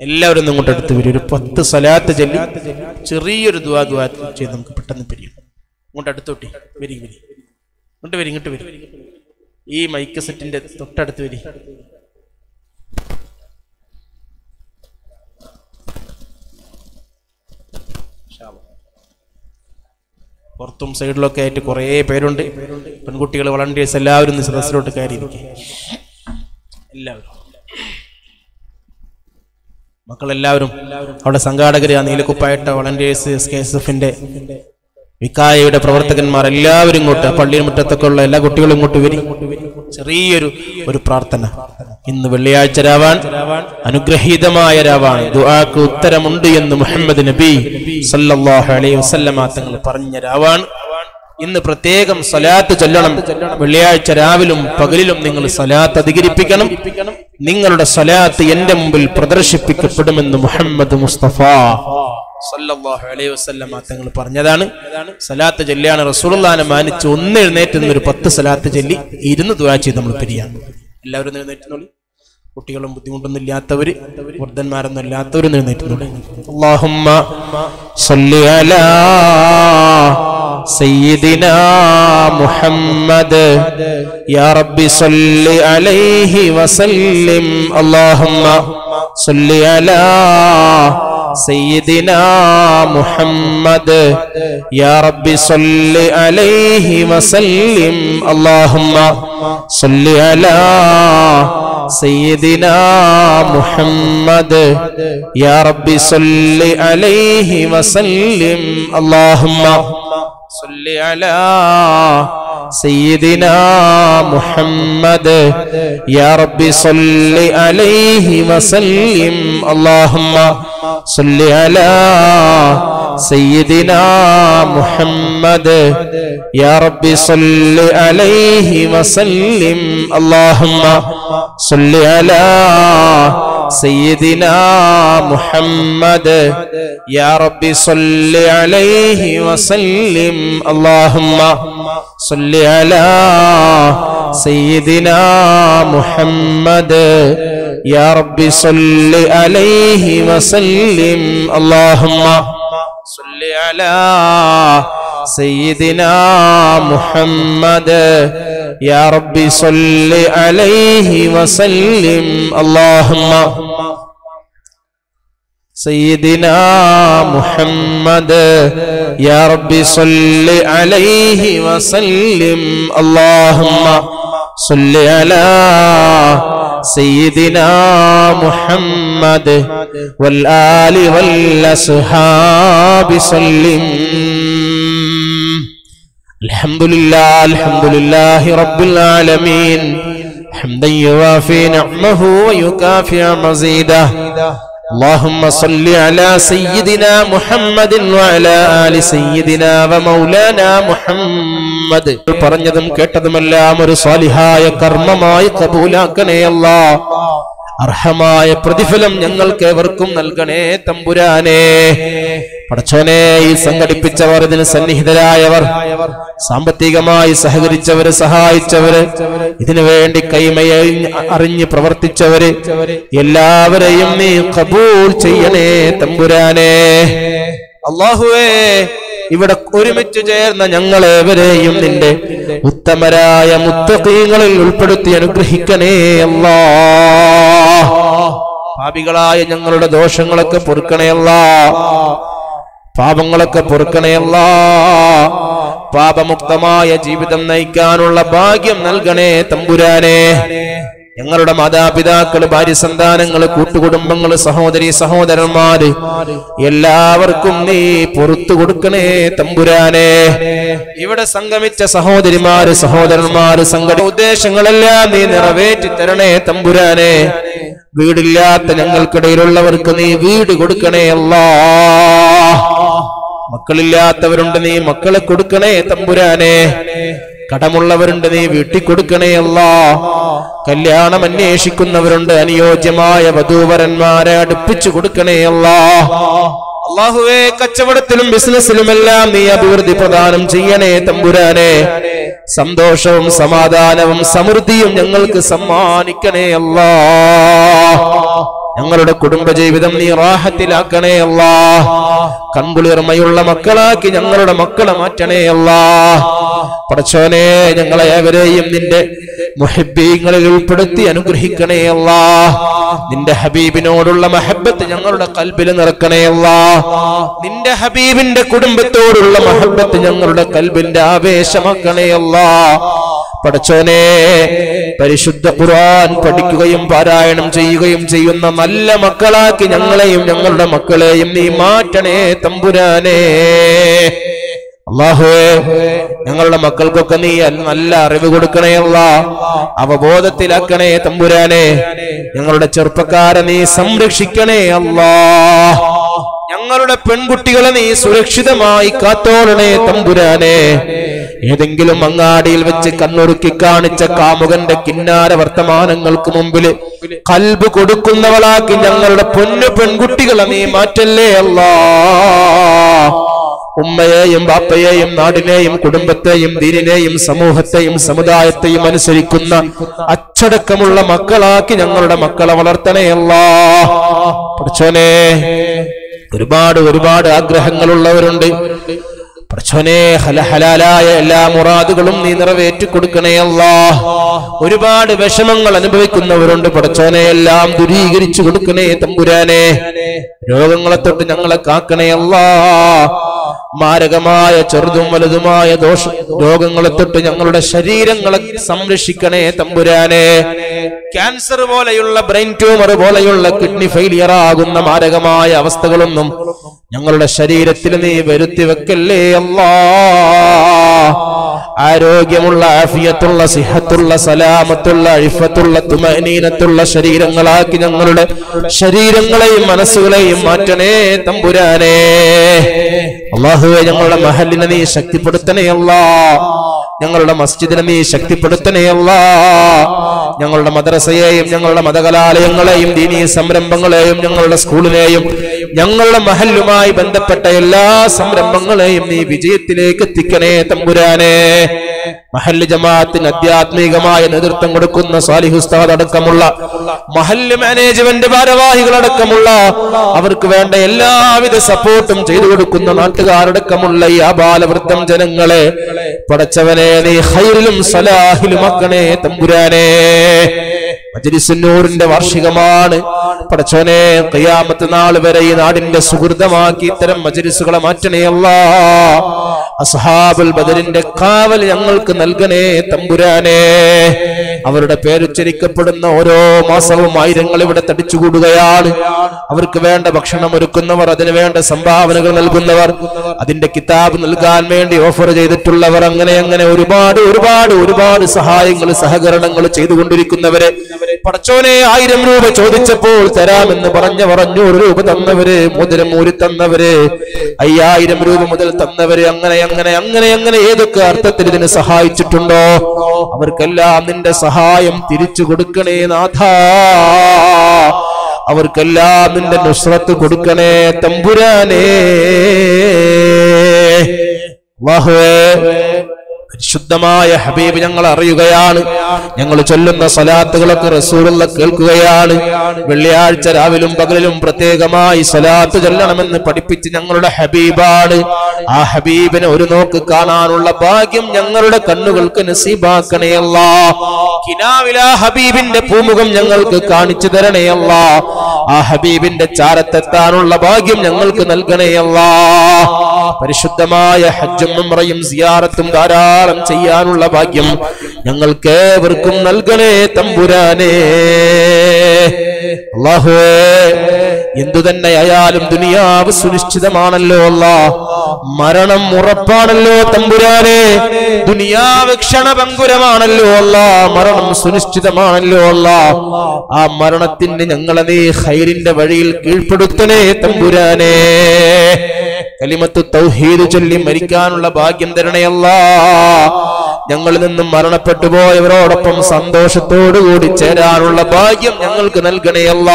എല്ലാവരും ഇങ്ങോട്ട് അടുത്ത് വരും. ഒരു പത്ത് സലാത്ത് ചൊല്ലി ചെറിയൊരു ദുവാ ദുവാ ചെയ്ത് നമുക്ക് പെട്ടെന്ന് പിരിയണം. ഇങ്ങോട്ട് അടുത്തോട്ടി. വരി വരി. ഇങ്ങോട്ട് വരി ഇങ്ങോട്ട് വരി. ഈ മൈക്ക് സെറ്റിന്റെ തൊട്ടടുത്ത് വരി. പുറത്തും സൈഡിലൊക്കെ ആയിട്ട് കുറേ പേരുണ്ട്. പെൺകുട്ടികൾ വളണ്ടിയേഴ്സ് എല്ലാവരും സദസ്സിലോട്ട് കയറിയിരിക്കും. എല്ലാവരും. മക്കളെല്ലാവരും. അവിടെ സംഘാടകർ ആ നീലക്കുപ്പായിട്ട വളണ്ടിയേഴ്സ് എസ് കെ എസ് എഫിന്റെ വിക്കായയുടെ പ്രവർത്തകന്മാർ എല്ലാവരും ഇങ്ങോട്ട് പള്ളി പള്ളിയിൽ മുറ്റത്തൊക്കെ ഉള്ള എല്ലാ കുട്ടികളും ഇങ്ങോട്ട് വരും. ചെറിയൊരു ഒരു പ്രാർത്ഥന. ഇന്ന് വെള്ളിയാഴ്ച രാവാൻ അനുഗ്രഹീതമായ രാവാണ് ദുആക്ക് ഉത്തരമുണ്ട് എന്ന് മുഹമ്മദ് നബി സല്ലല്ലാഹു അലൈഹി വസല്ലമ തങ്ങൾ പറഞ്ഞ രാവാണ് ഇന്ന് പ്രത്യേകം സലാത്ത് ചൊല്ലണം. വെള്ളിയാഴ്ച രാവിലും പകലിലും നിങ്ങൾ സലാത്ത് അധികരിപ്പിക്കണം. നിങ്ങളുടെ സലാത്ത് എന്റെ മുമ്പിൽ പ്രദർശിപ്പിക്കപ്പെടുമെന്ന് മുഹമ്മദ് മുസ്തഫ. സല്ലല്ലാഹു അലൈഹി വസല്ലമ തങ്ങൾ പറഞ്ഞതാണ് സലാത്ത് ചൊല്ലിയാണ് റസൂലുള്ളാനെ മാനിച്ച് ഒന്ന് എഴുന്നേറ്റ് ഒരു പത്ത് സലാത്ത് ചൊല്ലി ഇരുന്ന് ദുആ ചെയ്ത് നമ്മൾ പിരിയാണ് എല്ലാവരും ഒന്ന് എഴുന്നേറ്റുന്നോളി കുട്ടികളും ബുദ്ധിമുട്ടൊന്നും ഇല്ലാത്തവര് വൃദ്ധന്മാരൊന്നും ഇല്ലാത്തവരും എഴുന്നേറ്റുന്നോളി അല്ലാഹുമ്മ സല്ലി അലാ سيدنا محمد يا رب صل عليه وسلم اللهم صل على سيدنا محمد يا رب صل عليه وسلم اللهم صل على سيدنا محمد يا رب صل عليه وسلم اللهم صل على سيدنا محمد. يا رب صل عليه وسلم. اللهم صل على سيدنا محمد. يا رب صل عليه وسلم. اللهم صل على سيدنا محمد. يا رب صل عليه وسلم. اللهم صل على سيدنا محمد. يا رب صل عليه وسلم. اللهم صل على سيدنا محمد. يا رب صل عليه وسلم. اللهم سيدنا محمد. يا رب صل عليه وسلم. اللهم صل على سيدنا محمد والآل والأصحاب. سلم. الحمد لله الحمد لله رب العالمين حمدا يوافي نعمه ويكافئ مزيده اللهم صل على سيدنا محمد وعلى آل سيدنا ومولانا محمد പറഞ്ഞതും കേട്ടതുമെല്ലാം ഒരു സ്വാലിഹായ കർമ്മമായി കബൂലാക്കണേ അല്ലാ അർഹമായ പ്രതിഫലം ഞങ്ങൾക്ക് എവർക്കും നൽകണേ തമ്പുരാനെ. പടച്ചോനെ ഈ സംഘടിപ്പിച്ചവർ ഇതിന് സന്നിഹിതരായവർ സാമ്പത്തികമായി സഹകരിച്ചവര് സഹായിച്ചവര് ഇതിനു വേണ്ടി കൈമയ അറിഞ്ഞ് പ്രവർത്തിച്ചവര് എല്ലാവരെയും നീ കബൂൾ ചെയ്യണേ തമ്പുരാനെ. അള്ളാഹുവേ ഇവിടെ ഒരുമിച്ച് ചേർന്ന ഞങ്ങളേവരെയും നിന്റെ ഉത്തമരായ മുത്തകീങ്ങളിൽ ഉൾപ്പെടുത്തി അനുഗ്രഹിക്കണേ അല്ലാ. പാപികളായ ഞങ്ങളുടെ ദോഷങ്ങളൊക്കെ പൊറുക്കണയല്ല പാപങ്ങളൊക്കെ പൊറുക്കണയല്ല പാപമുക്തമായ ജീവിതം നയിക്കാനുള്ള ഭാഗ്യം നൽകണേ തമ്പുരാനെ. ഞങ്ങളുടെ മാതാപിതാക്കൾ ഭാര്യ സന്താനങ്ങൾ കൂട്ടുകുടുംബങ്ങൾ സഹോദരി സഹോദരന്മാര് എല്ലാവർക്കും നീ പുറത്തു കൊടുക്കണേ തമ്പുരാനെ. ഇവിടെ സംഗമിച്ച സഹോദരിമാര് സഹോദരന്മാര് സംഘട ഉദ്ദേശങ്ങളെല്ലാം നീ നിറവേറ്റി തരണേ തമ്പുരാനെ. വീടില്ലാത്ത ഞങ്ങൾക്കിടയിലുള്ളവർക്ക് നീ വീട് കൊടുക്കണേ അല്ലാ. മക്കളില്ലാത്തവരുണ്ട് നീ മക്കളെ കൊടുക്കണേ തമ്പുരാനെ. കടമുള്ളവരുണ്ട് നീ വീട്ടിൽ കൊടുക്കണേ അല്ലാ. കല്യാണം അന്വേഷിക്കുന്നവരുണ്ട് അനുയോജ്യമായ വധൂവരന്മാരെ അടുപ്പിച്ചു കൊടുക്കണേ അല്ലാ. അള്ളാഹുവേ കച്ചവടത്തിലും ബിസിനസ്സിലുമെല്ലാം നീ അഭിവൃദ്ധി പ്രദാനം ചെയ്യണേ തമ്പുരാനെ. സന്തോഷവും സമാധാനവും സമൃദ്ധിയും ഞങ്ങൾക്ക് സമ്മാനിക്കണേ അല്ലാ. ഞങ്ങളുടെ കുടുംബ ജീവിതം നീ റാഹത്തിലാക്കണേ അല്ലാ. കൺകുളിർമയുള്ള മക്കളാക്കി ഞങ്ങളുടെ മക്കളെ മാറ്റണേ അല്ലാ. പടച്ചോനെ ഞങ്ങളെ ഏവരെയും നിന്റെ മുഹബീങ്ങളിൽ ഉൾപ്പെടുത്തി അനുഗ്രഹിക്കണേ അല്ലാ. നിന്റെ ഹബീബിനോടുള്ള മഹബത്ത് ഞങ്ങളുടെ കൽബിൽ നിറക്കണേ അല്ലാ. നിന്റെ ഹബീബിന്റെ കുടുംബത്തോടുള്ള മഹബത്ത് ഞങ്ങളുടെ കൽബിന്റെ ആവേശമാക്കണേ അല്ലാ. പടച്ചോനെ പരിശുദ്ധ ഖുർആൻ പഠിക്കുകയും പാരായണം ചെയ്യുകയും ചെയ്യുന്ന നല്ല മക്കളാക്കി ഞങ്ങളെയും ഞങ്ങളുടെ മക്കളെയും നീ മാറ്റണേ തമ്പുരാനേ. അള്ളാഹുവേ ഞങ്ങളുടെ മക്കൾക്കൊക്കെ നീ നല്ല അറിവ് കൊടുക്കണേ അല്ല അവബോധത്തിലാക്കണേ തമ്പുരാനെ. ഞങ്ങളുടെ ചെറുപ്പക്കാരെ നീ സംരക്ഷിക്കണേ അല്ലാ ഞങ്ങളുടെ പെൺകുട്ടികളെ നീ സുരക്ഷിതമായി കാത്തോളണേ തമ്പുരാനെ. ഏതെങ്കിലും അങ്ങാടിയിൽ വെച്ച് കണ്ണൊറുക്കി കാണിച്ച കാമുകന്റെ കിന്നാര വർത്തമാനങ്ങൾക്ക് മുമ്പിൽ കൽബ് കൊടുക്കുന്നവളാക്കി ഞങ്ങളുടെ പൊന്നു പെൺകുട്ടികളെ നീ മാറ്റല്ലേ അല്ലാ. ഉമ്മയെയും ബാപ്പയെയും നാടിനെയും കുടുംബത്തെയും ദീനിനെയും സമൂഹത്തെയും സമുദായത്തെയും അനുസരിക്കുന്ന അച്ചടക്കമുള്ള മക്കളാക്കി ഞങ്ങളുടെ മക്കളെ വളർത്തണേ അല്ലാ. പഠിച്ചോനെ ഒരുപാട് ഒരുപാട് ആഗ്രഹങ്ങളുള്ളവരുണ്ട്. പ്രച്ചോനെ എല്ലാ മുറാദുകളും നീ നിറവേറ്റി കൊടുക്കണേ അല്ലാ. ഒരുപാട് വിഷമങ്ങൾ അനുഭവിക്കുന്നവരുണ്ട്. പടച്ചോനെ എല്ലാം ദുരീകരിച്ചു കൊടുക്കണേ തമ്പുരാനെ. രോഗങ്ങളെ തൊട്ട് ഞങ്ങളെ കാക്കണേ അല്ലാ. മാരകമായ ചെറുതും വലുതുമായ ദോഷ രോഗങ്ങളെ തൊട്ട് ഞങ്ങളുടെ ശരീരങ്ങളെ സംരക്ഷിക്കണേ തമ്പുരാനെ. ക്യാൻസർ പോലെയുള്ള ബ്രെയിൻ ട്യൂമർ പോലെയുള്ള കിഡ്നി ഫെയിലിയർ ആകുന്ന മാരകമായ അവസ്ഥകളൊന്നും ഞങ്ങളുടെ ശരീരത്തിൽ നീ വരുത്തി വെക്കല്ലേ അല്ലാ. ആരോഗ്യമുള്ള ആഫിയത്തുള്ള സിഹത്തുള്ള സലാമത്തുള്ള അഴിഫത്തുള്ള തുമനീനത്തുള്ള ശരീരങ്ങളാക്കി ഞങ്ങളുടെ ശരീരങ്ങളെയും മനസ്സുകളെയും മാറ്റണേ തമ്പുരാനേ. അള്ളാഹുവെ ഞങ്ങളുടെ മഹലിനെ നീ ശക്തിപ്പെടുത്തണേ അല്ലാ. ഞങ്ങളുടെ മസ്ജിദിനെ നീ ശക്തിപ്പെടുത്തണേ അല്ലാ. ഞങ്ങളുടെ മദ്രസയെയും ഞങ്ങളുടെ മതകലാലയങ്ങളെയും ദീനീ സംരംഭങ്ങളെയും ഞങ്ങളുടെ സ്കൂളിനെയും ഞങ്ങളുടെ മഹലുമായി ബന്ധപ്പെട്ട എല്ലാ സംരംഭങ്ങളെയും നീ വിജയത്തിലേക്ക് എത്തിക്കണേ തമ്പുരാനെ. മഹല്ല് ജമാഅത്തിന് ആധ്യാത്മികമായ നേതൃത്വം കൊടുക്കുന്ന സാലിഹ് ഉസ്താദ് അടക്കമുള്ള മഹല്ല് മാനേജ്മെന്റ് ഭാരവാഹികൾ അടക്കമുള്ള അവർക്ക് വേണ്ട എല്ലാവിധ സപ്പോർട്ടും ചെയ്തു കൊടുക്കുന്ന നാട്ടുകാരടക്കമുള്ള ഈ ആബാലവൃദ്ധം ജനങ്ങളെ പടച്ചവനെ നീ ഹൈറിലും സലാഹിലും മക്കണേ തമ്പുരാനെ. മജ്ലിസുന്നൂറിന്റെ വാർഷികമാണ്. പടച്ചോനെ ഖിയാമത്ത് നാൾ വരെ ഈ നാടിന്റെ സുഹൃതമാക്കി ഇത്തരം മജലിസുകളെ മാറ്റണേ അസഹാബുൽ ബദറിന്റെ കാവൽ ഞങ്ങൾക്ക് നൽകണേ തമ്പുരാനെ. അവരുടെ പേരുച്ചരിക്കപ്പെടുന്ന ഓരോ മാസവും ആയിരങ്ങൾ ഇവിടെ തടിച്ചുകൂടുകയാണ്. അവർക്ക് വേണ്ട ഭക്ഷണം ഒരുക്കുന്നവർ അതിന് വേണ്ട സംഭാവനകൾ നൽകുന്നവർ അതിന്റെ കിതാബ് നൽകാൻ വേണ്ടി ഓഫർ ചെയ്തിട്ടുള്ളവർ അങ്ങനെ അങ്ങനെ ഒരുപാട് ഒരുപാട് ഒരുപാട് സഹായങ്ങൾ സഹകരണങ്ങൾ ചെയ്തുകൊണ്ടിരിക്കുന്നവരെ പടച്ചോനെ ആയിരം രൂപ ചോദിച്ചപ്പോൾ തരാമെന്ന് പറഞ്ഞവർ അഞ്ഞൂറ് രൂപ തന്നവര് മുതരം ഊരി തന്നവര്. അയ്യായിരം രൂപ മുതൽ തന്നവര് അങ്ങനെ അങ്ങനെ അങ്ങനെ അങ്ങനെ ഏതൊക്കെ അർത്ഥത്തിൽ ഇതിന് സഹായിച്ചിട്ടുണ്ടോ? അവർക്കെല്ലാം നിന്റെ സഹായം തിരിച്ചു കൊടുക്കണേ നാഥ. അവർക്കെല്ലാം നിന്റെ നുസ്രത്ത് കൊടുക്കണേ തമ്പുരാനേ. അല്ലാഹുവേ പരിശുദ്ധമായ ഹബീബ് ഞങ്ങൾ അറിയുകയാണ്. ഞങ്ങൾ ചൊല്ലുന്ന സലാത്തുകളൊക്കെ റസൂറുള്ള കേൾക്കുകയാണ്. വെള്ളിയാഴ്ച രാവിലും പകലിലും പ്രത്യേകമായി സലാത്ത് ചൊല്ലണമെന്ന് പഠിപ്പിച്ച് ഞങ്ങളുടെ ഹബീബാണ്. ആ ഹബീബിനെ ഒരു നോക്ക് കാണാനുള്ള ഭാഗ്യം ഞങ്ങളുടെ കണ്ണുകൾക്ക് നസീബാക്കണേയല്ല കിനാവില ഹബീബിന്റെ പൂമുഖം ഞങ്ങൾക്ക് കാണിച്ചു തരണേയല്ല ആ ഹബീബിന്റെ ചാരത്തെത്താനുള്ള ഭാഗ്യം ഞങ്ങൾക്ക് നൽകണേയല്ല പരിശുദ്ധമായ ഹജ്ജും സിയാറത്തും ധാരാളം ചെയ്യാനുള്ള ഭാഗ്യം ഞങ്ങൾക്ക് ഏവർക്കും നൽകണേ തമ്പുരാനേ. അള്ളാഹുവേ എന്തു തന്നെയായാലും ദുനിയാവ് സുനിശ്ചിതമാണല്ലോ അല്ല മരണം ഉറപ്പാണല്ലോ തമ്പുരാനെ. ദുനിയാവ് ക്ഷണഭങ്കുരമാണല്ലോ അല്ല മരണം സുനിശ്ചിതമാണല്ലോ അല്ല ആ മരണത്തിന് ഞങ്ങളെ നീ ഹൈറിന്റെ വഴിയിൽ കീഴ്പ്പെടുത്തണേ തമ്പുരാനെ. കലിമത്ത് തൗഹീദ് ചൊല്ലി മരിക്കാനുള്ള ഭാഗ്യം തരണയല്ല ഞങ്ങളിൽ നിന്നും മരണപ്പെട്ടു പോയവരോടൊപ്പം സന്തോഷത്തോടുകൂടി ചേരാനുള്ള ഭാഗ്യം ഞങ്ങൾക്ക് നൽകണയല്ല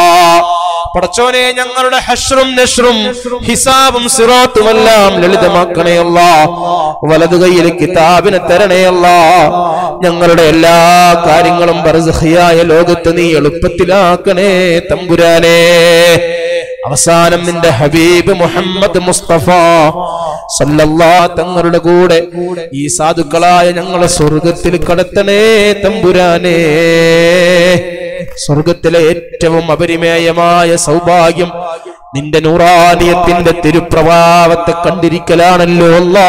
പടച്ചോനെ ഞങ്ങളുടെ ഹഷ്റും നഷ്റും ഹിസാബും സിറാത്തുമെല്ലാം ലളിതമാക്കണയല്ല വലതു കൈയിൽ കിതാബിനെ തരണയല്ല ഞങ്ങളുടെ എല്ലാ കാര്യങ്ങളും ബർസഹിയായ ലോകത്ത് നീ എളുപ്പത്തിലാക്കണേ തമ്പുരാനേ. അവസാനം നിന്റെ ഹബീബ് മുഹമ്മദ് മുസ്തഫ സല്ലല്ലാ തങ്ങളുടെ കൂടെ ഈ സാധുക്കളായ ഞങ്ങളെ സ്വർഗത്തിൽ കടത്തണേ തമ്പുരാനേ. സ്വർഗത്തിലെ ഏറ്റവും അപരിമേയമായ സൗഭാഗ്യം നിന്റെ നൂറാനിയത്തിന്റെ തിരുപ്രഭാവത്തെ കണ്ടിരിക്കലാണല്ലോ അല്ലാ.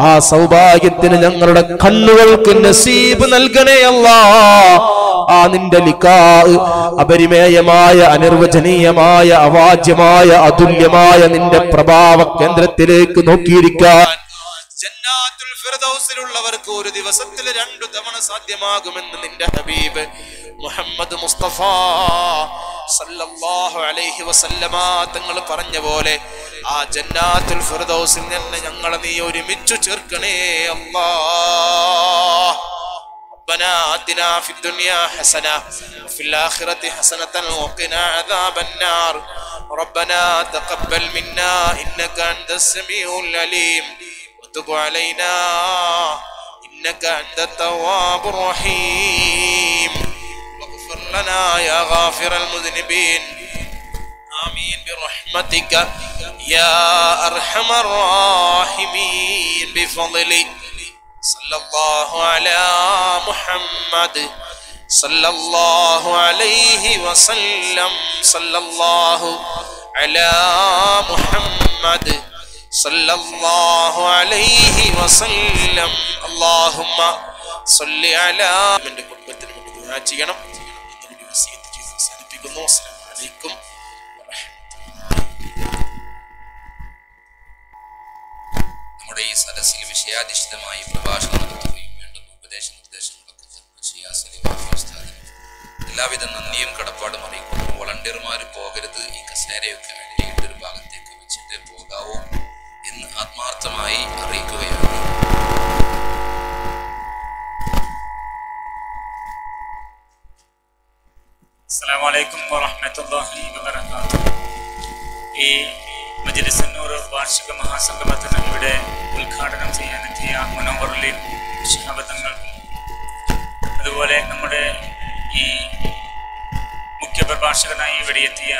ആ സൗഭാഗ്യത്തിന് ഞങ്ങളുടെ കണ്ണുകൾക്ക് നസീബ് നൽകണേ അല്ലാ. ആ നിന്റെ ലിക്കാ അപരിമേയമായ അനിർവചനീയമായ അവാജ്യമായ അതുല്യമായ നിന്റെ പ്രഭാവ കേന്ദ്രത്തിലേക്ക് നോക്കിയിരിക്കാൻ ഒരു ദിവസത്തിൽ രണ്ടു തവണ സാധ്യമാകുമെന്ന് നിന്റെ ഹബീബ് മുഹമ്മദ് മുസ്തഫ സല്ലല്ലാഹു അലൈഹി വസല്ലമ തങ്ങൾ പറഞ്ഞ പോലെ ആ ജന്നാത്തുൽ ഫിർദൗസിൽ നിന്ന് ഞങ്ങളെ നീ ഒരുമിച്ചു ചേർക്കണേ അല്ലാ ربنا آتنا في الدنيا حسنة وفي الآخرة حسنة وقنا عذاب النار ربنا تقبل منا إنك أنت السميع العليم وتب علينا إنك أنت التواب الرحيم اغفر لنا يا غافر المذنبين. آمين برحمتك يا أرحم الراحمين. بفضل صلى الله على محمد صلى الله عليه وسلم. صلى الله على محمد صلى الله عليه وسلم. اللهم صل على من كتبتنا من دعاء അവസാനിപ്പിക്കുന്നു അസ്സലാമു നമ്മുടെ ഈ സദസ്സിൽ വിഷയാധിഷ്ഠിതമായി പ്രഭാഷണം നടത്തുകയും വേണ്ടുന്ന ഉപദേശ നിർദ്ദേശങ്ങളൊക്കെ എല്ലാവിധ നന്ദിയും കടപ്പാടും അറിയിക്കുന്നു വളണ്ടിയർമാര് പോകരുത്. ഈ കസേരയൊക്കെ അടിയുടെ ഒരു ഭാഗത്തേക്ക് വെച്ചിട്ട് പോകാവോ എന്ന് ആത്മാർത്ഥമായി അറിയിക്കുകയാണ്. അസ്സാം വാഹമത്തല്ലാഹി വബർക്കാത്തു ഈ മജിലിസന്നൂർ വാർഷിക മഹാസംഗമത്തിന് ഇവിടെ ഉദ്ഘാടനം ചെയ്യാനെത്തിയ മനോഹർലി ശിഹാബത്തങ്ങൾക്കും അതുപോലെ നമ്മുടെ ഈ മുഖ്യ പ്രഭാഷകനായി ഇവിടെ എത്തിയ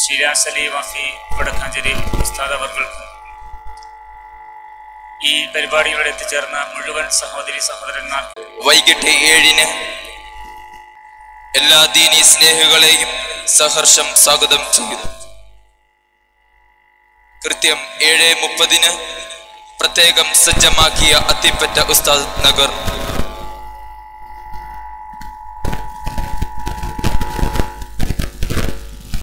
ഷിരാസ് അലി വഫി വടക്കാഞ്ചേരി ഉസ്താദ് അവർക്കും ഈ പരിപാടിയോടെ എത്തിച്ചേർന്ന മുഴുവൻ സഹോദരി സഹോദരന്മാർക്കും വൈകിട്ട് ഏഴിന് എല്ലാ ദീനി സ്നേഹികളെയും സഹർഷം സ്വാഗതം ചെയ്യുന്നു. കൃത്യം ഏഴ് മുപ്പതിന് പ്രത്യേകം സജ്ജമാക്കിയ അത്തിപ്പറ്റ ഉസ്താദ് നഗർ